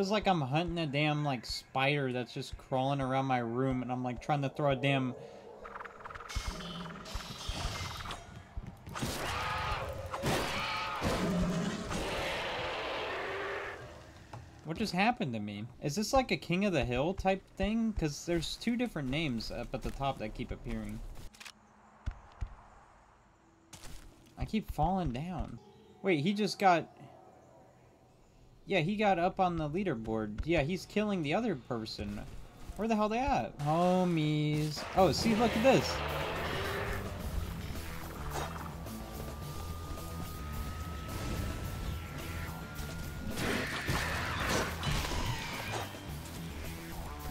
Was like I'm hunting a damn like spider that's just crawling around my room and I'm like trying to throw a damn What just happened to me? Is this like a King of the Hill type thing? Because there's two different names up at the top that keep appearing. I keep falling down. Wait, he just got... Yeah, he got up on the leaderboard. Yeah, he's killing the other person. Where the hell they at? Homies. Oh, see, look at this.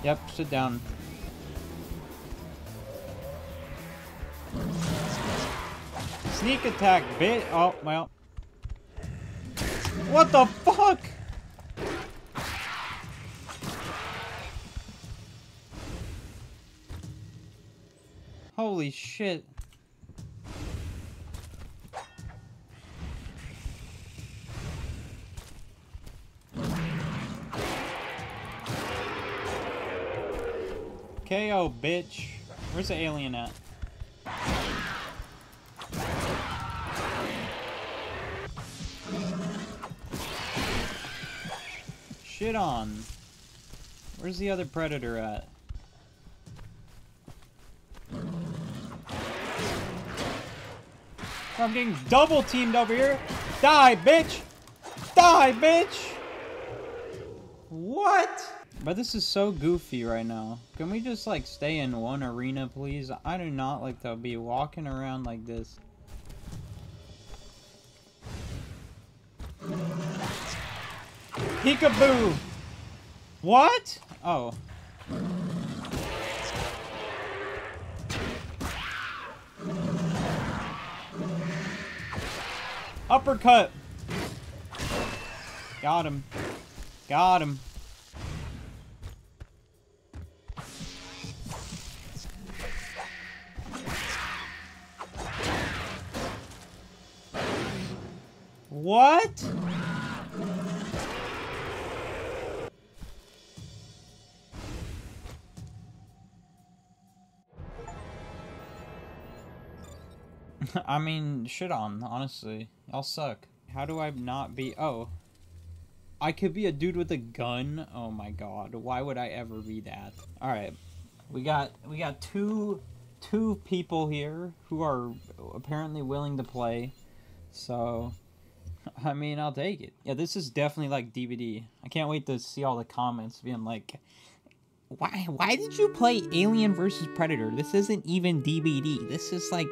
Yep, sit down. Sneak attack, bit. Oh, well. What the fuck? Holy shit. KO, bitch. Where's the alien at? Shit on. Where's the other predator at? I'm getting double teamed over here. Die, bitch! Die, bitch! What? But this is so goofy right now. Can we just like stay in one arena, please? I do not like to be walking around like this. Peekaboo! What? Oh. Uppercut! Got him. Got him. What? <laughs> I mean, shit on, honestly. Y'all suck. How do I not be- oh. I could be a dude with a gun? Oh my god, why would I ever be that? Alright, we got- we got two- two people here who are apparently willing to play. So, <laughs> I mean, I'll take it. Yeah, this is definitely like DBD. I can't wait to see all the comments being like, why, why did you play Alien versus Predator? This isn't even DBD. This is like,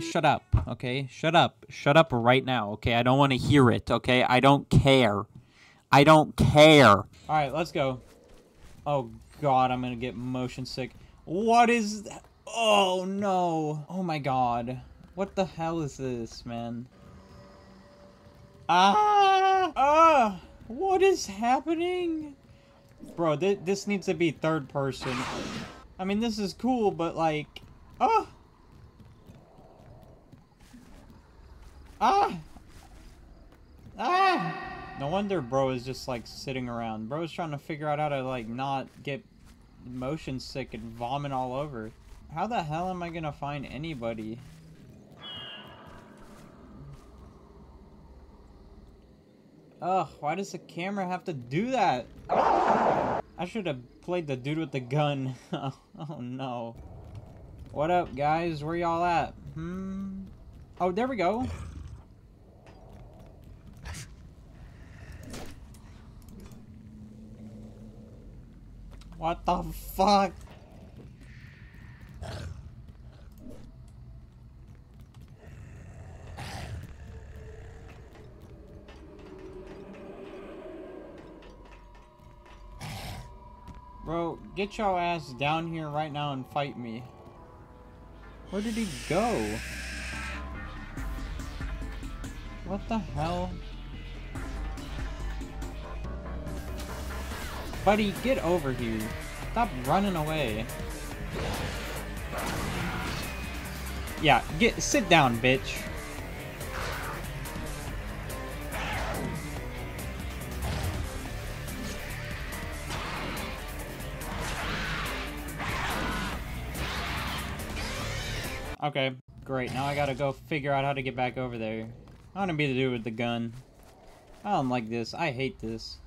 shut up, okay? Shut up. Shut up right now, okay? I don't want to hear it, okay? I don't care. I don't care. All right, let's go. Oh, God, I'm going to get motion sick. What is? Oh, no. Oh, my God. What the hell is this, man? Ah! Ah! What is happening? Bro, th this needs to be third person. I mean, this is cool, but like... Ah! Ah! Ah! No wonder bro is just like sitting around. Bro's trying to figure out how to like not get motion sick and vomit all over. How the hell am I gonna find anybody? Ugh, why does the camera have to do that? I should have played the dude with the gun. <laughs> oh no. What up, guys? Where y'all at? Hmm? Oh, there we go. What the fuck? Bro, get your ass down here right now and fight me. Where did he go? What the hell? Buddy, get over here. Stop running away. Yeah, get sit down, bitch. Okay, great. Now I gotta go figure out how to get back over there. I want to be the dude with the gun. I don't like this. I hate this.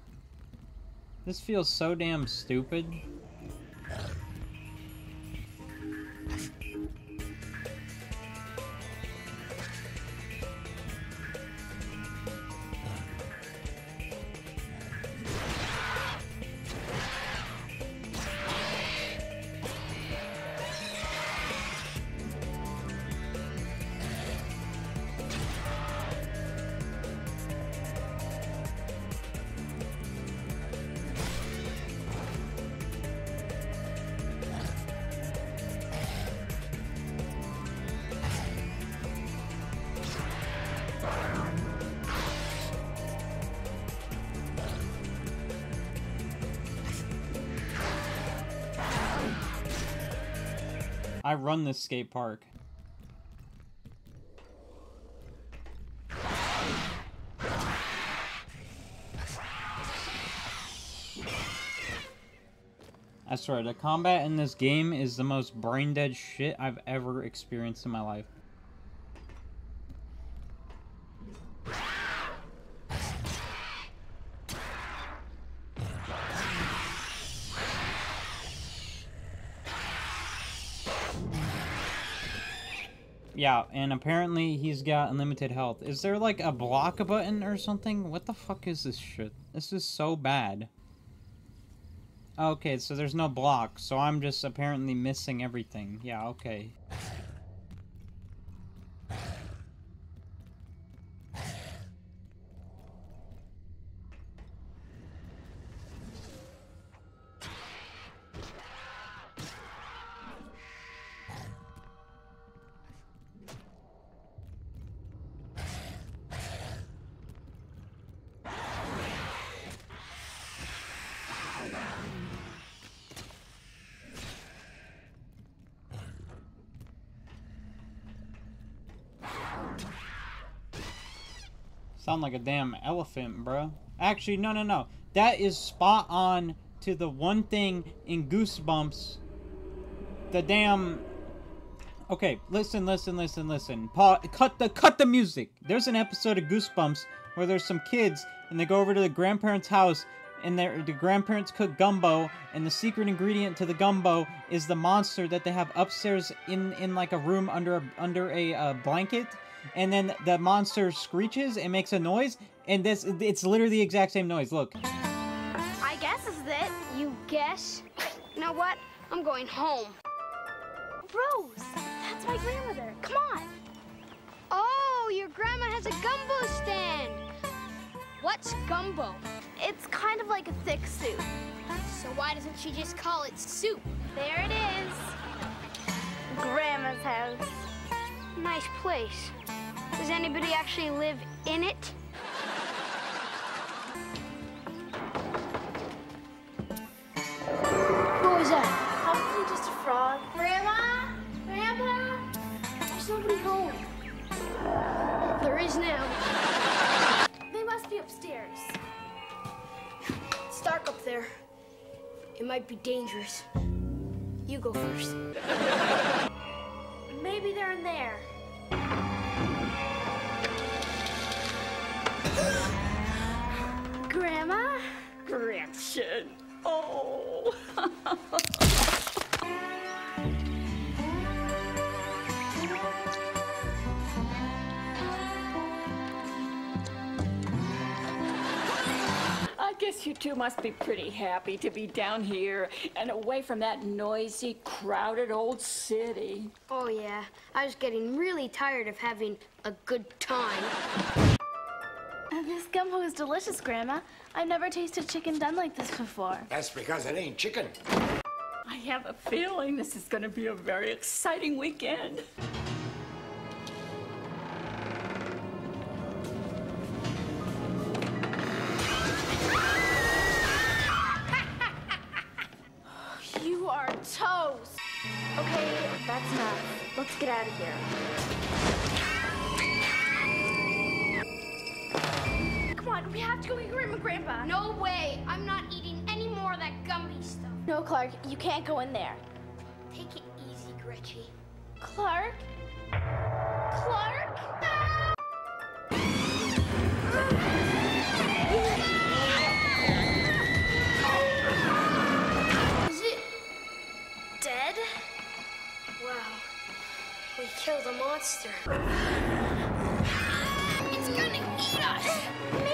This feels so damn stupid. Run this skate park. I swear, the combat in this game is the most brain dead shit I've ever experienced in my life. Yeah, and apparently he's got unlimited health. Is there like a block button or something? What the fuck is this shit? This is so bad. Okay, so there's no block, so I'm just apparently missing everything. Yeah, okay. Like a damn elephant, bro. Actually, no, no, no. That is spot on to the one thing in Goosebumps. The damn. Okay, listen, listen, listen, listen. Pa cut the cut the music. There's an episode of Goosebumps where there's some kids and they go over to the grandparents' house and their the grandparents cook gumbo and the secret ingredient to the gumbo is the monster that they have upstairs in in like a room under a under a uh, blanket and then the monster screeches and makes a noise and this it's literally the exact same noise look I guess this is it. You guess? You know what? I'm going home. Rose, that's my grandmother. Come on. Oh, your grandma has a gumbo stand. What's gumbo? It's kind of like a thick soup. So why doesn't she just call it soup? There it is. Grandma's house. Nice place. Does anybody actually live in it? Who was that? Probably just a frog. Grandma? Grandpa? There's nobody home. There is now. They must be upstairs. It's dark up there. It might be dangerous. You go first. Maybe they're in there. Grandma? Gretchen. Oh. <laughs> guess you two must be pretty happy to be down here and away from that noisy, crowded old city. Oh, yeah. I was getting really tired of having a good time. Uh, this gumbo is delicious, Grandma. I've never tasted chicken done like this before. That's because it ain't chicken. I have a feeling this is going to be a very exciting weekend. Out of here. Come on, we have to go get Grandma and Grandpa. No way! I'm not eating any more of that Gumby stuff. No, Clark, you can't go in there. Take it easy, Gretchy. Clark? Clark? We the monster. It's gonna eat us!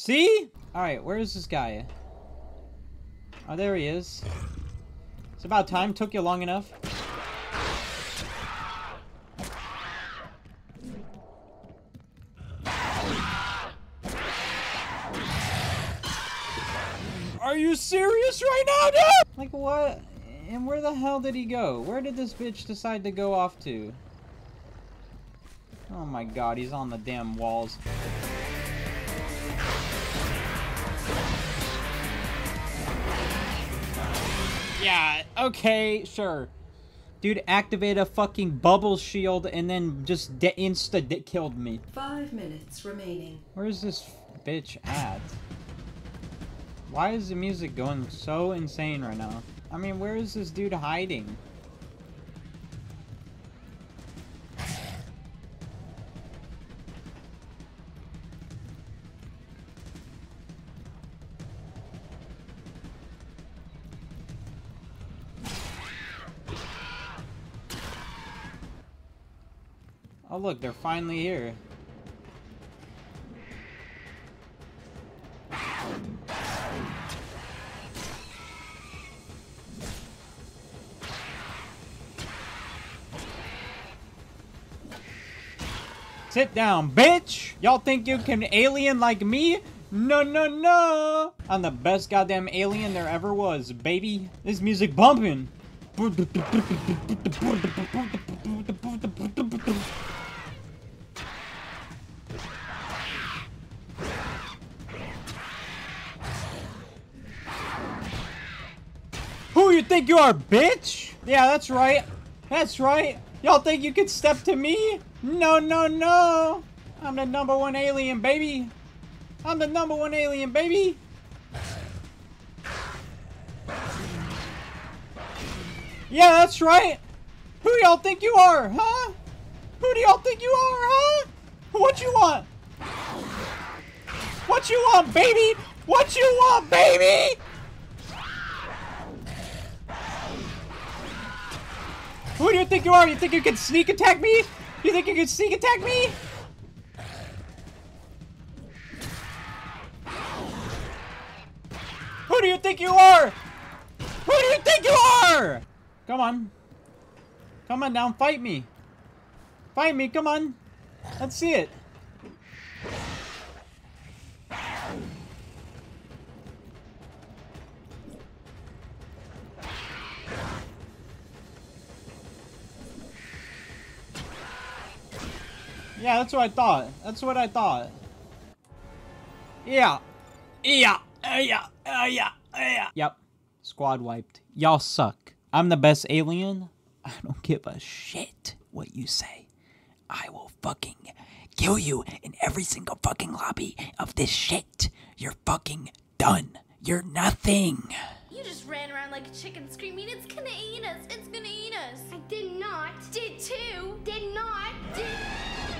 See? Alright, where is this guy? Oh, there he is. It's about time. Took you long enough. Are you serious right now, dude? Like what? And where the hell did he go? Where did this bitch decide to go off to? Oh my god, he's on the damn walls. Yeah, okay, sure. Dude, activate a fucking bubble shield and then just de- insta de- killed me. Five minutes remaining. Where's this bitch at? Why is the music going so insane right now? I mean, where is this dude hiding? Oh look, they're finally here. Sit down, bitch! Y'all think you can alien like me? No, no, no! I'm the best goddamn alien there ever was, baby. This music bumping. Think you are, bitch? Yeah, that's right. That's right. Y'all think you could step to me? No, no, no. I'm the number one alien, baby. I'm the number one alien, baby. Yeah, that's right. Who y'all think you are, huh? Who do y'all think you are, huh? What you want? What you want, baby? What you want, baby? Who do you think you are? You think you can sneak attack me? You think you can sneak attack me? Who do you think you are? Who do you think you are? Come on. Come on down, fight me. Fight me, come on. Let's see it. Yeah, that's what I thought. That's what I thought. Yeah. Yeah. Uh, yeah. Uh, yeah. Uh, yeah. Yep. Squad wiped. Y'all suck. I'm the best alien. I don't give a shit what you say. I will fucking kill you in every single fucking lobby of this shit. You're fucking done. You're nothing. You just ran around like a chicken screaming, it's gonna eat us, it's gonna eat us. I did not. Did too. Did not. Did.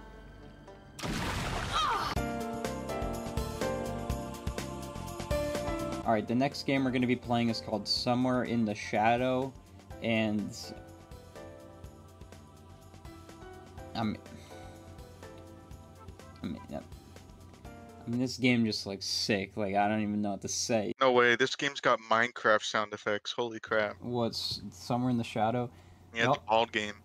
Alright, the next game we're going to be playing is called Somewhere in the Shadow, and... I'm... I mean. I mean, this game just looks sick. Like, I don't even know what to say. No way, this game's got Minecraft sound effects. Holy crap. What's Somewhere in the Shadow? Yeah, Yup. it's a bald game.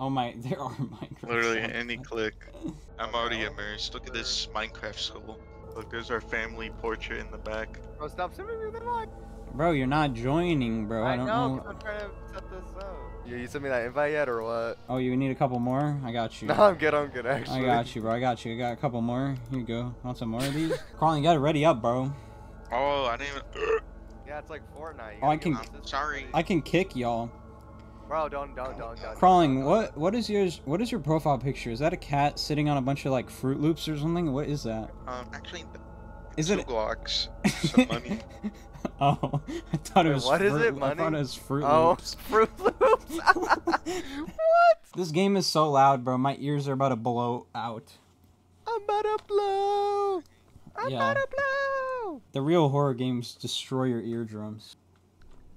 Oh my, <laughs> there are Minecraft. Literally any click. <laughs> I'm already immersed. Look at this Minecraft skull. Look, there's our family portrait in the back. Bro, stop sending me the mic. Bro, you're not joining, bro. I, I don't know, know. 'cause I'm trying to set this up. You, you sent me that invite yet or what? Oh, you need a couple more? I got you. <laughs> No, I'm good, I'm good, actually. I got you, bro. I got you. I got a couple more. Here you go. Want some more of these? <laughs> Carlin, you gotta ready up, bro. Oh, I didn't even. Yeah, it's like Fortnite. You Oh, I can- get Sorry. I can kick y'all. Bro, don't, don't, don't, don't. Crawling, what what is yours what is your profile picture? Is that a cat sitting on a bunch of like Fruit Loops or something? What is that? Um, actually, Is two it blocks, <laughs> some money. <laughs> Oh, I thought it was what is Fruit, it, I money? thought it was Fruit Oh, Loops. <laughs> Fruit Loops. what? This game is so loud, bro. My ears are about to blow out. I'm about to blow. I'm Yeah. about to blow. The real horror games destroy your eardrums.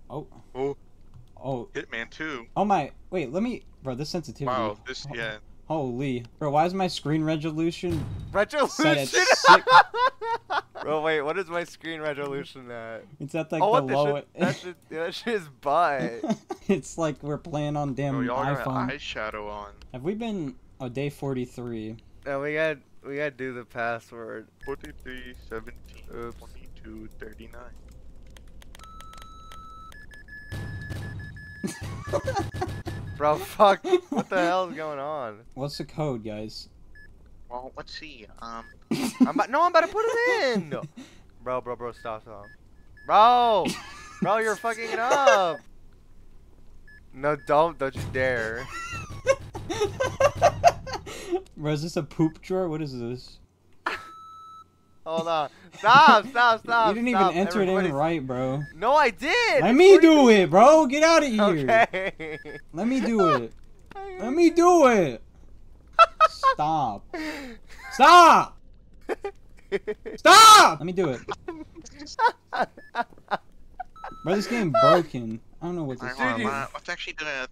Oh, Oh, oh, Hitman 2. oh my! Wait, let me, bro. This sensitivity. Wow, this, yeah. Holy, bro. Why is my screen resolution Resolution. <laughs> six? Bro, wait, what is my screen resolution at? It's at like oh, the what the low. shit? That shit, that shit is butt. <laughs> it's like we're playing on damn Bro, y'all got iPhone. eyeshadow on. Have we been oh day forty three? and we got we got to do the password. 43, 17, Oops. 22, 39. <laughs> Bro, fuck. what the hell is going on? What's the code, guys? Well, let's see. Um, I'm about, no, I'm about to put it in. <laughs> Bro, bro, bro, stop, stop. Bro, bro, you're fucking it up. No, don't, don't you dare. <laughs> Bro, is this a poop drawer? What is this? Hold on. Stop, stop, <laughs> stop. you didn't stop. even enter it in right, bro. No, I did. Let It's me 42 do it, bro. Get out of here. Okay. Let me do it. <laughs> Let me do it. Stop. Stop. Stop. Let me do it. Bro, this game <laughs> broken. I don't know what this alright, hold on, is. uh, let's actually do a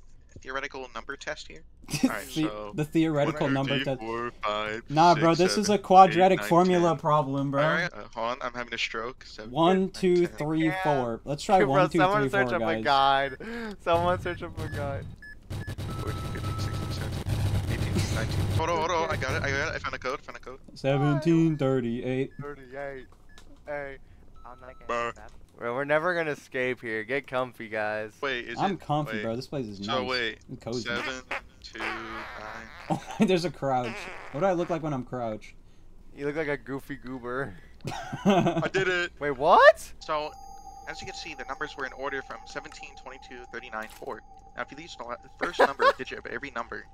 theoretical number test here. <laughs> Alright, The- so. the theoretical number test. four, five, Nah, bro, six, this is a quadratic eight, nine, formula 10. problem, bro. Alright, uh, hold on, I'm having a stroke. Seven, One, eight, two, nine, ten. three, four. Let's try Bro, one, two, someone three, search four, up a guide. Someone search up a guide. 14, 15, 16, 17, 18, 19. Hold on, hold on, I got it, I got it, I found a code, found a code. Seventeen thirty-eight. 38. Hey. I'm not Bruh. Bro, we're never gonna escape here. Get comfy, guys. Wait, is I'm it? comfy, wait. bro. This place is nice. So wait, It's cozy. seven, two, nine. <laughs> Oh, there's a crouch. What do I look like when I'm crouched? You look like a goofy goober. <laughs> I did it. Wait, what? So, as you can see, the numbers were in order from 17, 22, 39, 4. Now, if you leave the la- the first number, digit of every number.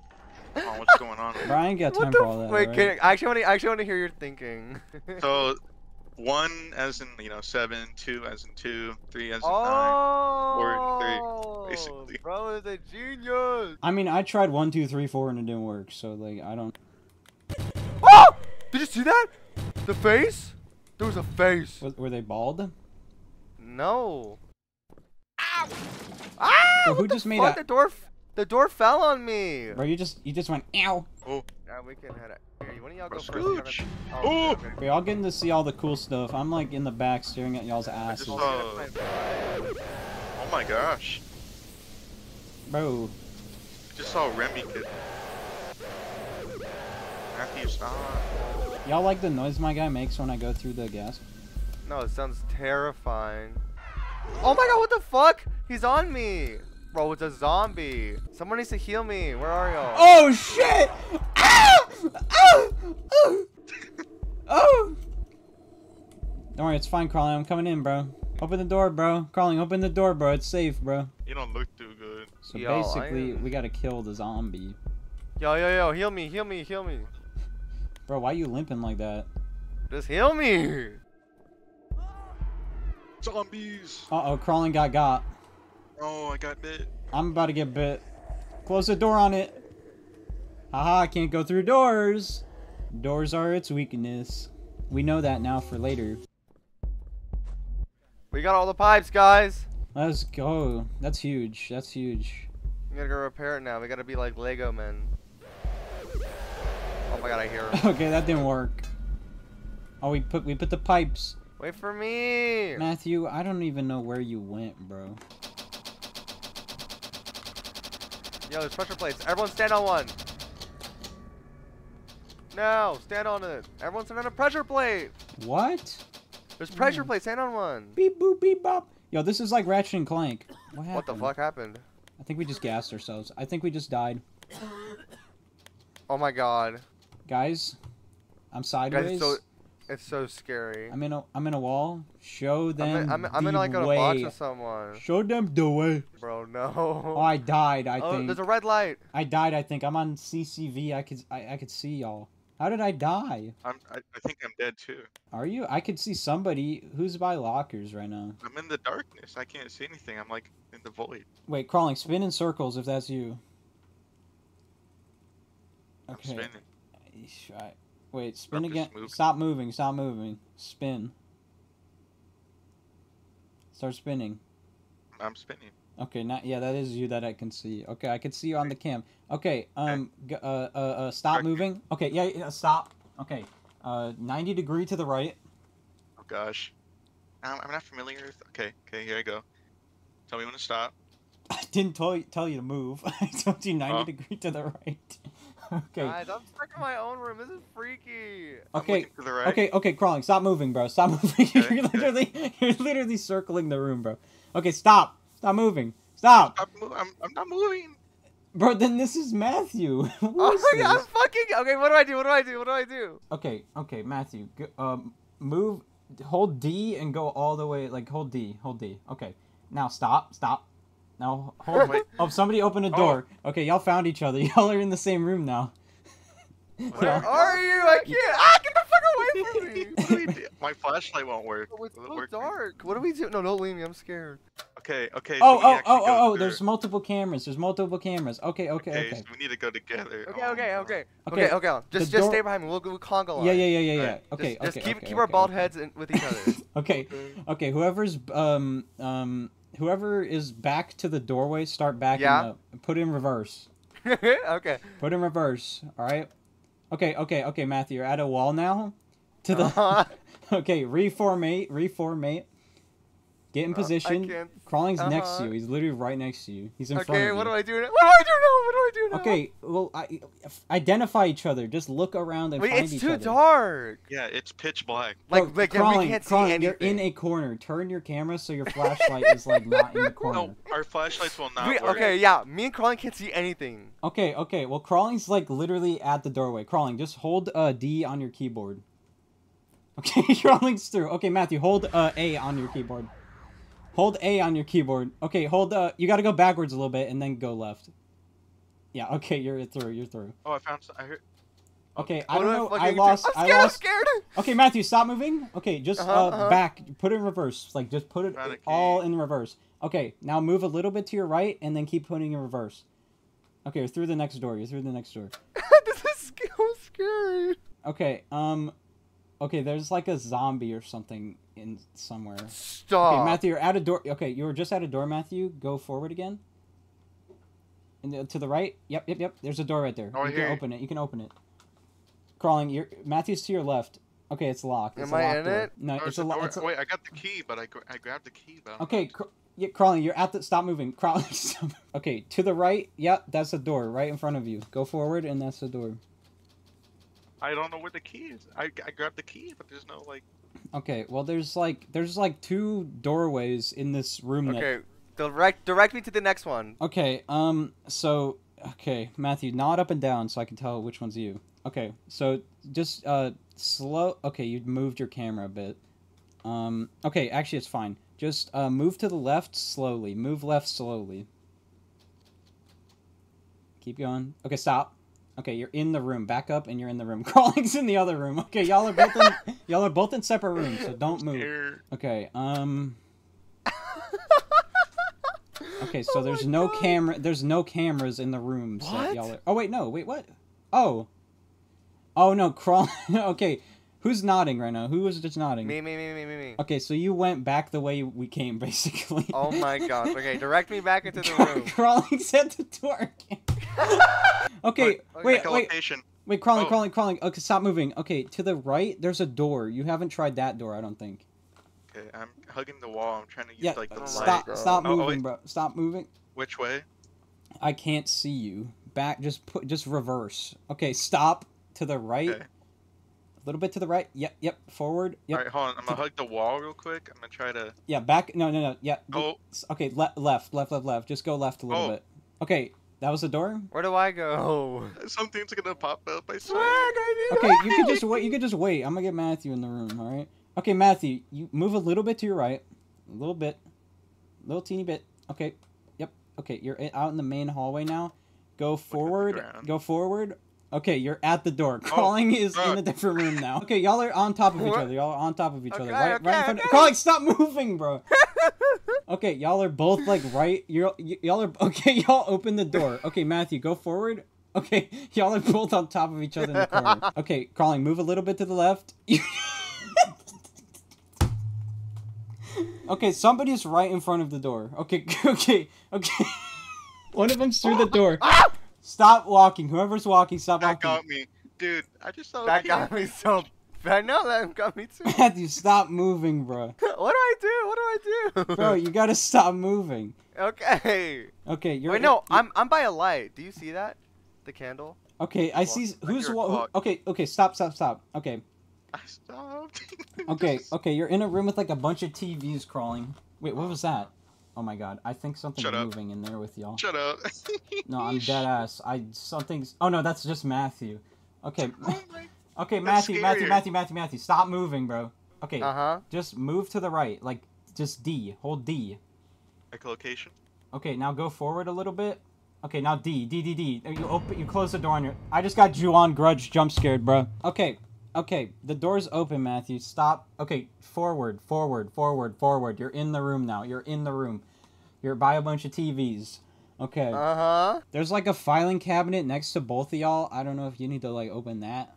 Oh, what's going on? Bro, I ain't got time the for all that. Wait, right? can, I actually want to actually want to hear your thinking. So, one as in you know seven, two as in two, three as in nine, oh, four, three, basically. Bro is a genius. I mean, I tried one, two, three, four, and it didn't work. So like, I don't. Oh! Did you see that? The face? There was a face. Was, were they bald? No. Ow! Ah! Bro, who just made fuck? a- The door, f- the door fell on me. Bro, you just you just went ow. Oh, Yeah, we can head. it. Here, one y'all go Bro, first. y'all Scooch. Oh! okay, okay. Y'all getting to see all the cool stuff. I'm like in the back staring at y'all's just asses. oh my gosh, Bro, I just saw Remy get. Matthew, stop. y'all like the noise my guy makes when I go through the gas? No, it sounds terrifying. Oh my god, what the fuck? He's on me. Bro, it's a zombie. Someone needs to heal me. Where are y'all? Oh shit! Ow! Oh! Oh! Oh! Don't worry, it's fine, Crawling. I'm coming in, bro. Open the door, bro. Crawling, open the door, bro. It's safe, bro. You don't look too good. So Yo, basically, we gotta kill the zombie. Yo, yo, yo, heal me, heal me, heal me. Bro, why you limping like that? Just heal me. Zombies! Uh oh, Crawling got got. Oh, I got bit. I'm about to get bit. Close the door on it. Haha, I can't go through doors. Doors are its weakness. We know that now for later. We got all the pipes, guys. Let's go. That's huge. That's huge. We gotta go repair it now. We gotta be like Lego men. Oh my god, I hear <laughs> him. Okay, that didn't work. Oh, we put we put the pipes. Wait for me. Matthew, I don't even know where you went, bro. Yo, there's pressure plates. Everyone stand on one. No, stand on it. Everyone stand on a pressure plate. What? There's pressure plates. Stand on one. Beep boop beep bop. Yo, this is like Ratchet and Clank. What happened? What the fuck happened? I think we just gassed ourselves. I think we just died. Oh my god. Guys, I'm Guys, sideways. it's so, it's so scary. I'm in a I'm in a wall. Show I'm them in, I'm, I'm in like a box with someone. Show them the way. Bro, no. Oh, I died. I oh, think. there's a red light. I died. I think I'm on CCV. I could I, I could see y'all. How did I die? I'm, I, I think I'm dead too. Are you? I could see somebody who's by lockers right now. I'm in the darkness. I can't see anything. I'm like in the void. Wait, crawling, spin in circles if that's you. I'm Okay. spinning. Eesh, Wait, spin again. Stop moving. Stop moving. Spin. Start spinning. I'm spinning. Okay, not yeah, that is you that I can see. Okay, I can see you on the cam. Okay, um, g- uh, uh, uh, stop moving. Okay, yeah, yeah, stop. Okay, uh, ninety degree to the right. Oh gosh. I'm, I'm not familiar with. Okay, okay, here I go. Tell me when to stop. <laughs> I didn't tell you, tell you to move. <laughs> I told you ninety Oh. degree to the right. <laughs> okay. Guys, I'm stuck in my own room. This is freaky. Okay. to the right. Okay. Okay. Crawling. Stop moving, bro. Stop moving. you're literally, you're literally circling the room, bro. Okay. Stop. Stop moving. Stop, I'm, mo- I'm, I'm not moving. bro. Then this is Matthew. <laughs> Who Oh is my god, I'm fucking. Okay, what do I do? What do I do? What do I do? Okay. Okay. Matthew. G- um, move. Hold D and go all the way. Like hold D. Hold D. Okay. Now stop. Stop. Now hold. <laughs> Wait. oh, somebody open a door. Okay. Y'all found each other. <laughs> Y'all are in the same room now. Where Y'all- are you? I can't. Ah, get the fuck away from me. <laughs> What do we do? My flashlight won't work. Oh, it's Will it so work? dark. What do we do? No, don't leave me. I'm scared. Okay, okay. Oh, so oh, oh, oh, oh, through. there's multiple cameras. There's multiple cameras. Okay, okay, Okay, okay. so we need to go together. Okay, Oh, okay, okay. Okay, Okay, okay. Just, the just door- stay behind me. We'll go conga line. Yeah, yeah, yeah, yeah, yeah. Alright, Okay, Just, just okay, keep okay, keep our bald okay. heads in, with each other. <laughs> Okay, okay. Whoever's um um whoever is back to the doorway, start backing Yeah. up. Put in reverse. <laughs> okay. Put in reverse. All right. Okay, okay, okay. Matthew, you're at a wall now. To the. Uh-huh. <laughs> okay, reformate, reformate. Get in Uh, I position. can't- Crawling's next to you. He's literally right next to you. He's in front of Okay, you. what do I do now? What do I do now? What do I do now? Okay, well, I, identify each other. Just look around and Wait, find it's too dark. Yeah, it's pitch black. Like, Bro, like yeah, crawling, we can't see crawling, anything. You're in a corner. Turn your camera so your <laughs> flashlight is like not in the corner. No, our flashlights will not We, work. okay, yeah. Me and Crawling can't see anything. Okay, okay. Well, crawling's like literally at the doorway. Crawling, just hold uh, D on your keyboard. <laughs> Okay, crawling's through. Okay, Matthew, hold uh, A on your keyboard. Hold A on your keyboard. Okay, hold. Uh, you got to go backwards a little bit and then go left. Yeah. Okay, you're through. You're through. Oh, I found. I heard. Okay, I What don't know. fucking I lost. I'm scared. I'm lost. scared. <laughs> Okay, Matthew, stop moving. Okay, just Uh-huh, uh, uh-huh. back. Put it in reverse. Like just put it all in reverse. Okay, now move a little bit to your right and then keep putting in reverse. Okay, you're through the next door. You're through the next door. <laughs> this is so scary. Okay, um, okay, there's like a zombie or something in somewhere. Stop. Okay, Matthew, you're at a door. Okay, you were just at a door, Matthew. Go forward again. And the, to the right. Yep, yep, yep. There's a door right there. Oh, I you hear can open it. You can open it. Crawling. You're Matthew's to your left. Okay, it's locked. It's Am a I locked in door. it? No, Oh, it's it's a a lo- a- Wait, I got the key, but I, gra- I grabbed the key, but. Okay, cr- yeah, crawling. You're at the. Stop moving. <laughs> Crawling. okay, to the right. Yep, that's the door right in front of you. Go forward, and that's the door. I don't know where the key is. I, I grabbed the key, but there's no like. Okay, well, there's like there's like two doorways in this room. That, Okay, direct direct me to the next one. Okay, um, so, okay, Matthew, nod up and down so I can tell which one's you. Okay, so just, uh, slow, okay, you moved your camera a bit. Um, okay, actually, it's fine. Just, uh, move to the left slowly. Move left slowly. Keep going. Okay, stop. Okay, you're in the room. Back up and you're in the room. <laughs> Crawling's in the other room. Okay, y'all are both in, <laughs> y'all are both in separate rooms, so don't move. Okay, um... <laughs> Okay, so Oh there's no God. camera. There's no cameras in the rooms that y'all are. Oh wait, no, wait, what? Oh, oh no, crawl. okay, Who's nodding right now? Who was just nodding? Me, me, me, me, me, me. Okay, so you went back the way we came, <laughs> basically. Oh my gosh. <laughs> Okay, direct me back into the room. Crawling's at the door again. <laughs> okay, wait, wait, Echolocation. wait, crawling, Oh. crawling, crawling. Okay, stop moving. Okay, to the right, there's a door. You haven't tried that door, I don't think. Okay, I'm hugging the wall. I'm trying to use Yeah, like the oh stop, light. stop Oh, oh, moving, bro. Stop moving. Which way? I can't see you. Back, just put, just reverse. Okay, stop to the right. Okay. A little bit to the right. Yep, yep. Forward. Yep. All right, hold on. I'm gonna hug the wall real quick. I'm gonna try to. Yeah, back. No, no, no. Yeah. Oh. Okay, le- left, left, left, left. Just go left a little Oh. bit. Okay, that was the door. Where do I go? <laughs> Something's gonna pop up. I swear. Okay, you can <laughs> just wait. You can just wait. I'm gonna get Matthew in the room. All right. Okay, Matthew, you move a little bit to your right, a little bit, little teeny bit. Okay. Yep. Okay, you're out in the main hallway now. Go forward. Go forward. Okay, you're at the door. Oh, crawling is in a different room now. Okay, y'all are on top of each other. Y'all are on top of each other. Okay, Right, right in okay, front. Of- okay. Crawling, stop moving, bro. <laughs> okay, y'all are both like right. You're y- y'all are <laughs> okay. Y'all open the door. Okay, Matthew, go forward. Okay, <laughs> y'all are both on top of each other in the corner. Okay, crawling, move a little bit to the left. okay, somebody's right in front of the door. Okay, okay, okay. One of them's through the door. Ah! Stop walking. Whoever's walking, stop That walking. That got me, dude. I just saw That got me so. <laughs> I know that got me too. Matthew, stop moving, bro. <laughs> what do I do? What do I do? Bro, you gotta stop moving. Okay. Okay, you're. Wait, no, I'm I'm by a light. Do you see that? The candle. Okay, I see. Who's you're wa- who. Okay, okay, stop, stop, stop. Okay, I stopped. <laughs> okay, okay. You're in a room with like a bunch of TVs crawling. Wait, what was that? Oh my god, I think something's Shut up. moving in there with y'all. Shut up. No, I'm <laughs> dead ass. I something's. Oh no, that's just Matthew. Okay, Oh <laughs> okay, Matthew, Matthew, scarier. Matthew, Matthew, Matthew. Stop moving, bro. Okay, Uh huh. just move to the right, like just D. Hold D. Echolocation. Okay, now go forward a little bit. Okay, now D, D, D, D. You open, you close the door on your. I just got Juon Grudge jump scared, bro. Okay, okay, the door's open, Matthew. Stop. Okay, forward, forward, forward, forward. You're in the room now. You're in the room. You're by a bunch of TVs. Okay. Uh huh. There's like a filing cabinet next to both of y'all. I don't know if you need to like open that.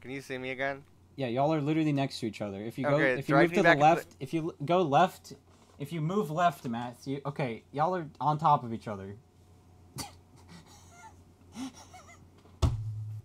Can you see me again? Yeah, y'all are literally next to each other. If you go, Okay, if you move to the left, if you go left, if you move left, Matthew. Okay, y'all are on top of each other. <laughs>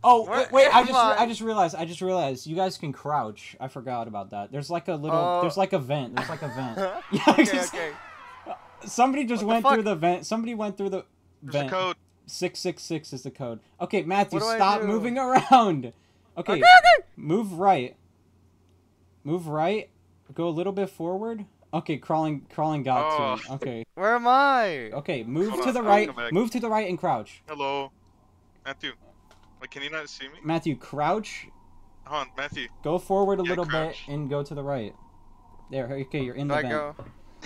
oh wait, wait! I just, I? I just realized, I just realized you guys can crouch. I forgot about that. There's like a little, Oh. there's like a vent. There's like a vent. <laughs> <laughs> yeah, okay, just- okay. <laughs> Somebody just What the went through the vent. Somebody went through the There's a vent. code. Six six six is the code. Okay, Matthew, What do I stop moving around. Okay, Okay, okay. move right. Move right. Go a little bit forward. Okay, crawling, crawling got to. Oh. Okay, Where am I? okay, move Hold to on, the I'll right. Move to the right and crouch. Hello, Matthew. Wait, can you not see me? Matthew, crouch. Hold on, Matthew. Go forward a Yeah, little crouch. bit and go to the right. There. Okay, you're in Do the I vent. go?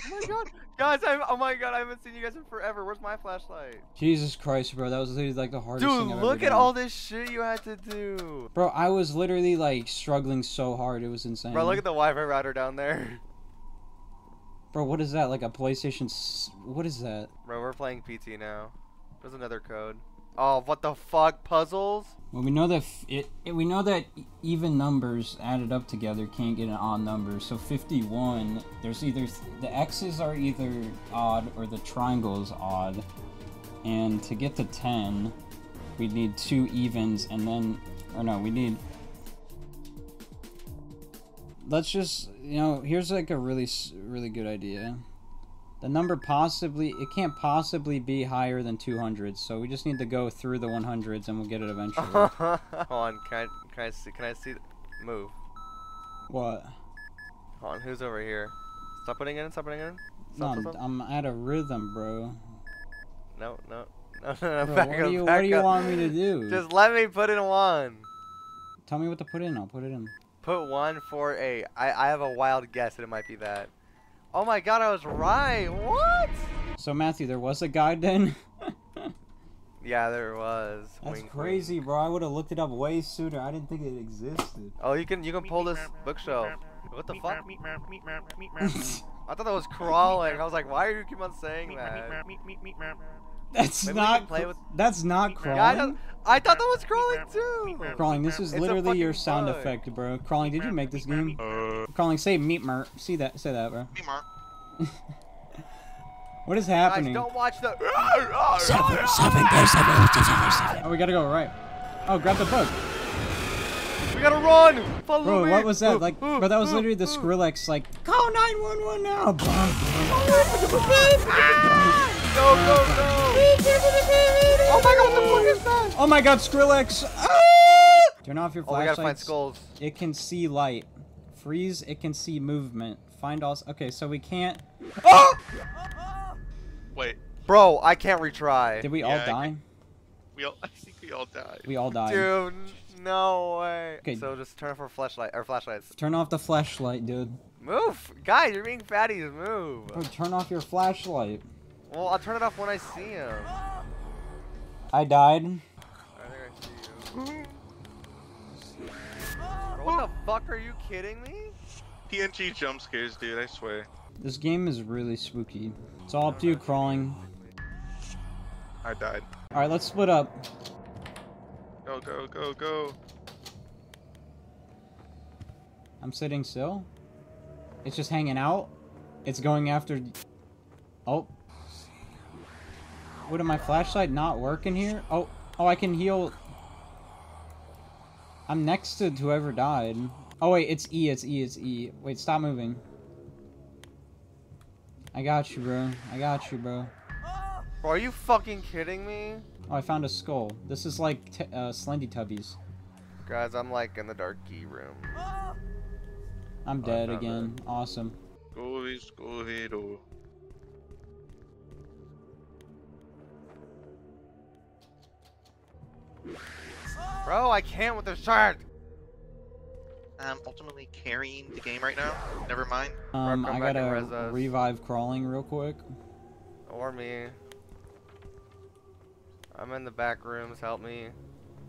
Oh my god, guys! I'm, oh my god, I haven't seen you guys in forever. Where's my flashlight? Jesus Christ, bro, that was literally like the hardest Dude, thing I've look ever at done. all this shit you had to do. Bro, I was literally like struggling so hard. It was insane. Bro, look at the Wi-Fi router down there. Bro, what is that? Like a PlayStation? S- what is that? Bro, we're playing PT now. There's another code. Oh, what the fuck? Puzzles? Well, we know that it, it. We know that even numbers added up together can't get an odd number. So fifty-one. There's either th- the x's are either odd or the triangle is odd. And to get to ten, we need two evens, and then, or no, we need. Let's just, you know, here's like a really, really good idea. The number possibly, it can't possibly be higher than 200, so we just need to go through the 100s and we'll get it eventually. <laughs> Hold on, can I, can I see, can I see, move. what? Hold on, who's over here? Stop putting it in, stop putting it in. No, Stop, I'm, stop, stop. I'm at a rhythm, bro. No, no, no, no, Bro, back what do up, you, what do you up. want me to do? <laughs> Just let me put in one. Tell me what to put in, I'll put it in. Put one, four, eight. I, I have a wild guess that it might be that. Oh my god, I was right. What? So, Matthew, there was a guide then? Yeah, there was. That's Wink, wink. crazy, bro. I would have looked it up way sooner. I didn't think it existed. Oh, you can you can pull this bookshelf. What the fuck? I thought that was crawling. I was like, why are you keep on saying that? That's Maybe not. can play with- That's not crawling. Yeah, I, thought, I thought that was crawling too. Crawling. This is It's literally your sound bug. effect, bro. Crawling. Did you make this game? Uh, Crawling. Say meat mer. See that? Say that, bro. me, Mark. <laughs> What is Guys, happening? don't watch the. <laughs> Oh, we gotta go right. Oh, grab the book. We gotta run. Follow Bro, me. what was that? Like, ooh, bro, that was literally the ooh. Skrillex, like, call 911 now. Bum, <laughs> bum. Go, go, go. Oh my god, what the fuck is that? Oh my god, Skrillex! Ah! Turn off your Oh, we flashlight. gotta find skulls. It can see light. Freeze, it can see movement. Find all. Okay, so we can't. Oh! Wait, Bro, I can't retry. Did we Yeah, all die? we all. <laughs> I think we all died. We all died. Dude, no way. Okay. So just turn off our flashlight or flashlights. Turn off the flashlight, dude. Move, guys. You're being fatties. Move. Bro, turn off your flashlight. Well, I'll turn it off when I see him. I died. I think I see you. Bro, what the fuck? Are you kidding me? PNG jump scares, dude. I swear. This game is really spooky. It's all up to you, crawling. I died. All right, let's split up. Go, go, go, go. I'm sitting still. It's just hanging out. It's going after. Oh. What, my flashlight not working here? Oh, oh, I can heal. I'm next to whoever died. Oh wait, it's E, it's E, it's E. Wait, stop moving. I got you, bro. I got you, bro. Bro, are you fucking kidding me? Oh, I found a skull. This is like t uh, Slendy Tubbies. Guys, I'm like in the dark key room. I'm Oh, I dead found again. Awesome. Go ahead, go ahead, oh. Bro, I can't with the shark. I'm ultimately carrying the game right now. Never mind. Um, come I back and gotta revive crawling real quick. Or me. I'm in the back rooms. Help me.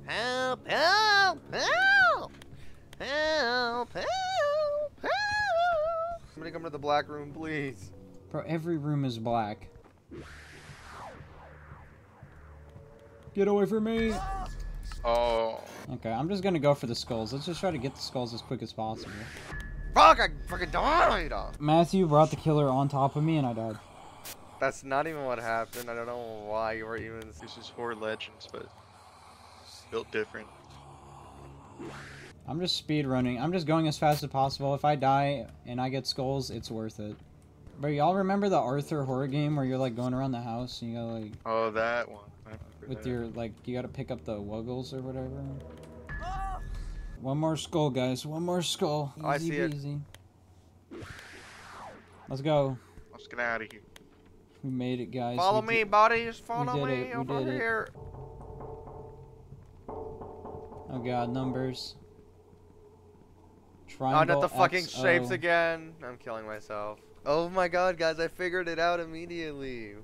Help! Help! Help! Help! Help! Help! Somebody come to the black room, please. Bro, every room is black. Get away from me! Oh. Okay, I'm just gonna go for the skulls. Let's just try to get the skulls as quick as possible. Fuck! I freaking died. Matthew brought the killer on top of me and I died. That's not even what happened. I don't know why you were even. This is horror legends, but built different. I'm just speed running. I'm just going as fast as possible. If I die and I get skulls, it's worth it. But y'all remember the Arthur horror game where you're like going around the house and you go like Oh, that one. I with that. your like you gotta pick up the wuggles or whatever. One more skull, guys. One more skull. Easy Oh, I see it. Let's go. Let's get out of here. We made it, guys. Follow We me, did- buddies. Follow me over did it. here. Oh god, numbers. Trying. Oh, Triangle. not the fucking XO. shapes again. I'm killing myself. Oh my god, guys, I figured it out immediately.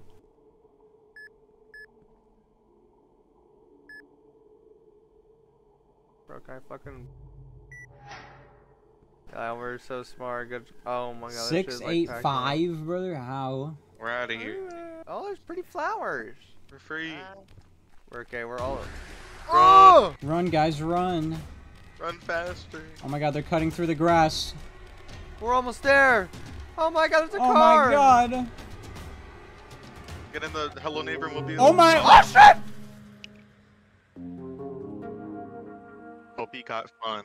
Bro, can I fucking... Ah, we're so smart. Good. Oh my god. Six like five, brother. How? We're out of here. Oh, there's pretty flowers. We're free. We're okay. We're all. Oh! Run, guys, run! Run faster. Oh my god, they're cutting through the grass. We're almost there. Oh my god, there's a oh car. Oh my god! Get in the Hello Neighbor mobile. Oh my! Oh shit! Hope you got fun.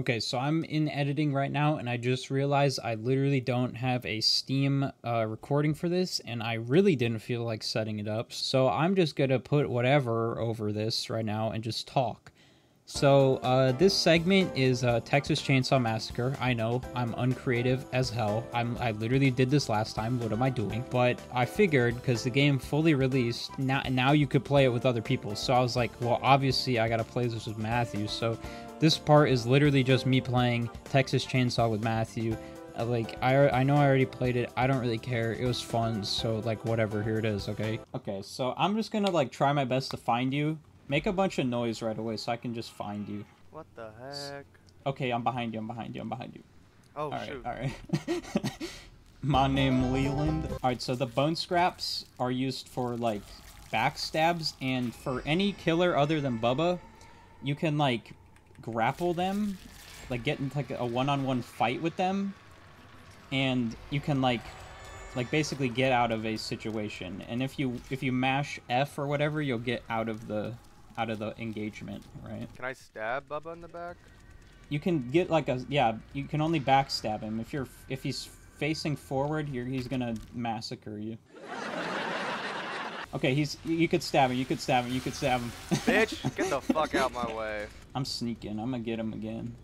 Okay, so I'm in editing right now, and I just realized I literally don't have a Steam uh, recording for this, and I really didn't feel like setting it up. So I'm just gonna put whatever over this right now and just talk. So uh, this segment is uh, Texas Chainsaw Massacre. I know I'm uncreative as hell. I'm I literally did this last time. What am I doing? But I figured because the game fully released now, now you could play it with other people. So I was like, well, obviously I gotta play this with Matthew. So this part is literally just me playing Texas Chainsaw with Matthew. Uh, Like I I know I already played it. I don't really care. It was fun. So like whatever. Here it is. Okay. Okay. So I'm just gonna like try my best to find you. Make a bunch of noise right away so I can just find you. What the heck? Okay, I'm behind you. I'm behind you. I'm behind you. Oh All right, shoot. all right. <laughs> My name Leland. All right, so the bone scraps are used for like backstabs, and for any killer other than Bubba, you can like grapple them, like get into like a one-on-one fight with them, and you can like like basically get out of a situation. And if you if you mash F or whatever, you'll get out of the out of the engagement, right? Can I stab Bubba in the back? You can get like a yeah. You can only backstab him if you're if he's facing forward. You're, he's gonna massacre you. Okay, he's you could stab him. You could stab him. You could stab him. <laughs> Bitch, get the fuck out my way. I'm sneaking. I'm gonna get him again.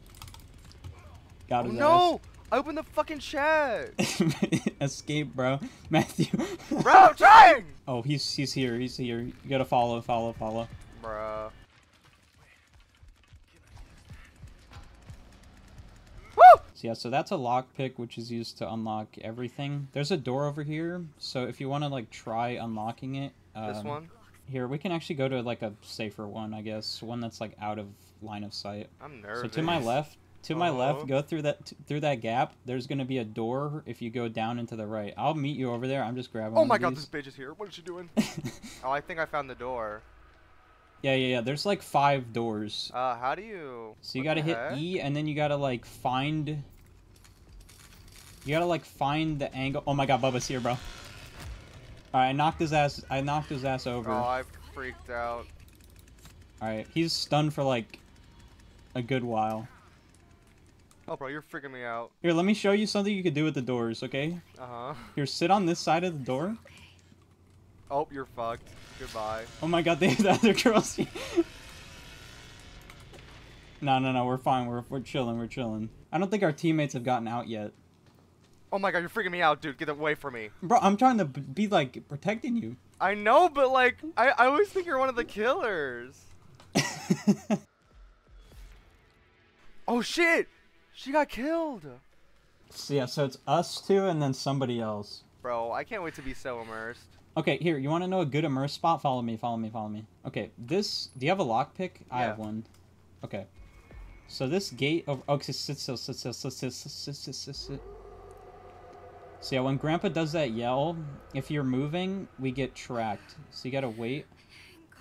Got Oh, his no! I opened the fucking chat! <laughs> Escape, bro. <laughs> Matthew. Bro, I'm trying! Oh, he's he's here. He's here. You gotta follow, follow, follow. Bruh. So yeah, so that's a lockpick which is used to unlock everything. There's a door over here, so if you want to like try unlocking it, um, This one? Here, we can actually go to like a safer one, I guess, one that's like out of line of sight. I'm nervous. So to my left, to my Uh-huh. left, go through that through that gap. There's gonna be a door if you go down into the right. I'll meet you over there. I'm just grabbing. Oh my god, these. this bitch is here. What is she doing? <laughs> oh, I think I found the door. Yeah, yeah, yeah. There's like five doors. Uh, how do you... So you what gotta hit heck? E, and then you gotta like find. You gotta like find the angle. Oh my god, Bubba's here, bro. All right, I knocked his ass. I knocked his ass over. Oh, I freaked out. All right, he's stunned for like a good while. Oh, bro, you're freaking me out. Here, let me show you something you could do with the doors, okay? Uh-huh. Here, sit on this side of the door. Oh, you're fucked. Goodbye. Oh my god, <laughs> they the other girls. no, no, no, we're fine. We're we're chilling. We're chilling. I don't think our teammates have gotten out yet. Oh my god, you're freaking me out, dude. Get away from me. Bro, I'm trying to be like protecting you. I know, but like, I, I always think you're one of the killers. <laughs> oh shit! She got killed! So yeah, so it's us two and then somebody else. Bro, I can't wait to be so immersed. Okay, here, you want to know a good immerse spot? Follow me, follow me, follow me. Okay, this, do you have a lockpick? I have one. Okay. So this gate of, okay, sit still, sit still, sit still, sit sit sit sit sit. So yeah, when Grandpa does that yell, if you're moving, we get tracked. So you gotta wait.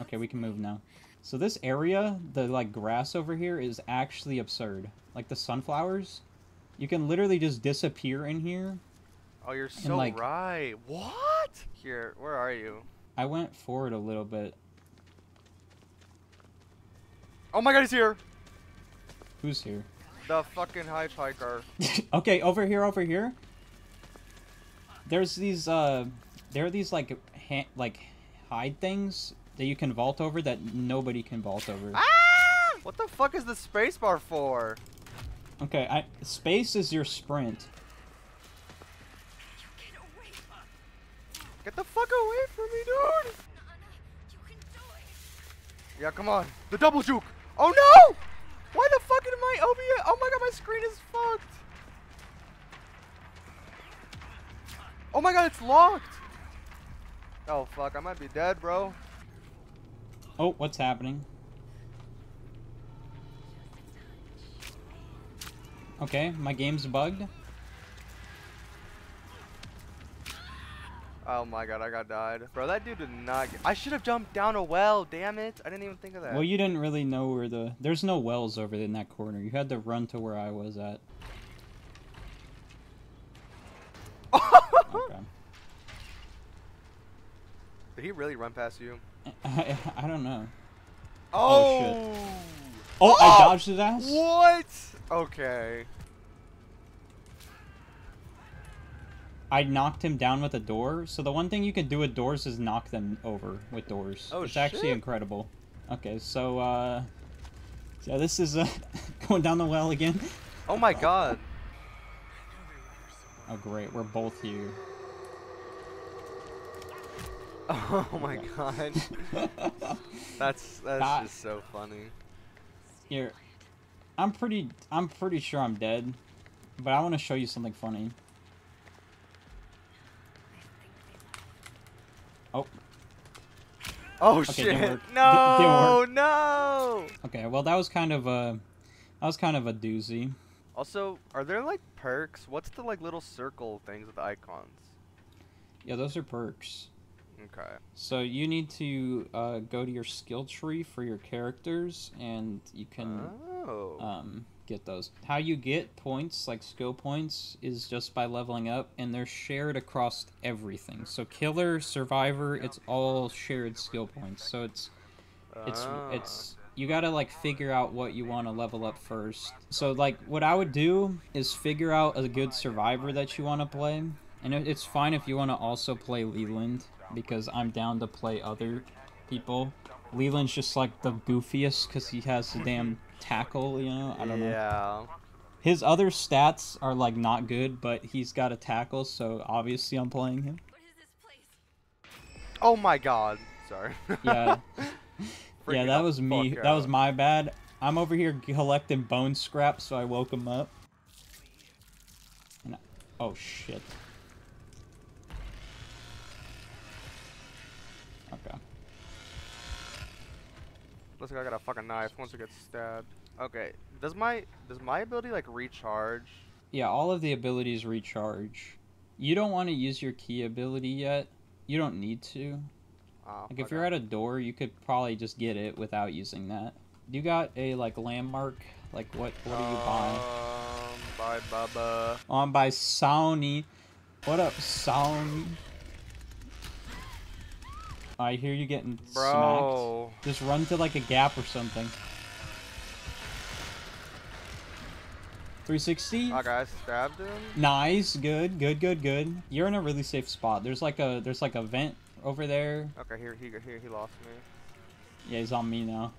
Okay, we can move now. So this area, the like grass over here is actually absurd. Like the sunflowers, you can literally just disappear in here. Oh, you're so like- right. What? Here, where are you? I went forward a little bit. Oh my god, he's here! Who's here? The fucking hitchhiker. <laughs> okay, over here, over here. There's these, uh, there are these like, ha- like, hide things that you can vault over that nobody can vault over. Ah! What the fuck is the spacebar for? Okay, I space is your sprint. Get the fuck away from me, dude! Yeah, come on. The double juke! Oh no! Why the fuck am I OBS? Oh my god, my screen is fucked! Oh my god, it's locked! Oh fuck, I might be dead, bro. Oh, what's happening? Okay, my game's bugged. Oh my god, I got died. Bro, that dude did not get- I should have jumped down a well, damn it. I didn't even think of that. Well, you didn't really know where the. There's no wells over in that corner. You had to run to where I was at. <laughs> okay. Did he really run past you? I, <laughs> I don't know. Oh! shit. Oh, oh I oh! dodged his ass? What? Okay. I knocked him down with a door. So the one thing you can do with doors is knock them over with doors. Oh, it's actually incredible. Okay, so uh yeah, this is uh <laughs> going down the well again. Oh my god. Oh great, we're both here. <laughs> Oh my god. <laughs> that's that's God. just so funny. Here. I'm pretty I'm pretty sure I'm dead. But I want to show you something funny. Oh Okay, shit! No, no. Okay, well that was kind of a, that was kind of a doozy. Also, are there like perks? What's the like little circle things with the icons? Yeah, those are perks. Okay. So you need to uh, go to your skill tree for your characters, and you can Oh. um, get those. How you get points, like skill points, is just by leveling up, and they're shared across everything. So killer, survivor, it's all shared skill points. So it's it's Ah. it's you gotta like figure out what you want to level up first. So like what I would do is figure out a good survivor that you want to play, and it's fine if you want to also play Leland because I'm down to play other people. Leland's just like the goofiest because he has the damn tackle, you know. I don't know. yeah. His other stats are like not good, but he's got a tackle, so obviously I'm playing him. Oh my god. Sorry. Yeah. <laughs> yeah, that was me. fuck That was my bad. I'm over here collecting bone scraps, so I woke him up. And I- oh shit. Okay. Looks like I got a fucking knife once it gets stabbed. Okay. Does my does my ability like recharge? Yeah, all of the abilities recharge. You don't want to use your key ability yet. You don't need to. Oh, Like if okay. you're at a door, you could probably just get it without using that. You got a like landmark. Like what? What are you buying? Um, bye, Bubba. On by Sonny. What up, Sonny? I hear you getting Bro. smacked. Just run to like a gap or something. 360. Okay, I stabbed him. Nice, good, good, good, good. You're in a really safe spot. There's like a there's like a vent over there. Okay, here he here he lost me. Yeah, he's on me now.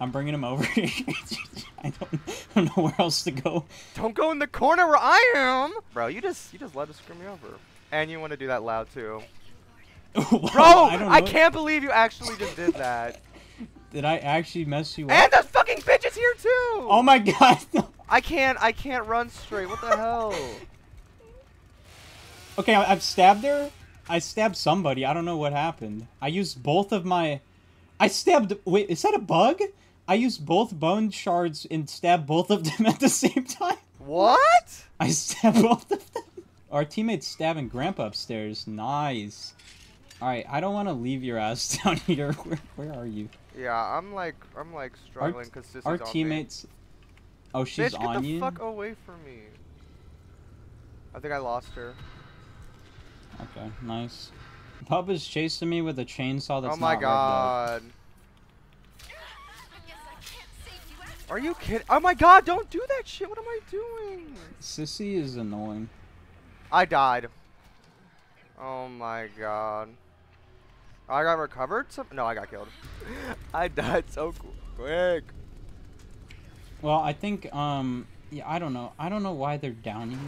I'm bringing him over. <laughs> I don't, I don't know where else to go. Don't go in the corner where I am, bro. You just you just let us screw me over, and you want to do that loud too, <laughs> Bro. I I, can't believe you actually just did that. <laughs> Did I actually mess you up? and the fucking bitch is here too. Oh my god. <laughs> I can't I can't run straight. What the hell? Okay, I- I've stabbed her. I stabbed somebody. I don't know what happened. I used both of my. I stabbed. Wait, is that a bug? I used both bone shards and stabbed both of them at the same time. What? I stabbed both of them. Our teammate's stabbing Grandpa upstairs. Nice. Alright, I don't want to leave your ass <laughs> down here. Where, where are you? Yeah, I'm like I'm like struggling because Sissy's our on me. teammates. Oh, she's Bitch, get on the you? fuck away from me. I think I lost her. Okay, nice. Pub is chasing me with a chainsaw that's oh my not red, though. god. Are you kidding? Oh my god, don't do that shit. What am I doing? Sissy is annoying. I died. Oh my god. I got recovered? Some no, I got killed. <laughs> I died so quick. Well, I think, um, yeah, I don't know. I don't know why they're down here.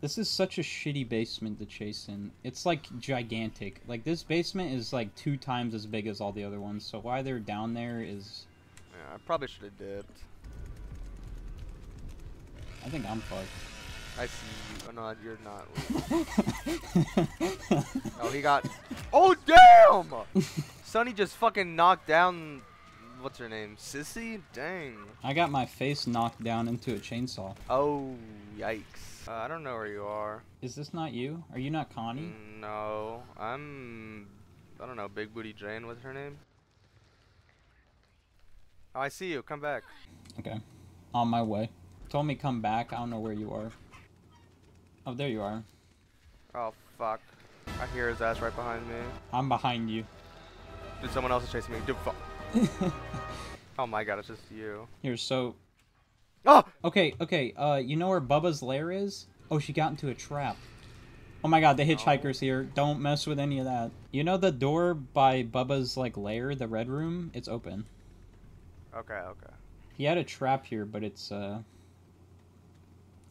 This is such a shitty basement to chase in. It's like gigantic. Like this basement is like two times as big as all the other ones. So why they're down there is, Yeah, I probably should have dipped. I think I'm fucked. I see you. Oh no, you're not. <laughs> oh, he got. Oh damn! Sonny just fucking knocked down. What's her name? Sissy? Dang. I got my face knocked down into a chainsaw. Oh yikes. Uh, I don't know where you are. Is this not you? Are you not Connie? No, I'm. I don't know. Big Booty Jane. What's her name? Oh, I see you. Come back. Okay. On my way. Told me come back. I don't know where you are. Oh, there you are. Oh fuck. I hear his ass right behind me. I'm behind you. Dude, someone else is chasing me. Dude, fuck. <laughs> oh my god, it's just you. You're so. Oh! Okay, okay. Uh, you know where Bubba's lair is? Oh, she got into a trap. Oh my god, the hitchhiker's here. Don't mess with any of that. You know the door by Bubba's like lair, the red room? It's open. Okay, okay. He had a trap here, but it's uh.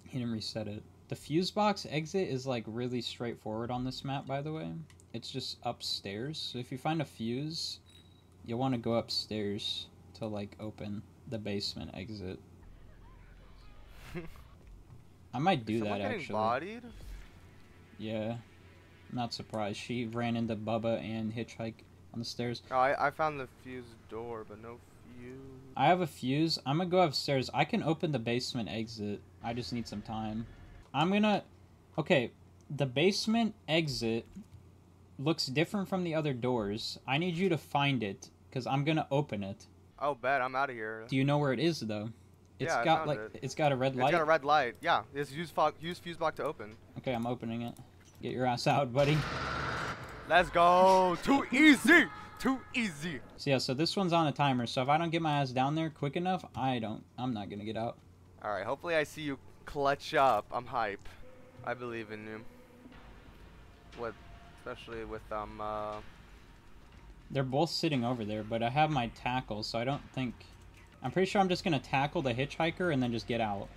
He didn't reset it. The fuse box exit is like really straightforward on this map, by the way. It's just upstairs. So if you find a fuse, you'll want to go upstairs to like open the basement exit. I might do that actually. bodied? Yeah. I'm not surprised. She ran into Bubba and Hitchhike on the stairs. Oh, I, I found the fuse door, but no fuse. I have a fuse. I'm gonna go upstairs. I can open the basement exit. I just need some time. I'm gonna. Okay, the basement exit looks different from the other doors. I need you to find it because I'm gonna open it. Oh, bet I'm out of here. Do you know where it is though? It's Yeah, got like it. it's got a red light. It's got a red light. Yeah, it's use fog, use fuse block to open. Okay, I'm opening it. Get your ass out, buddy. Let's go. Too easy. Too easy. So yeah, so this one's on a timer. So if I don't get my ass down there quick enough, I don't. I'm not gonna get out. All right. Hopefully, I see you clutch up. I'm hype. I believe in you. What, especially with um. Uh, They're both sitting over there, but I have my tackle, so I don't think. I'm pretty sure I'm just gonna tackle the hitchhiker and then just get out.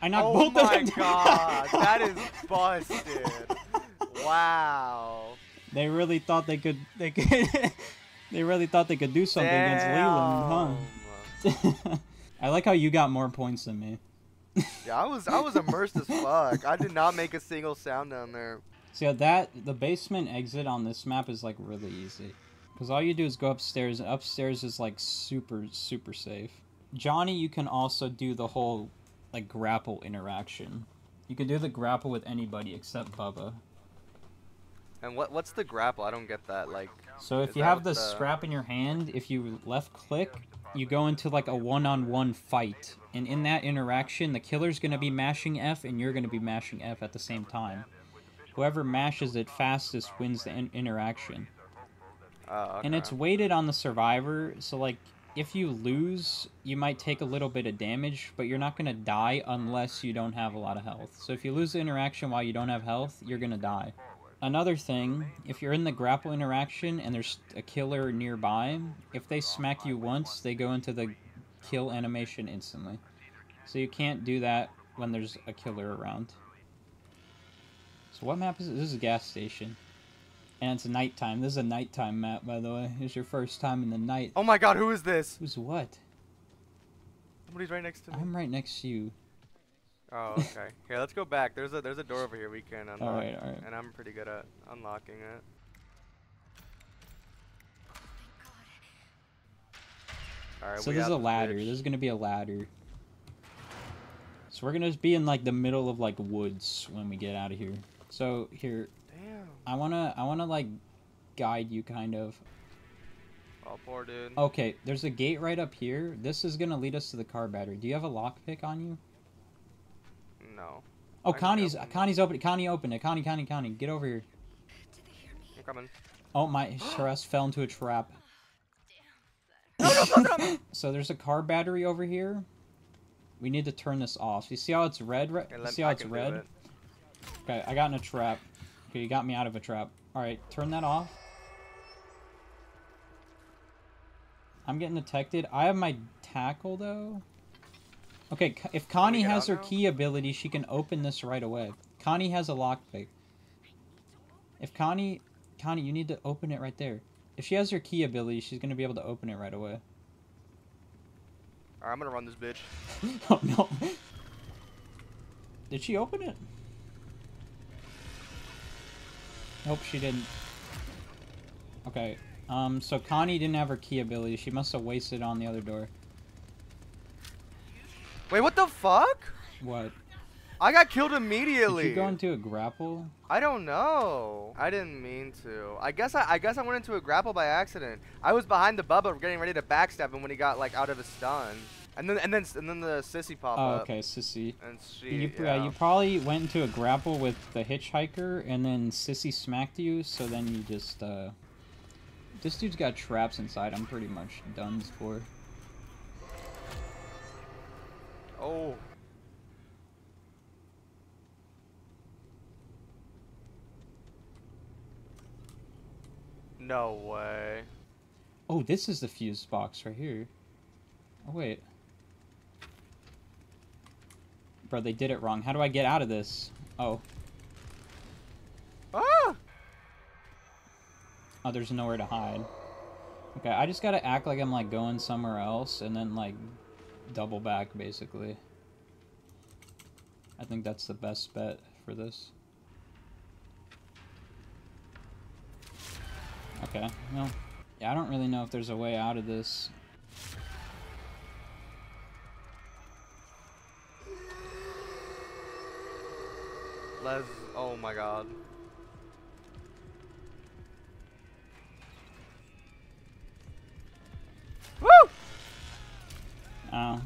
I knocked oh both of my them down. god, that is <laughs> busted. Wow. They really thought they could. They could. <laughs> they really thought they could do something against Leland, huh? <laughs> I like how you got more points than me. Yeah, I was I was immersed as fuck. I did not make a single sound down there. So yeah, that the basement exit on this map is like really easy, because all you do is go upstairs. and Upstairs is like super super safe. Johnny, you can also do the whole like grapple interaction. You can do the grapple with anybody except Bubba. And what what's the grapple? I don't get that. Like. So if you have with the strap in your hand, if you left click, you go into like a one-on-one fight, and in that interaction, the killer's gonna be mashing F, and you're gonna be mashing F at the same time. Whoever mashes it fastest wins the in- interaction. Uh, And it's weighted on the survivor, so like if you lose, you might take a little bit of damage, but you're not gonna die unless you don't have a lot of health. So if you lose the interaction while you don't have health, you're gonna die. Another thing, if you're in the grapple interaction and there's a killer nearby, if they smack you once, they go into the kill animation instantly. So you can't do that when there's a killer around. So what map is it? This is a gas station. And it's nighttime. This is a nighttime map, by the way. It's your first time in the night. Oh my god, who is this? Who's what? Somebody's right next to me. I'm right next to you. Oh, okay. Here, let's go back. There's a there's a door over here we can oh, unlock. Alright, alright. And I'm pretty good at unlocking it. Alright, So we there's a ladder. There's gonna be a ladder. So we're gonna be in like the middle of like woods when we get out of here. So here, Damn. I wanna I wanna like guide you kind of. Oh, poor dude. Okay, there's a gate right up here. This is gonna lead us to the car battery. Do you have a lockpick on you? No. Oh, I can Connie's open. Connie's open. Connie opened it. Connie, Connie, Connie, get over here. I'm coming. Oh my, Ceres fell into a trap. <gasps> <laughs> so there's a car battery over here. We need to turn this off. You see how it's red? Right? Okay, You see how I it's red? it. Okay, I got in a trap. Okay, you got me out of a trap. All right, turn that off. I'm getting detected. I have my tackle though. Okay, if Connie has her now? key ability, she can open this right away. Connie has a lockpick. If Connie, Connie, you need to open it right there. If she has her key ability, she's gonna be able to open it right away. Alright, I'm gonna run this bitch. <laughs> oh no! Did she open it? Nope, she didn't. Okay, um, so Connie didn't have her key ability. She must have wasted on the other door. Wait, what the fuck? What? I got killed immediately. Did you go into a grapple? I don't know. I didn't mean to. I guess I, I guess I went into a grapple by accident. I was behind the Bubba getting ready to backstab him when he got like out of his stun. And then and then and then the sissy pop Oh, up. okay, sissy. And she You, yeah. yeah, you probably went into a grapple with the hitchhiker, and then Sissy smacked you, so then you just, uh... This dude's got traps inside, I'm pretty much done for. Oh. No way. Oh, this is the fuse box right here. Oh, wait. Bro, they did it wrong. How do I get out of this? Oh. Ah! Oh, there's nowhere to hide. Okay, I just gotta act like I'm, like, going somewhere else, and then, like, double back, basically. I think that's the best bet for this. Okay, well, yeah, I don't really know if there's a way out of this. Les. Oh my god. Oh.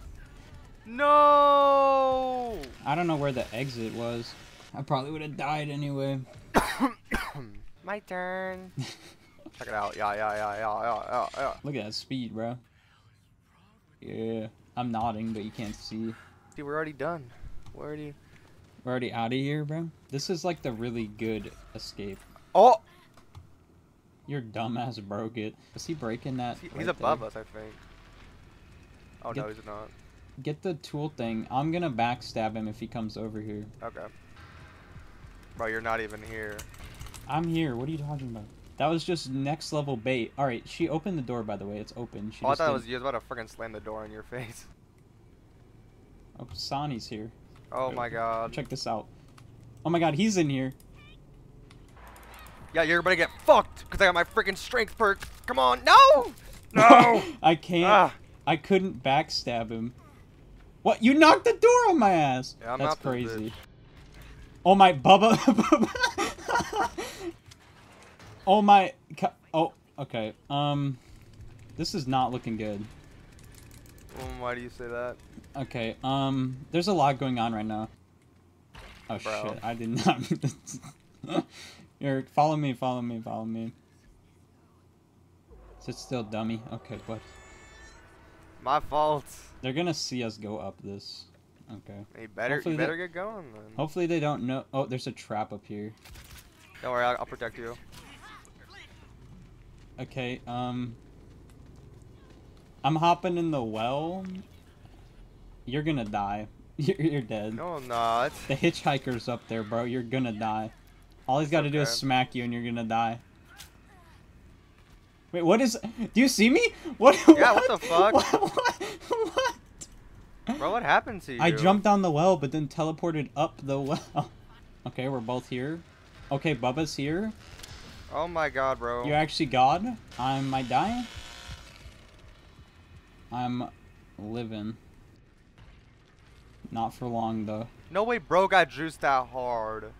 No! I don't know where the exit was. I probably would have died anyway. <coughs> My turn. <laughs> Check it out. Yeah, yeah, yeah, yeah, yeah, yeah, yeah. Look at that speed, bro. Yeah. I'm nodding, but you can't see. Dude, we're already done. We're already. We're already out of here, bro. This is like the really good escape. Oh! Your dumbass broke it. Is he breaking that? He's right above there? us, I think. Oh Get- no, he's not. Get the tool thing. I'm gonna backstab him if he comes over here. Okay. Bro, you're not even here. I'm here. What are you talking about? That was just next level bait. All right, she opened the door. By the way, it's open. She Oh, I thought didn't- was you was about to freaking slam the door in your <laughs> face. Oh, Sani's here. Oh my god. Check this out. Oh my god, he's in here. Yeah, you're gonna get fucked because I got my freaking strength perk. Come on, no, <laughs> no. I can't. Ah. I couldn't backstab him. What? You knocked the door on my ass. Yeah, That's crazy. Oh my Bubba. <laughs> oh my. Oh, okay. Um, this is not looking good. Um, why do you say that? Okay. Um, there's a lot going on right now. Oh Bro. shit! I did not. Here, <laughs> follow me. Follow me. Follow me. Sit still, dummy. Okay, but My fault. they're gonna see us go up this. Okay. You better, Hopefully you they- better get going then. Hopefully they don't know. Oh, there's a trap up here. Don't worry, I'll, I'll protect you. Okay, um... I'm hopping in the well. You're gonna die. <laughs> You're, you're dead. No, I'm not. The hitchhiker's up there, bro. You're gonna die. All he's gotta do is smack you and you're gonna die. Wait, what is... Do you see me? What? Yeah, what the fuck? What? what? what? Bro, what happened to you? I jumped down the well, but then teleported up the well. <laughs> Okay, we're both here. Okay, Bubba's here. Oh my god, bro. You're actually God. I might die. I'm living. Not for long, though. No way, bro got juiced that hard.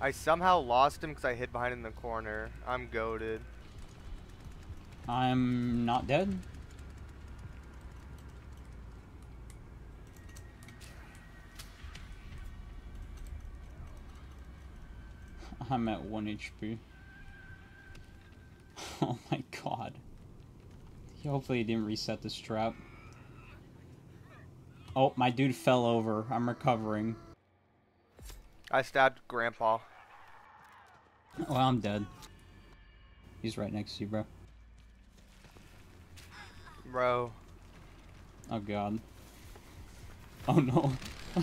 I somehow lost him because I hid behind in the corner. I'm goaded. I'm not dead. <laughs> I'm at 1 HP. <laughs> Oh my god. Hopefully he didn't reset this trap. Oh, my dude fell over. I'm recovering. I stabbed Grandpa. Well, I'm dead. He's right next to you, bro. Bro. Oh god. Oh no.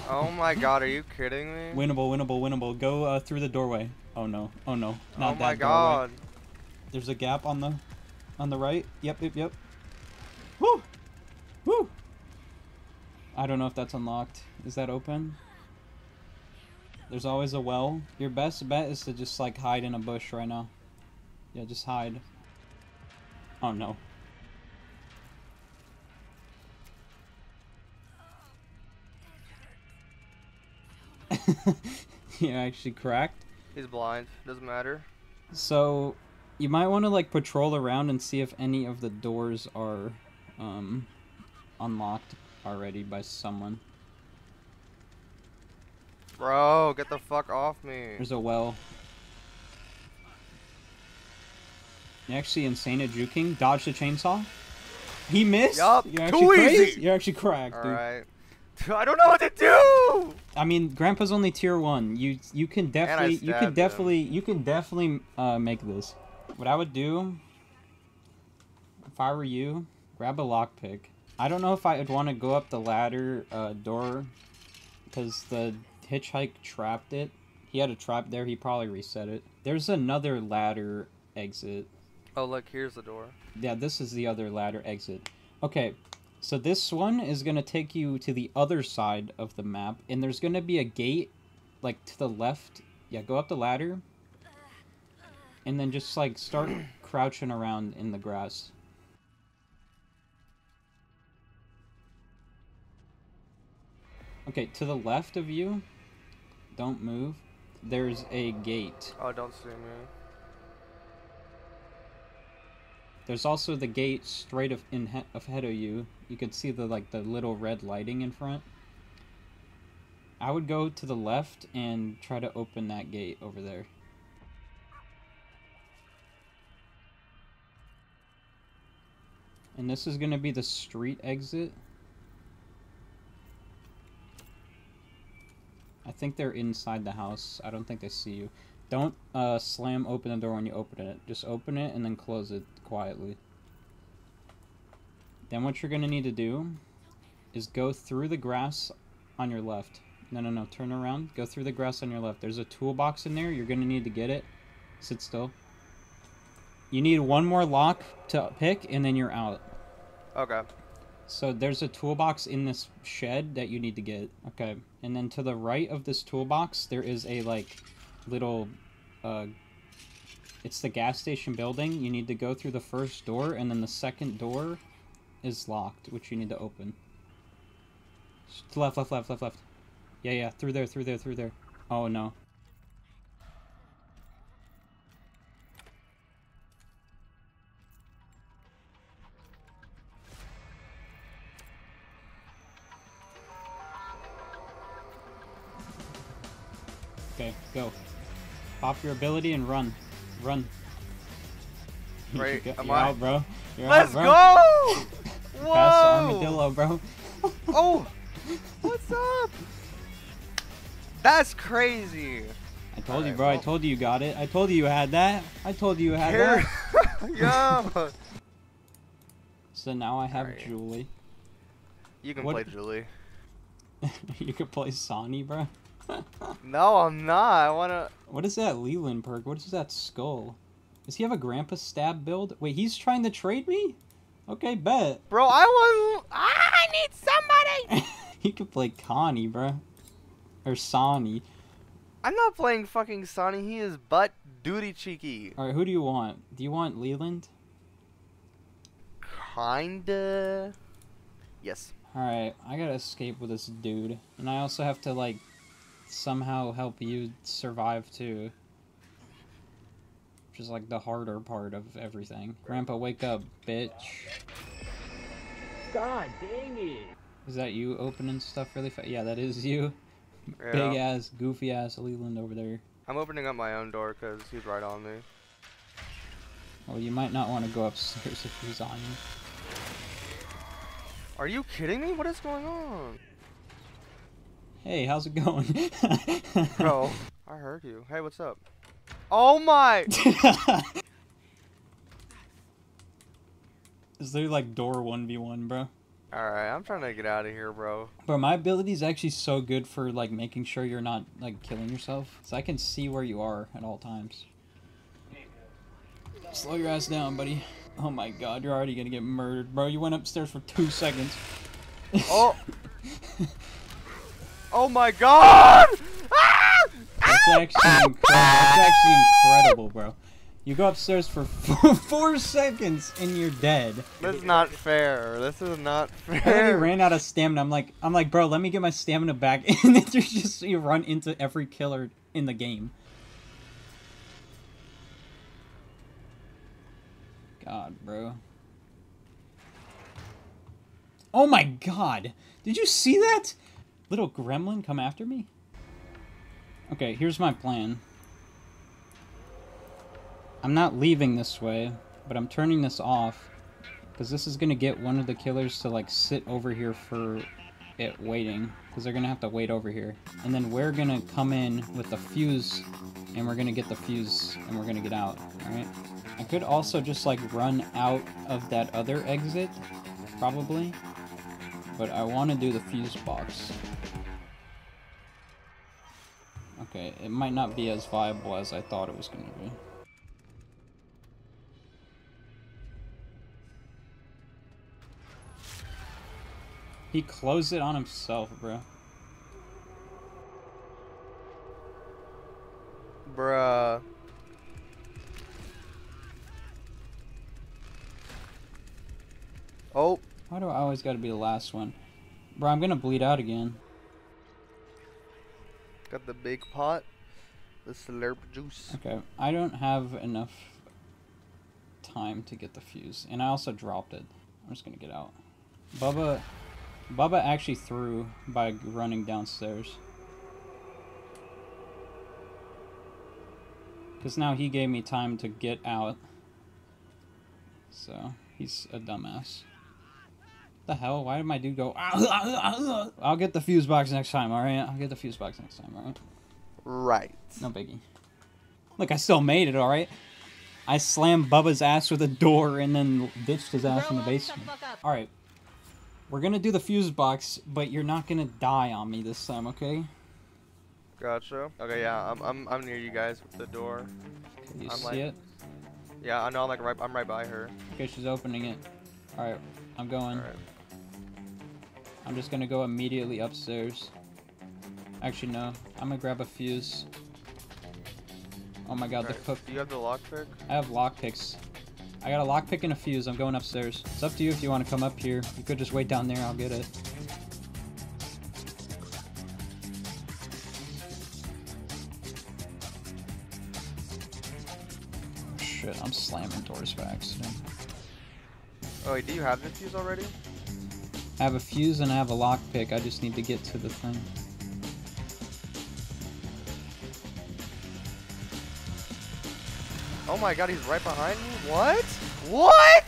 Oh my <laughs> god, are you kidding me? Winnable, winnable, winnable. Go uh, through the doorway. Oh no. Oh no. Not oh that my doorway. god. There's a gap on the on the right. Yep, yep, yep. Woo! Woo! I don't know if that's unlocked. Is that open? There's always a well. Your best bet is to just like hide in a bush right now. Yeah, just hide. Oh no. <laughs> You're actually cracked. He's blind. Doesn't matter. So, you might want to like patrol around and see if any of the doors are um, unlocked already by someone. Bro, get the fuck off me. There's a well. You're actually insane at juking. Dodge the chainsaw. He missed. Yup, You're too actually crazy. easy. You're actually cracked, dude. Alright. <laughs> I don't know what to do! I mean, Grandpa's only tier one. You you can definitely you can him. definitely you can definitely uh, make this. What I would do, if I were you, grab a lockpick. I don't know if I would want to go up the ladder uh, door, because the hitchhike trapped it. He had a trap there. He probably reset it. There's another ladder exit. Oh, look, here's the door. Yeah, this is the other ladder exit. Okay, so this one is going to take you to the other side of the map, and there's going to be a gate, like, to the left. Yeah, go up the ladder, and then just, like, start <clears throat> crouching around in the grass. Okay, to the left of you, don't move, there's a gate. Oh, don't see me. There's also the gate straight of in he- ahead of you. You can see the like the little red lighting in front. I would go to the left and try to open that gate over there. And this is going to be the street exit. I think they're inside the house. I don't think they see you. Don't uh, slam open the door when you open it. Just open it and then close it quietly. Then what you're going to need to do is go through the grass on your left. No, no, no. Turn around. Go through the grass on your left. There's a toolbox in there. You're going to need to get it. Sit still. You need one more lock to pick, and then you're out. Okay. So there's a toolbox in this shed that you need to get. Okay. And then to the right of this toolbox, there is a, like, little, uh, it's the gas station building. You need to go through the first door, and then the second door is locked, which you need to open. Left, left, left, left, left. Yeah, yeah, through there, through there, through there. Oh, no. Go. Pop your ability and run. Run. Right, You're am you're I- out, bro. You're Let's out, bro. go! <laughs> Whoa! Pass the armadillo, bro. <laughs> oh! What's up? That's crazy. I told you, Alright, bro. I told you you got it. I told you you had that. I told you you had Here- that. <laughs> Yo! So now I have Alright. Julie. You can What- play Julie. you could play Sonny, bro. <laughs> No, I'm not. I wanna. What is that Leland perk? What is that skull? Does he have a grandpa stab build? Wait, he's trying to trade me? Okay, bet. Bro, I want. Ah, I need somebody! <laughs> he could play Connie, bro. Or Sonny. I'm not playing fucking Sonny. He is butt duty cheeky. Alright, who do you want? Do you want Leland? Kinda. Yes. Alright, I gotta escape with this dude. And I also have to, like, somehow help you survive, too. Which is, like, the harder part of everything. Grandpa, wake up, bitch. God dang it. Is that you opening stuff really fast? Yeah, that is you. Yeah. Big ass, goofy ass Leland over there. I'm opening up my own door because he's right on me. Well, you might not want to go upstairs if he's on you. Are you kidding me? What is going on? Hey, how's it going? <laughs> Bro, I heard you. Hey, what's up? Oh my! <laughs> Is there like door 1v1, bro? Alright, I'm trying to get out of here, bro. Bro, my ability is actually so good for like making sure you're not like killing yourself. So I can see where you are at all times. Slow your ass down, buddy. Oh my god, you're already gonna get murdered. Bro, you went upstairs for two seconds. Oh! <laughs> oh my god! Ah! That's ah! actually ah! incredible. That's actually incredible, bro. You go upstairs for <laughs> four, four seconds and you're dead. This is not fair. This is not fair. I already ran out of stamina. I'm like, I'm like, bro, let me get my stamina back, <laughs> and then you just you run into every killer in the game. God, bro. Oh my god! Did you see that? Little gremlin come after me? Okay, here's my plan. I'm not leaving this way, but I'm turning this off. Because this is going to get one of the killers to, like, sit over here for it waiting. Because they're going to have to wait over here. And then we're going to come in with the fuse, and we're going to get the fuse, and we're going to get out, alright? I could also just, like, run out of that other exit, probably. But I want to do the fuse box. Okay, it might not be as viable as I thought it was going to be. He closed it on himself, bro. Bruh. Oh. Why do I always gotta be the last one? Bro, I'm gonna bleed out again. Got the big pot. The slurp juice. Okay, I don't have enough time to get the fuse, and I also dropped it. I'm just gonna get out. Bubba, Bubba actually threw by running downstairs. Because now he gave me time to get out. So, he's a dumbass. The hell? Why did my dude go? <laughs> I'll get the fuse box next time, alright? I'll get the fuse box next time, alright? Right. No biggie. Look, I still made it, alright? I slammed Bubba's ass with a door and then ditched his ass in the basement. Alright. We're gonna do the fuse box, but you're not gonna die on me this time, okay? Gotcha. Okay, yeah, I'm I'm I'm near you guys with the door. You I'm see like, it? Yeah, I know. I'm like right. I'm right by her. Okay, she's opening it. Alright, I'm going. I'm just gonna go immediately upstairs. Actually, no. I'm gonna grab a fuse. Oh my god, the Alright, cook. Do you have the lockpick? I have lockpicks. I got a lockpick and a fuse. I'm going upstairs. It's up to you if you want to come up here. You could just wait down there. I'll get it. Shit, I'm slamming doors by accident. Oh wait, do you have the fuse already? I have a fuse and I have a lockpick. I just need to get to the thing. Oh my god, he's right behind me. What? What?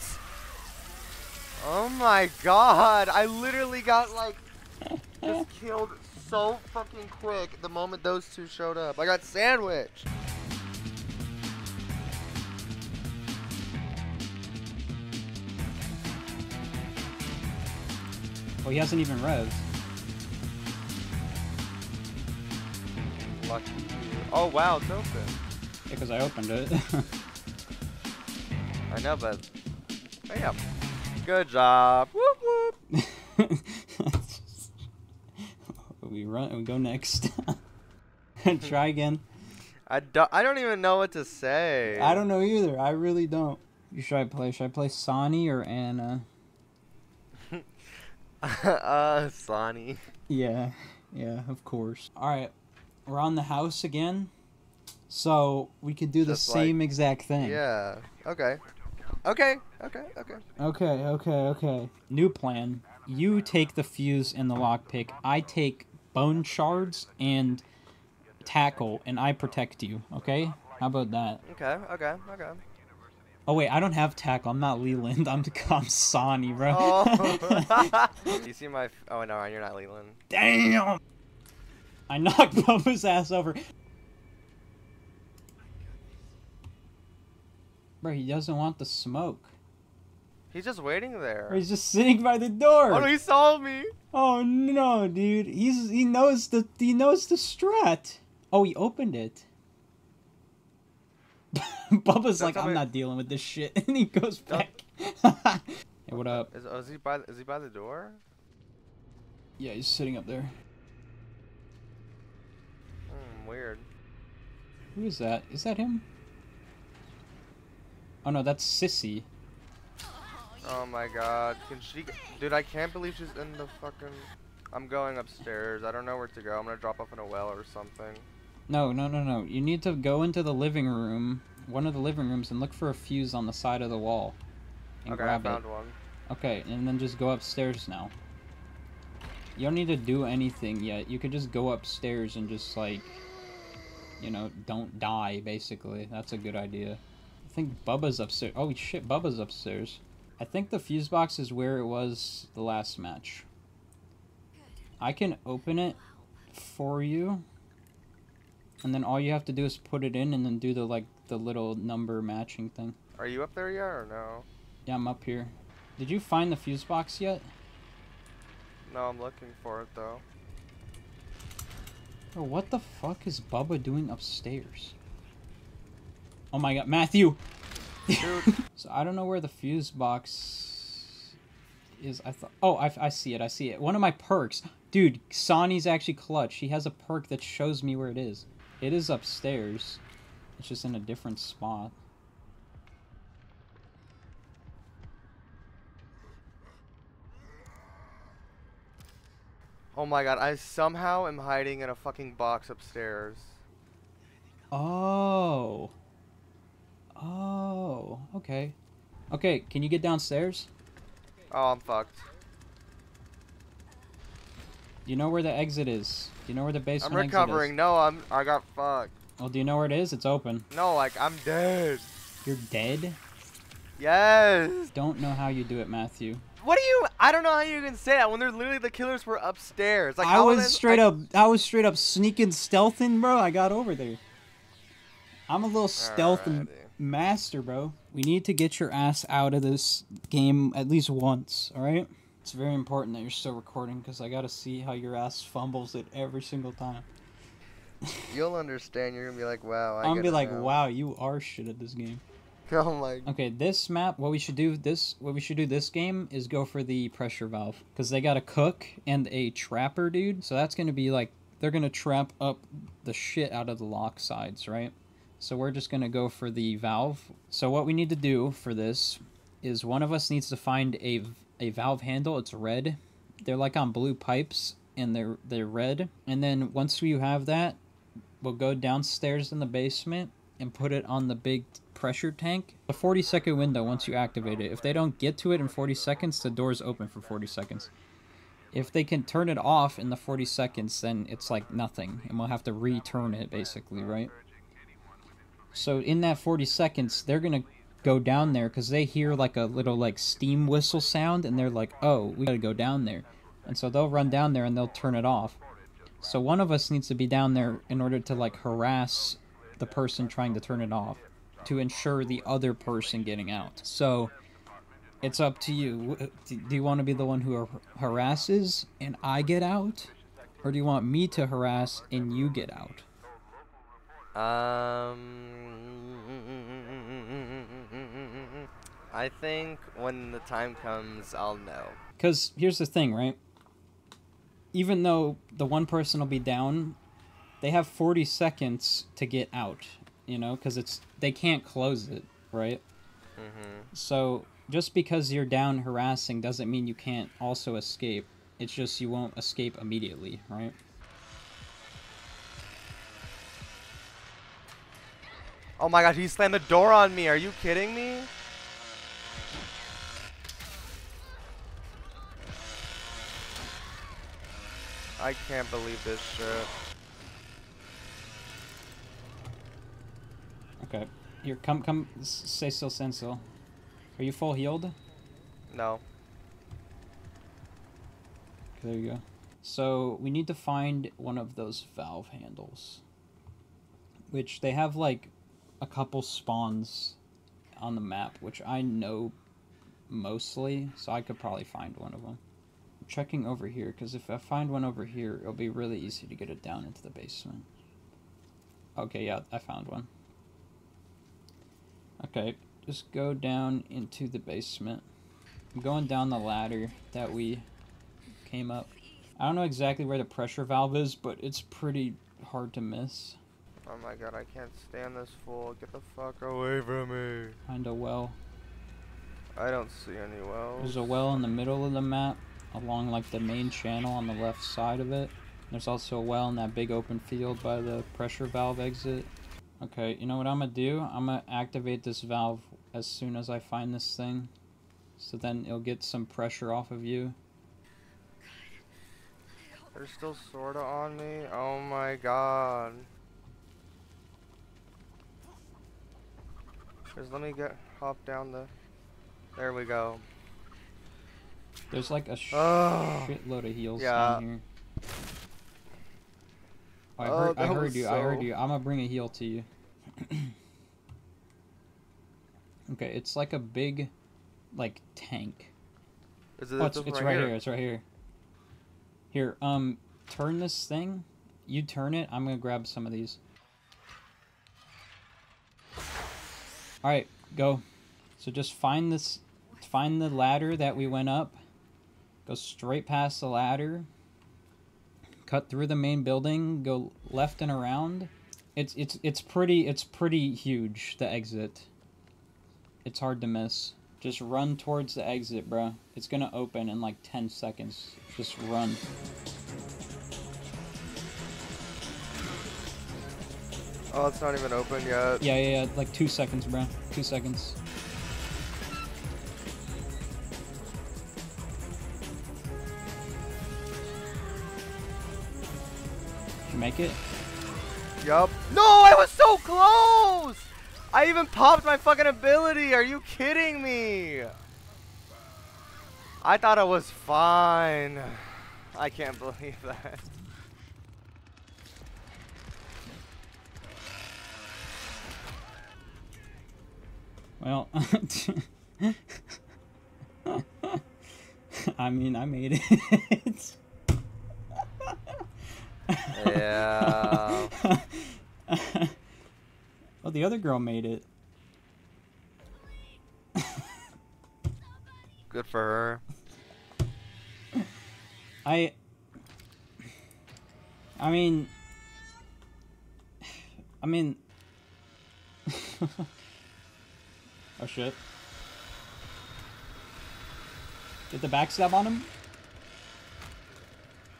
Oh my god, I literally got like just <laughs> killed so fucking quick the moment those two showed up. I got sandwiched. Oh, he hasn't even rev. Lucky you. Oh wow, it's open. Because I opened it. <laughs> I know, but yeah. Good job. Whoop whoop. <laughs> we run. We go next. <laughs> Try again. I don't. I don't even know what to say. I don't know either. I really don't. You should I play? Should I play Sonny or Ana? <laughs> uh, Sonny. Yeah, yeah, of course. All right, we're on the house again, so we could do the same like- exact thing. Yeah. Okay. Okay. Okay. Okay. Okay, okay, okay. New plan. You take the fuse and the lockpick. I take bone shards and tackle, and I protect you. Okay? How about that? Okay. Okay. Okay. Oh wait, I don't have tackle. I'm not Leland. I'm <laughs> I'm Sonny, bro. Oh. <laughs> you see my? F- oh no, you're not Leland. Damn! I knocked <laughs> Bubba's ass over. Bro, he doesn't want the smoke. He's just waiting there. Or he's just sitting by the door. Oh no, he saw me. Oh no, dude. He's he knows the he knows the strat. Oh, he opened it. <laughs> Bubba's Don't like, I'm not dealing with this shit, <laughs> and he goes back. <laughs> hey, what up? Is, oh, is he by? Is he by the door? Yeah, he's sitting up there. Hmm, weird. Who is that? Is that him? Oh no, that's Sissy. Oh my god. Can she? Dude, I can't believe she's in the fucking. I'm going upstairs. I don't know where to go. I'm gonna drop off in a well or something. No, no, no, no. You need to go into the living room, one of the living rooms, and look for a fuse on the side of the wall. And okay, I grab found it. one. Okay, and then just go upstairs now. You don't need to do anything yet. You could just go upstairs and just like, you know, don't die. Basically, that's a good idea. I think Bubba's upstairs. Oh shit, Bubba's upstairs. I think the fuse box is where it was the last match. I can open it for you. And then all you have to do is put it in and then do the like the little number matching thing. Are you up there yet or no? Yeah, I'm up here. Did you find the fuse box yet? No, I'm looking for it though. Bro, what the fuck is Bubba doing upstairs? Oh my god, Mathew! Dude. <laughs> so I don't know where the fuse box is I thought. Oh, I, I see it. I see it. One of my perks, dude. Sonny's actually clutch. He has a perk that shows me where it is. It is upstairs. It's just in a different spot. Oh my god, I somehow am hiding in a fucking box upstairs. Oh. Oh. Okay. Okay. Can you get downstairs? Oh, I'm fucked. You know where the exit is? You know where the basement is? I'm recovering. No, I'm. I got fucked. Well, do you know where it is? It's open. No, like I'm dead. You're dead? Yes. Don't know how you do it, Mathew. What do you? I don't know how you can say that when they're literally the killers were upstairs. Like I was straight I- up. I was straight up sneaking, stealthing, bro. I got over there. I'm a little stealth master, bro. We need to get your ass out of this game at least once. All right. It's very important that you're still recording because I gotta see how your ass fumbles it every single time. You'll understand. You're gonna be like, wow. I I'm gonna be like, now. wow, you are shit at this game. <laughs> Oh my. Okay, this map, what we should do this, what we should do this game is go for the pressure valve because they got a cook and a trapper, dude. So that's gonna be like they're gonna trap up the shit out of the lock sides, right? So we're just gonna go for the valve. So what we need to do for this is one of us needs to find a a valve handle. It's red. They're like on blue pipes and they're they're red. And then once you have that, we'll go downstairs in the basement and put it on the big pressure tank. A 40 second window once you activate it. If they don't get to it in 40 seconds, the door's open for 40 seconds. If they can turn it off in the 40 seconds, then it's like nothing, and we'll have to return it basically, right? So in that 40 seconds, they're gonna go down there because they hear like a little like steam whistle sound, and they're like, "Oh, we gotta go down there," and so they'll run down there and they'll turn it off. So one of us needs to be down there in order to like harass the person trying to turn it off to ensure the other person getting out. So it's up to you. Do you want to be the one who harasses and I get out? Or do you want me to harass and you get out? Um, I think when the time comes, I'll know. Because here's the thing, right? Even though the one person will be down, they have 40 seconds to get out, you know, because it's they can't close it, right? Mhm. So just because you're down harassing doesn't mean you can't also escape. It's just you won't escape immediately, right? Oh my god, he slammed the door on me. Are you kidding me? I can't believe this shit. Okay. Here, come, come, s- stay still, stand still. Are you full healed? No. Okay, there you go. So, we need to find one of those valve handles. Which they have, like, a couple spawns on the map, which I know mostly, so I could probably find one of them. I'm checking over here, because if I find one over here, it'll be really easy to get it down into the basement. Okay, yeah, I found one. Okay, just go down into the basement. I'm going down the ladder that we came up. I don't know exactly where the pressure valve is, but it's pretty hard to miss. Oh my god, I can't stand this fool. Get the fuck away from me. Find a well. I don't see any wells. There's a well in the middle of the map, along like the main channel on the left side of it. There's also a well in that big open field by the pressure valve exit. Okay, you know what I'm gonna do? I'm gonna activate this valve as soon as I find this thing. So then it'll get some pressure off of you. They're still sorta on me. Oh my god. Just let me get hop down the. There we go. There's like a sh- Oh. shitload of heals Yeah. down here. Oh, I Oh, heard, I heard you. I heard you. I'm gonna bring a heal to you. <clears throat> okay, it's like a big, like tank. Is it Oh, it's, it's right right here? here. It's right here. Here, um, turn this thing. You turn it. I'm gonna grab some of these. All right, go. So just find this, find the ladder that we went up, Go straight past the ladder. Cut through the main building. Go left and around. It's it's it's pretty it's pretty huge. The exit. It's hard to miss. Just run towards the exit, bro. It's gonna open in like 10 seconds. Just run. Oh, it's not even open yet. Yeah, yeah, yeah. Like two seconds, bro. Two seconds. Make it? Yup. No, I was so close! I even popped my fucking ability. Are you kidding me? I thought I was fine. I can't believe that. Well, <laughs> I mean, I made it. <laughs> yeah. <laughs> oh, the other girl made it. <laughs> Good for her. I. I mean. I mean. <laughs> oh shit. Get the backstab on him?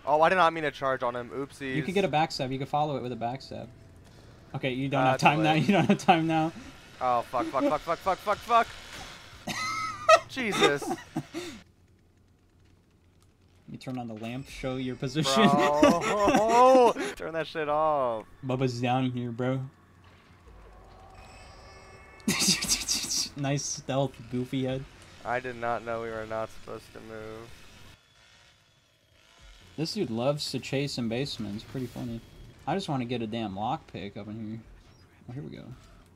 Oh, I did not mean to charge on him. Oopsie. You could get a backstab. You could follow it with a backstab. Okay, you don't Uh, have time now. <laughs> You don't have time now. Oh, fuck, fuck, fuck, fuck, fuck, fuck, fuck. <laughs> Jesus. You turn on the lamp, show your position. Bro. <laughs> Turn that shit off. Bubba's down here, bro. nice stealth, goofy head. I did not know we were not supposed to move. This dude loves to chase in basements. Pretty funny. I just want to get a damn lockpick up in here. Oh, here we go.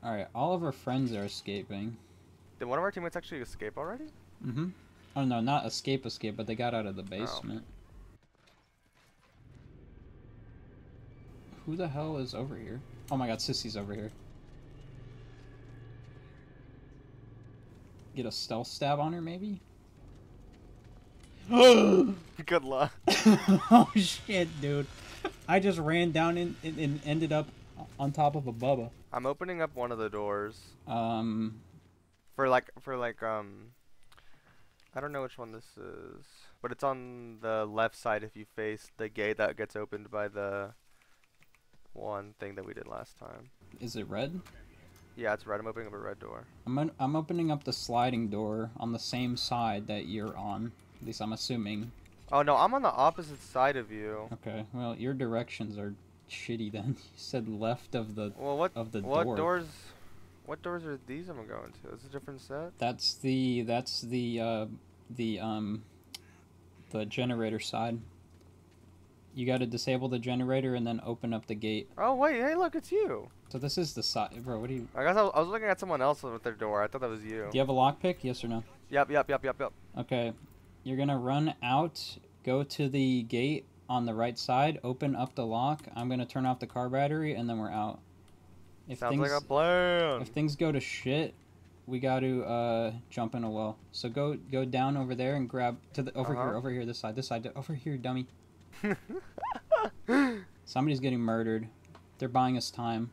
Alright, all of our friends are escaping. Did one of our teammates actually escape already? Mm-hmm. Oh no, not escape escape, but they got out of the basement. Who the hell is over here? Oh my god, Sissy's over here. Get a stealth stab on her, maybe? Good luck. <laughs> oh shit, dude. I just ran down and, and, ended up on top of a Bubba. I'm opening up one of the doors. Um, For like, for like, um, I don't know which one this is, but it's on the left side if you face the gate that gets opened by the one thing that we did last time. is it red? Yeah, it's red. I'm opening up a red door. I'm, I'm opening up the sliding door on the same side that you're on. At least I'm assuming. Oh no, I'm on the opposite side of you. Okay, well, your directions are shitty then. <laughs> You said left of the Well, what of the what door. doors? What doors are these? I'm going to. Is it a different set? That's the that's the uh the um the generator side. You got to disable the generator and then open up the gate. Oh wait, hey, look, it's you. So this is the side, bro. What do you? I guess I was, I was looking at someone else with their door. I thought that was you. Do you have a lockpick? Yes or no? Yep, yep, yep, yep, yep. Okay, you're gonna run out, go to the gate on the right side, open up the lock. I'm gonna turn off the car battery, and then we're out. If Sounds things like a plan. if things go to shit, we got to uh, jump in a well. So go go down over there and grab to the over here, Uh-huh. over here, this side, this side, over here, dummy. <laughs> Somebody's getting murdered. They're buying us time.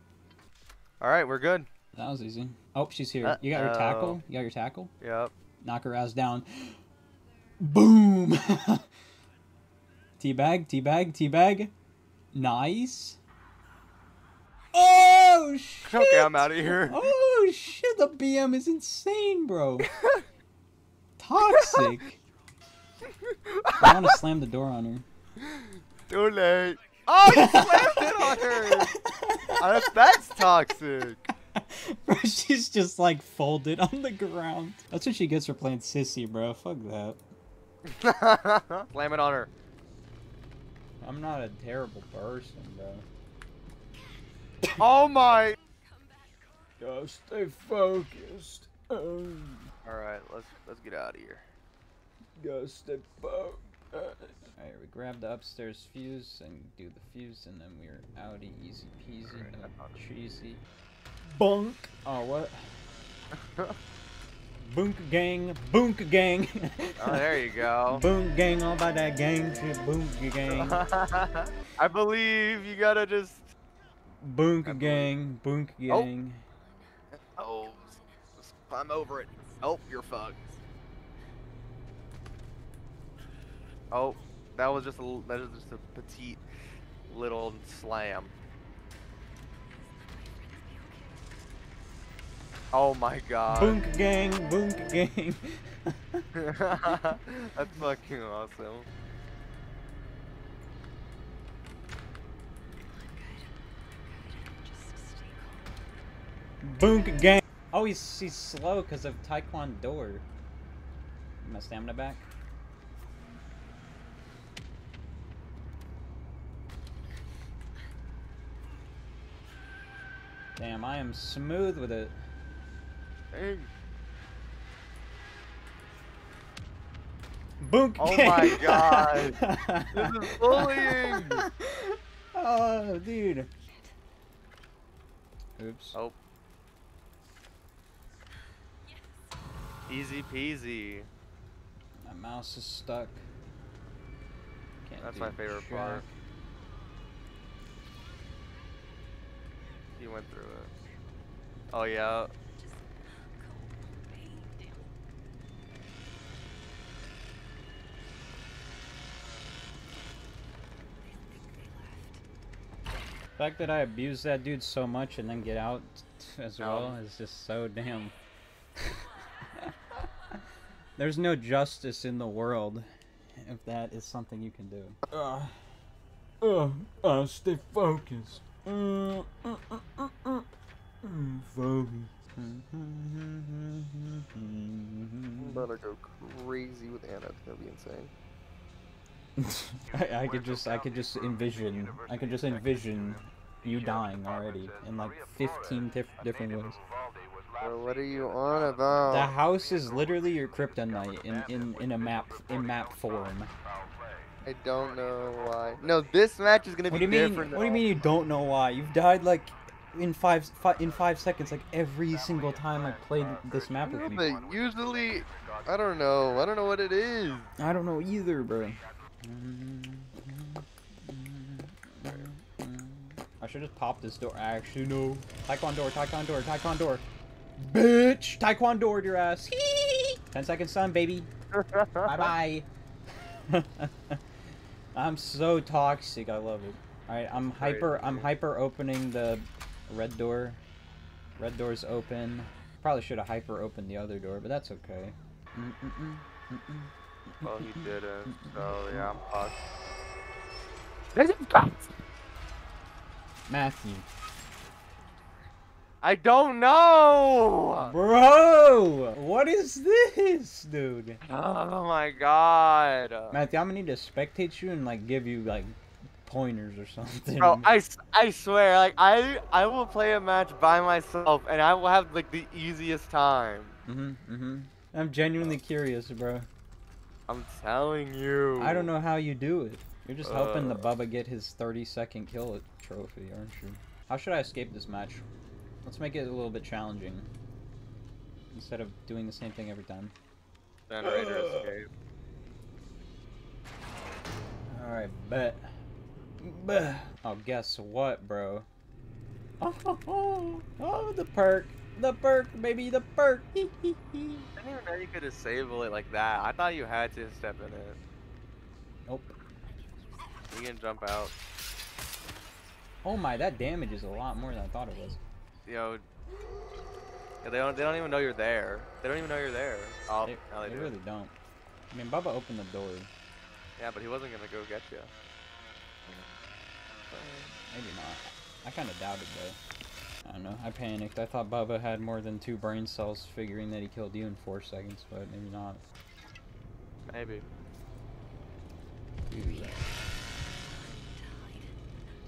All right, we're good. That was easy. Oh, she's here. You got your tackle? You got your tackle? Yep. Knock her ass down. Boom! <laughs> teabag, teabag, teabag. Nice. Oh shit! Okay, I'm out of here. Oh shit! The BM is insane, bro. <laughs> Toxic. I want to slam the door on her. Too late. Oh, you slammed it on her. <laughs> Oh, that's, that's toxic. Bro, she's just like folded on the ground. That's what she gets for playing sissy, bro. Fuck that. <laughs> Slam it on her. I'm not a terrible person, bro. Oh my. Gotta stay focused. Oh. All right, let's let's get out of here. Gotta stay focused. Alright, we grab the upstairs fuse and do the fuse, and then we're outie, easy peasy, no cheesy. Bunk! Oh, what? <laughs> Boonk gang, boonk gang. Oh, there you go. <laughs> boonk gang, all about that gang shit. Boonk gang. <laughs> I believe you gotta just. Boonk gang, boonk Oh. gang. Oh, just climb over it. Oh, you're fucked. Oh, that was just a, that was just a petite little slam. Oh my god. Boonk gang, boonk gang. <laughs> That's fucking awesome. Boonk gang. Oh, he's he's slow because of Taekwondo. My stamina back. Damn, I am smooth with it. Hey. Boonk Oh my <laughs> god. this is bullying. <laughs> Oh, dude. Oops. Oh. Easy peasy. My mouse is stuck. Can't That's my favorite part. You went through it. Oh yeah. Fact that I abuse that dude so much and then get out <laughs> as well Um. is just so damn. <laughs> There's no justice in the world if that is something you can do. Uh, uh, uh stay focused. Uh, uh, uh, uh, uh. Mm, Focus. I'm about to go crazy with Ana. It's gonna be insane. <laughs> I, I could just I could just envision I could just envision you dying already in like 15 diff different ways. What are you on about? The house is literally your kryptonite in, in, in a map in map form. I don't know why. No, this match is gonna What be do you mean? What do you mean you don't know why? You've died like in five, fi in five seconds like every single time I played this map with you. but usually, I don't know. I don't know what it is. I don't know either, bro. I should just pop this door. Actually, no. Taekwondo, Taekwondo, Taekwondo. Bitch! Taekwondo your ass. <laughs> 10 seconds, son, baby. bye bye. <laughs> I'm so toxic. I love it. Alright, I'm hyper. I'm hyper opening the red door. Red door's open. Probably should have hyper opened the other door, but that's okay. Mm-mm-mm, mm-mm. Well, he didn't. So yeah, I'm fucked. Mathew. I don't know. Bro, what is this, dude? Oh my god. Mathew, I'm gonna need to spectate you and like give you like pointers or something. Bro, I, s- I swear, like I I will play a match by myself and I will have like the easiest time. Mhm, mhm. I'm genuinely curious, bro. I'm telling you. I don't know how you do it. You're just helping the Uh. Bubba get his 30 second kill trophy, aren't you? How should I escape this match? Let's make it a little bit challenging. Instead of doing the same thing every time. Generator escape. Alright, bet. Bet. Oh, guess what, bro? Oh, oh, oh, oh, the perk. The perk, baby, the perk. <laughs> I didn't even know you could disable it like that. I thought you had to step in it. Nope. You can jump out. Oh my, that damage is a lot more than I thought it was. Yo. Yeah, they don't. They don't even know you're there. They don't even know you're there. Oh, They, now they, they do. really don't. I mean, Bubba opened the door. Yeah, but he wasn't gonna go get you. Maybe not. I kind of doubted though. I don't know. I panicked. I thought Bubba had more than two brain cells, figuring that he killed you in four seconds, but maybe not. Maybe. Dude. Uh,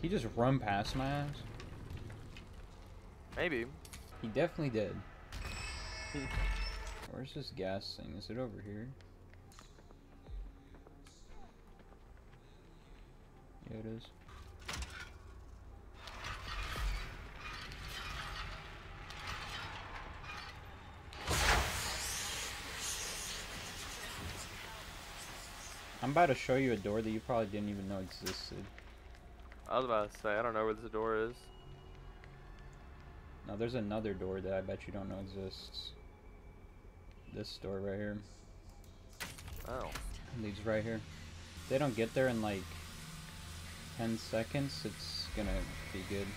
he just run past my ass. Maybe. He definitely did. <laughs> Where's this gas thing? Is it over here? Yeah, it is. I'm about to show you a door that you probably didn't even know existed. I was about to say, I don't know where this door is. No, there's another door that I bet you don't know exists. This door right here. Oh. Leads right here. If they don't get there in like 10 seconds, it's gonna be good.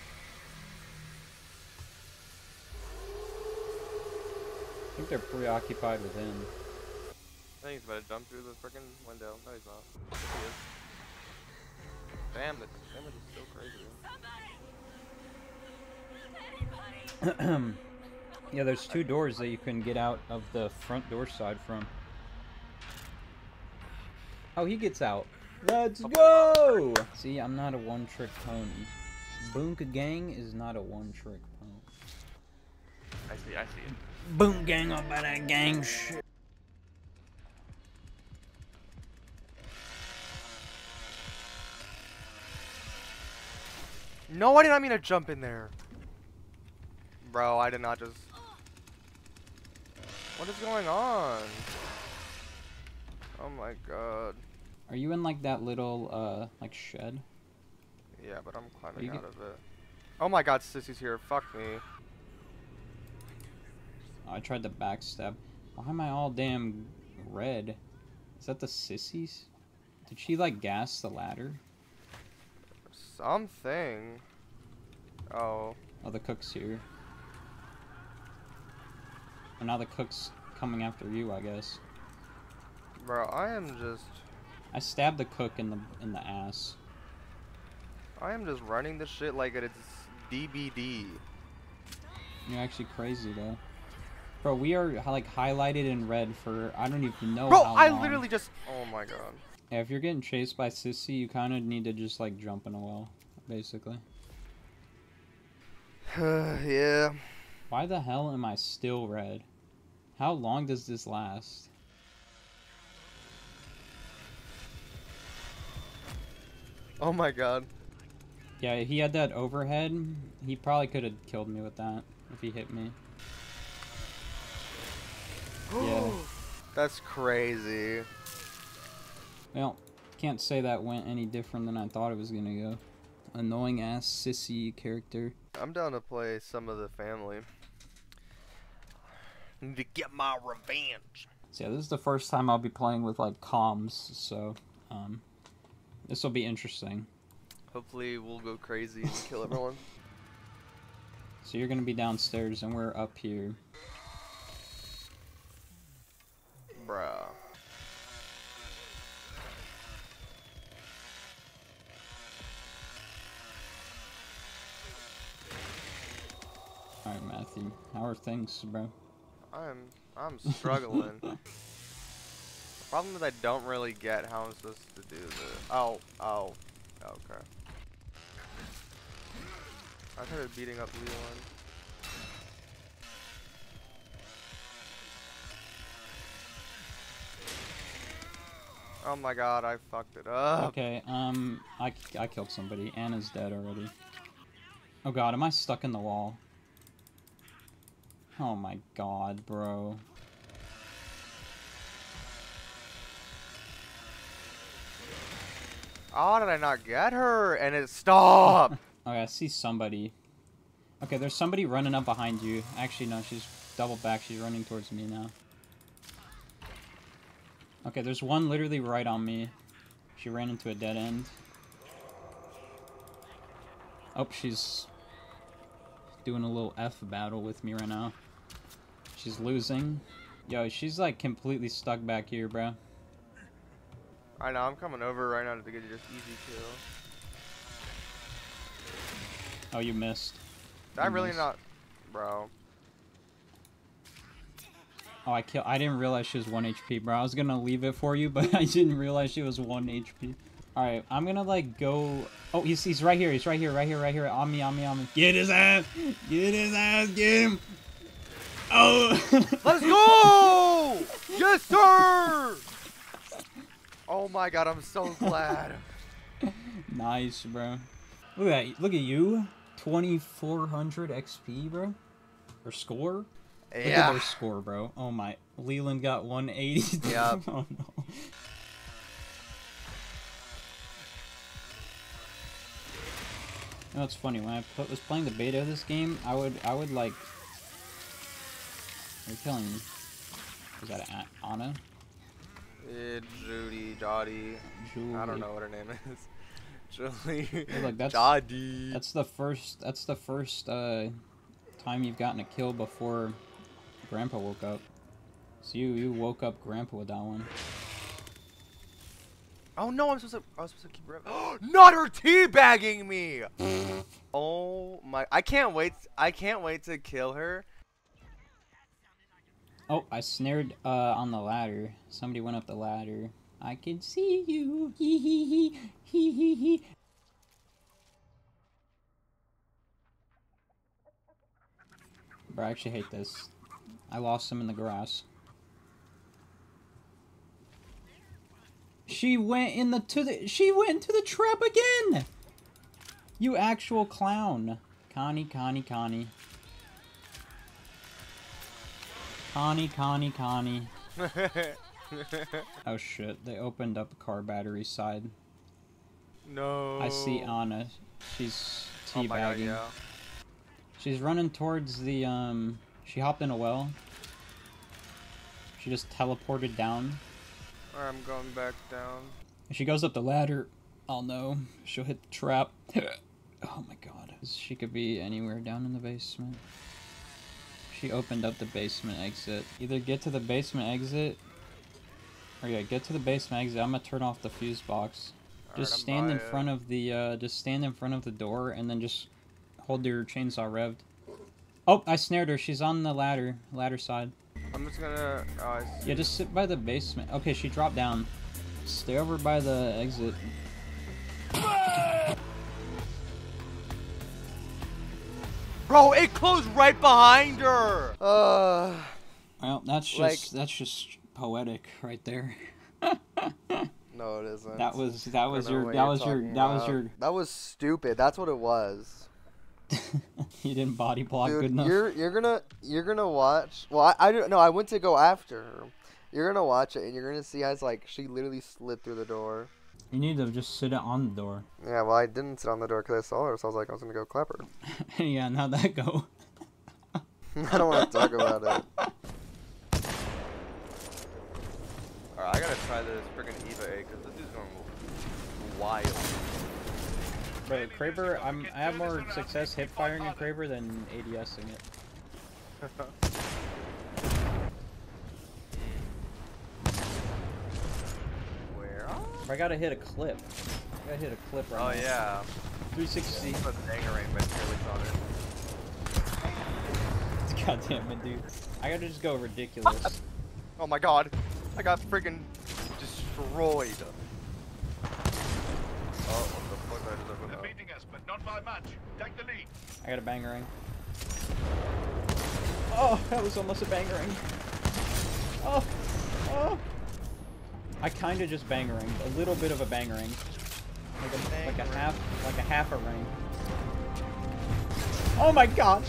I think they're preoccupied with him. I think he's about to jump through the freaking window. No, he's not. Yes, he is. Damn, the damage is so crazy. <clears throat> yeah, there's two doors that you can get out of the front door side from. Oh, he gets out. Let's oh. go! See, I'm not a one-trick pony. Boonka Gang is not a one-trick pony. I see, I see it. Boom gang up by that gang shit. No, I did not mean to jump in there. Bro, I did not just... What is going on? Oh my god. Are you in like that little, uh, like shed? Yeah, but I'm climbing out of it. Oh my god, Sissy's here. Fuck me. I tried to backstab. Why am I all damn red? Is that the sissies? Did she like gas the ladder? Something. Oh. Oh, the cook's here. And now the cook's coming after you, I guess. Bro, I am just... I stabbed the cook in the in the ass. I am just running this shit like it's DBD. You're actually crazy though. Bro, we are like highlighted in red for I don't even know Bro, I literally just... Oh my god. Yeah, if you're getting chased by Sissy, you kind of need to just like jump in a well, basically. <sighs> yeah. Why the hell am I still red? How long does this last? Oh my god. Yeah, he had that overhead. He probably could have killed me with that if he hit me. <gasps> Yeah. That's crazy. Well, can't say that went any different than I thought it was gonna go. Annoying ass sissy character. I'm down to play some of the family. Need to get my revenge. So yeah, this is the first time I'll be playing with like comms, so um, this will be interesting. Hopefully we'll go crazy and kill everyone. <laughs> So you're gonna be downstairs and we're up here. How are things, bro? I'm I'm struggling. <laughs> the problem is I don't really get how I'm supposed to do this. Oh, oh, okay. I started beating up Leon. Oh my god, I fucked it up. Okay, um, I, I killed somebody. Ana's dead already. Oh god, am I stuck in the wall? Oh my god, bro. How did I not get her? And it stopped. <laughs> Okay, I see somebody. Okay, there's somebody running up behind you. Actually, no, she's double back. She's running towards me now. Okay, there's one literally right on me. She ran into a dead end. Oh, she's doing a little F battle with me right now. She's losing. Yo, she's like completely stuck back here, bro. I know, I'm coming over right now to get you just easy kill. Oh, you missed. Did I You really missed. not, bro? Oh, I kill. I didn't realize she was one HP, bro. I was gonna leave it for you, <laughs> but I didn't realize she was one HP. All right, I'm gonna like go. Oh, he's he's right here. He's right here. Right here. Right here. On me. On me. On me. Get his ass. Get his ass. Get him. Oh! Let's go! yes, sir! Oh my god, I'm so glad. nice, bro. Look at look at you, 2400 XP, bro, or score. Yeah. Look at their score, bro. Oh my, Leland got 180. <laughs> Yeah. oh no. You know, it's funny when I was playing the beta of this game, I would I would like are you killing? Is that a- Ana? Eh, Judy, Jody. I don't know what her name is. <laughs> Julie. Hey, look, that's Jody. that's the first that's the first uh, time you've gotten a kill before Grandpa woke up. So you you woke up Grandpa with that one. Oh no, I'm supposed to. I was supposed to keep. Rep- <gasps> Not her teabagging me. <laughs> oh my! I can't wait. I can't wait to kill her. Oh, I snared uh, on the ladder. Somebody went up the ladder. I can see you. Hee hee hee hee hee hee. Bro, I actually hate this. I lost him in the grass. She went in the to the she went into the trap again. You actual clown. Connie, Connie, Connie. Connie, Connie, Connie. <laughs> Oh shit, they opened up car battery side. no. I see Ana. She's Oh my god, yeah. She's running towards the um she hopped in a well. She just teleported down. I'm going back down. If she goes up the ladder, I'll know. She'll hit the trap. <gasps> oh my god. She could be anywhere down in the basement. She opened up the basement exit. Either get to the basement exit or yeah, get to the basement exit. I'm gonna turn off the fuse box. Just I'm stand in it. front of the uh just stand in front of the door and then just hold your chainsaw revved. Oh, I snared her. She's on the ladder, ladder side. I'm just gonna. Oh, I see. Yeah, just sit by the basement. Okay, she dropped down. Stay over by the exit. Bro, it closed right behind her. Uh. Well, that's just Like- that's just poetic right there. <laughs> No, it isn't. That was that was your that was your talking that was your That was stupid. That's what it was. <laughs> you didn't body block good Dude, enough. you're you're gonna you're gonna watch. Well, I I don't know. I went to go after her. You're gonna watch it and you're gonna see as like she literally slid through the door. You need to just sit it on the door. Yeah, well, I didn't sit on the door because I saw her, so I was like, I was gonna go clap her. <laughs> <laughs> yeah, and how'd that go? <laughs> I don't want to talk about it. Alright, I gotta try this freaking Eva A because this is going wild. Bro, Kraber, I'm I have more success hip firing in Kraber than ADSing it. I gotta hit a clip. I gotta hit a clip right Oh now. yeah. 360. But Bangarang but barely on it. <laughs> God damn it, dude. I gotta just go ridiculous. <laughs> Oh my god. I got freaking destroyed. Oh, what the fuck I just open They're beating us, but not by much. Take the lead. I got a bangerang. Oh, that was almost a bangerang. Oh, oh. I kind of just bangerang, a little bit of a bangerang, like a like a half like a half a ring. Oh my god.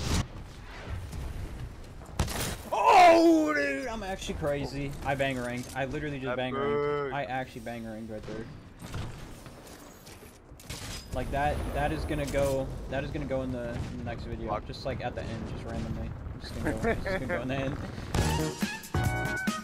Oh, dude, I'm actually crazy. I bangeranged. I literally just bangeranged. I actually bangeranged right there. Like that, that is gonna go. That is gonna go in the, in the next video. Just like at the end, just randomly. Just gonna go, just gonna go in the end. <laughs>